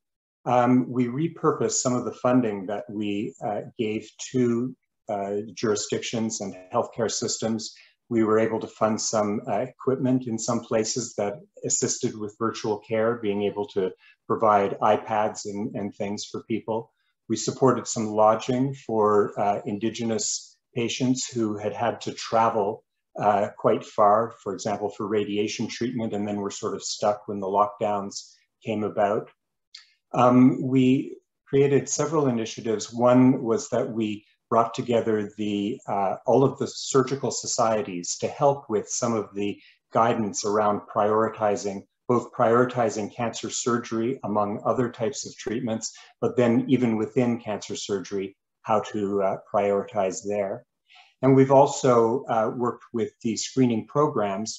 um, we repurposed some of the funding that we uh, gave to uh, jurisdictions and healthcare systems. We were able to fund some uh, equipment in some places that assisted with virtual care, being able to provide iPads and, and things for people. We supported some lodging for uh, Indigenous patients who had had to travel uh, quite far, for example, for radiation treatment, and then were sort of stuck when the lockdowns came about. Um, we created several initiatives. One was that we brought together the uh, all of the surgical societies to help with some of the guidance around prioritizing both prioritizing cancer surgery among other types of treatments, but then even within cancer surgery, how to uh, prioritize there. And we've also uh, worked with the screening programs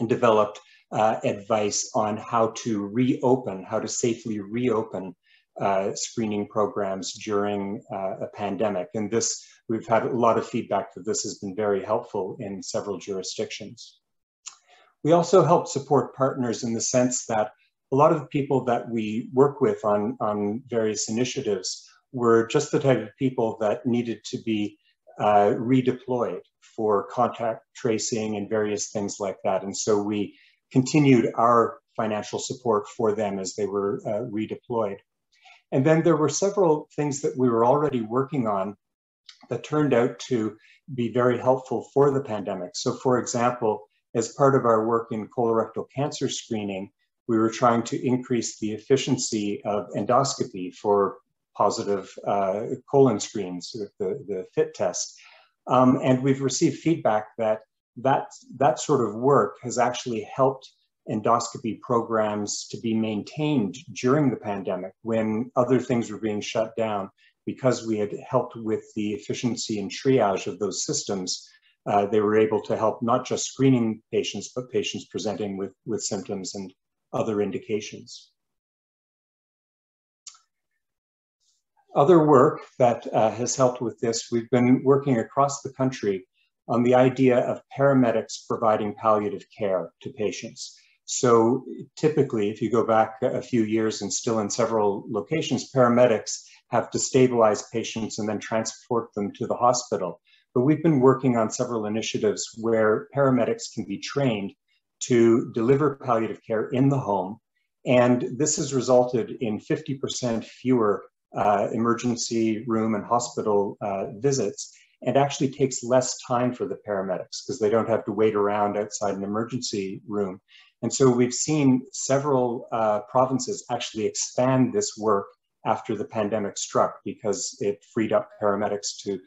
and developed uh, advice on how to reopen, how to safely reopen uh, screening programs during uh, a pandemic. And this, we've had a lot of feedback that this has been very helpful in several jurisdictions. We also help support partners in the sense that a lot of the people that we work with on, on various initiatives were just the type of people that needed to be uh, redeployed for contact tracing and various things like that. And so we continued our financial support for them as they were uh, redeployed. And then there were several things that we were already working on that turned out to be very helpful for the pandemic. So for example, as part of our work in colorectal cancer screening, we were trying to increase the efficiency of endoscopy for positive uh, colon screens, the, the FIT test. Um, and we've received feedback that, that that sort of work has actually helped endoscopy programs to be maintained during the pandemic when other things were being shut down because we had helped with the efficiency and triage of those systems uh, they were able to help not just screening patients, but patients presenting with, with symptoms and other indications. Other work that uh, has helped with this, we've been working across the country on the idea of paramedics providing palliative care to patients. So typically, if you go back a few years and still in several locations, paramedics have to stabilize patients and then transport them to the hospital. But we've been working on several initiatives where paramedics can be trained to deliver palliative care in the home. And this has resulted in 50% fewer uh, emergency room and hospital uh, visits and actually takes less time for the paramedics because they don't have to wait around outside an emergency room. And so we've seen several uh, provinces actually expand this work after the pandemic struck because it freed up paramedics to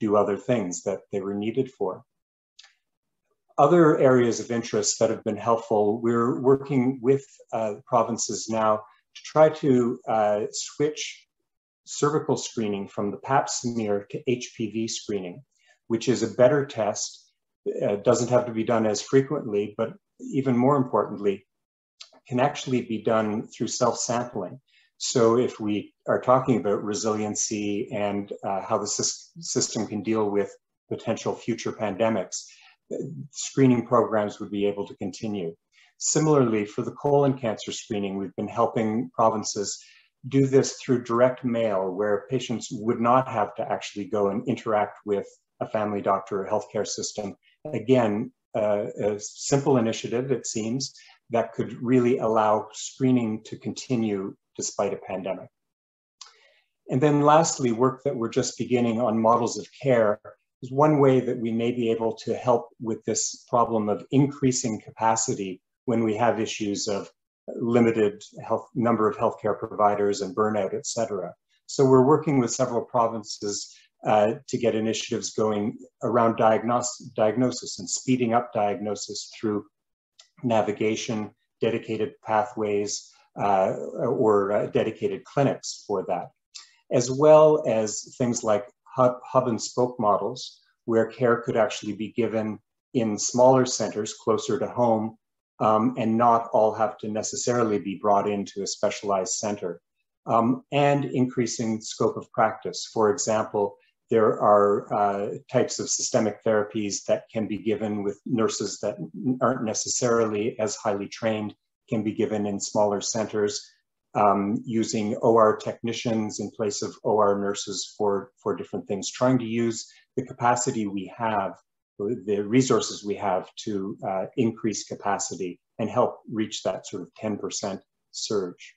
do other things that they were needed for. Other areas of interest that have been helpful, we're working with uh, provinces now to try to uh, switch cervical screening from the pap smear to HPV screening, which is a better test. It doesn't have to be done as frequently, but even more importantly, can actually be done through self-sampling. So if we are talking about resiliency and uh, how the system can deal with potential future pandemics, screening programs would be able to continue. Similarly, for the colon cancer screening, we've been helping provinces do this through direct mail where patients would not have to actually go and interact with a family doctor or healthcare system. Again, uh, a simple initiative, it seems, that could really allow screening to continue despite a pandemic. And then lastly, work that we're just beginning on models of care is one way that we may be able to help with this problem of increasing capacity when we have issues of limited health number of healthcare providers and burnout, et cetera. So we're working with several provinces uh, to get initiatives going around diagnos diagnosis and speeding up diagnosis through navigation, dedicated pathways, uh, or uh, dedicated clinics for that, as well as things like hub, hub and spoke models, where care could actually be given in smaller centers closer to home um, and not all have to necessarily be brought into a specialized center. Um, and increasing scope of practice. For example, there are uh, types of systemic therapies that can be given with nurses that aren't necessarily as highly trained, can be given in smaller centers, um, using OR technicians in place of OR nurses for, for different things, trying to use the capacity we have, the resources we have to uh, increase capacity and help reach that sort of 10% surge.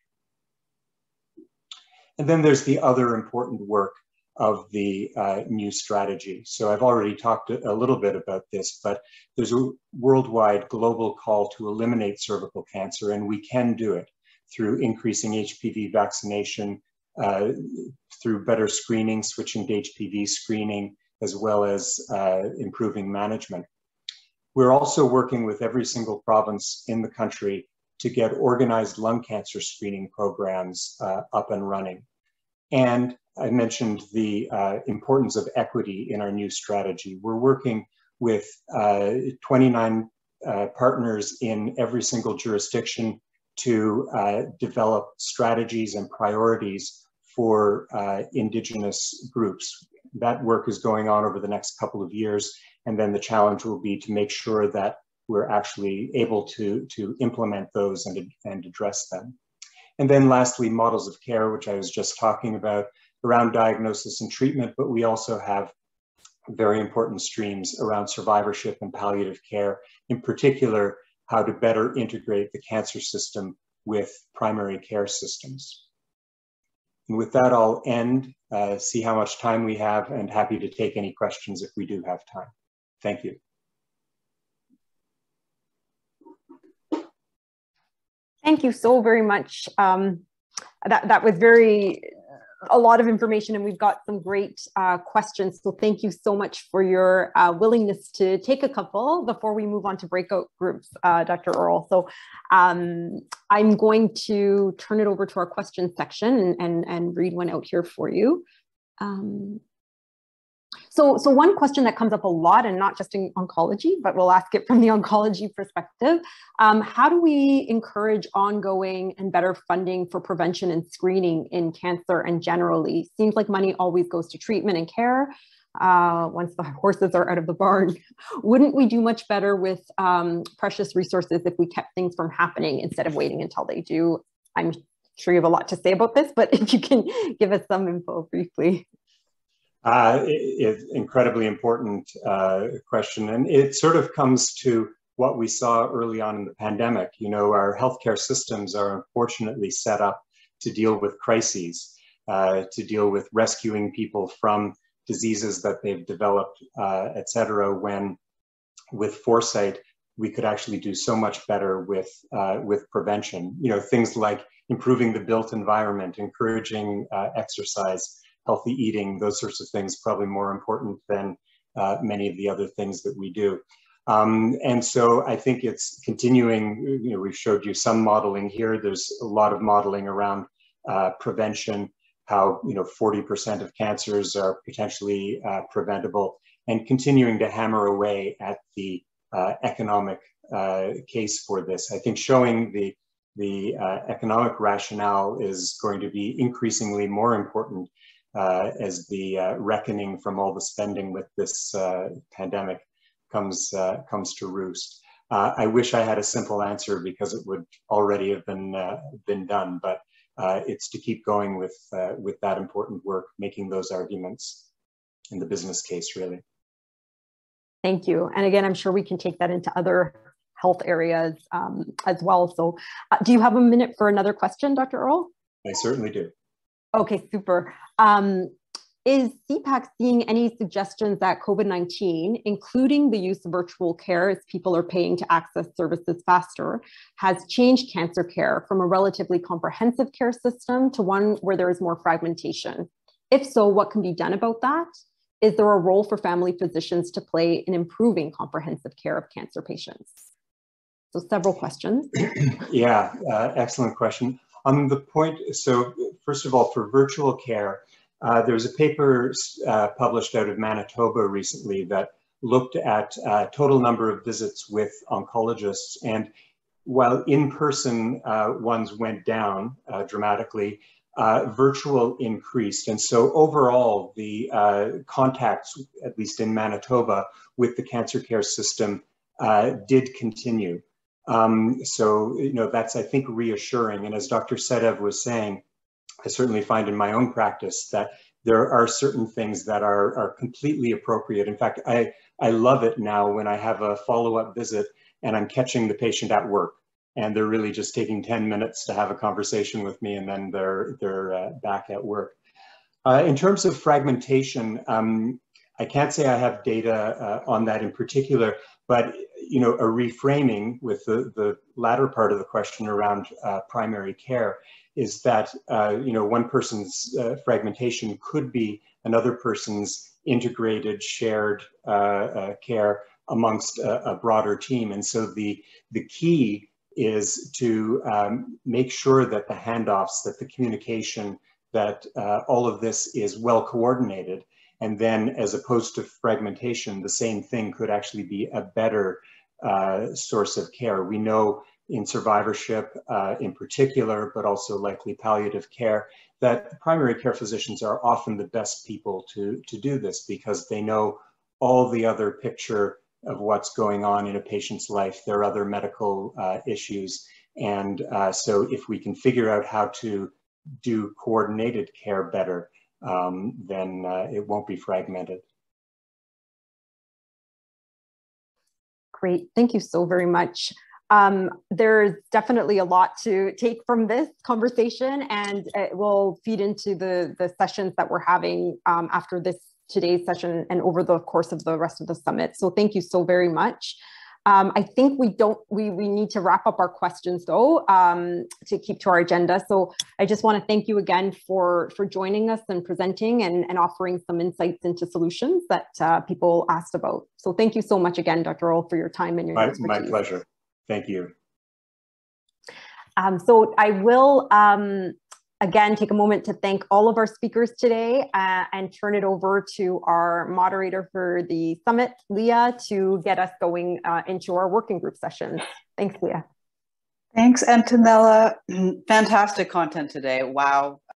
And then there's the other important work of the uh, new strategy. So I've already talked a little bit about this, but there's a worldwide global call to eliminate cervical cancer, and we can do it through increasing HPV vaccination, uh, through better screening, switching to HPV screening, as well as uh, improving management. We're also working with every single province in the country to get organized lung cancer screening programs uh, up and running. And I mentioned the uh, importance of equity in our new strategy. We're working with uh, 29 uh, partners in every single jurisdiction to uh, develop strategies and priorities for uh, Indigenous groups. That work is going on over the next couple of years, and then the challenge will be to make sure that we're actually able to, to implement those and, and address them. And then lastly, models of care, which I was just talking about around diagnosis and treatment, but we also have very important streams around survivorship and palliative care, in particular, how to better integrate the cancer system with primary care systems. And with that, I'll end, uh, see how much time we have, and happy to take any questions if we do have time. Thank you. Thank you so very much. Um, that, that was very a lot of information and we've got some great uh, questions. So thank you so much for your uh, willingness to take a couple before we move on to breakout groups, uh, Dr. Earle. So um, I'm going to turn it over to our question section and, and, and read one out here for you. Um, so, so one question that comes up a lot, and not just in oncology, but we'll ask it from the oncology perspective, um, how do we encourage ongoing and better funding for prevention and screening in cancer and generally? Seems like money always goes to treatment and care uh, once the horses are out of the barn. Wouldn't we do much better with um, precious resources if we kept things from happening instead of waiting until they do? I'm sure you have a lot to say about this, but if you can give us some info briefly. Uh, it, incredibly important uh, question. And it sort of comes to what we saw early on in the pandemic. You know, our healthcare systems are unfortunately set up to deal with crises, uh, to deal with rescuing people from diseases that they've developed, uh, et cetera, when with foresight, we could actually do so much better with, uh, with prevention. You know, things like improving the built environment, encouraging uh, exercise, healthy eating, those sorts of things, probably more important than uh, many of the other things that we do. Um, and so I think it's continuing, you know, we've showed you some modeling here. There's a lot of modeling around uh, prevention, how, you know, 40% of cancers are potentially uh, preventable and continuing to hammer away at the uh, economic uh, case for this. I think showing the the uh, economic rationale is going to be increasingly more important uh, as the uh, reckoning from all the spending with this uh, pandemic comes uh, comes to roost. Uh, I wish I had a simple answer because it would already have been been done, but it's to keep going with with that important work, making those arguments in the business case, really. Thank you. And again, I'm sure we can take that into other health areas um, as well. So uh, do you have a minute for another question, Dr. Earle? I certainly do. Okay, super. Um, is CPAC seeing any suggestions that COVID-19, including the use of virtual care as people are paying to access services faster, has changed cancer care from a relatively comprehensive care system to one where there is more fragmentation? If so, what can be done about that? Is there a role for family physicians to play in improving comprehensive care of cancer patients? So several questions. yeah, uh, excellent question. On the point, so first of all, for virtual care, uh, there was a paper uh, published out of Manitoba recently that looked at uh, total number of visits with oncologists. And while in-person uh, ones went down uh, dramatically, uh, virtual increased. And so overall, the contacts, at least in Manitoba, with the cancer care system did continue. Um, so, you know, that's, I think, reassuring. And as Dr. Sehdev was saying, I certainly find in my own practice that there are certain things that are, are completely appropriate. In fact, I, I love it now when I have a follow-up visit and I'm catching the patient at work and they're really just taking 10 minutes to have a conversation with me and then they're, they're uh, back at work. Uh, in terms of fragmentation, um, I can't say I have data uh, on that in particular, but you know, a reframing with the, the latter part of the question around uh, primary care is that uh, you know one person's uh, fragmentation could be another person's integrated shared care amongst a, a, broader team, and so the the key is to um, make sure that the handoffs, that the communication, that uh, all of this is well coordinated. And then as opposed to fragmentation, the same thing could actually be a better uh, source of care. We know in survivorship uh, in particular, but also likely palliative care, that primary care physicians are often the best people to, to do this because they know all the other picture of what's going on in a patient's life. There are other medical uh, issues. And uh, so if we can figure out how to do coordinated care better, um, then uh, it won't be fragmented. Great, thank you so very much. Um, there's definitely a lot to take from this conversation and it will feed into the, the sessions that we're having um, after this today's session and over the course of the rest of the summit. So thank you so very much. Um, I think we don't, we, we need to wrap up our questions though, um, to keep to our agenda. So I just wanna thank you again for, for joining us and presenting and, and offering some insights into solutions that uh, people asked about. So thank you so much again, Dr. Earle, for your time and your my, expertise. My pleasure. Thank you. Um, so I will um, again take a moment to thank all of our speakers today uh, and turn it over to our moderator for the summit, Leah, to get us going uh, into our working group sessions. Thanks, Leah. Thanks, Antonella. Fantastic content today. Wow.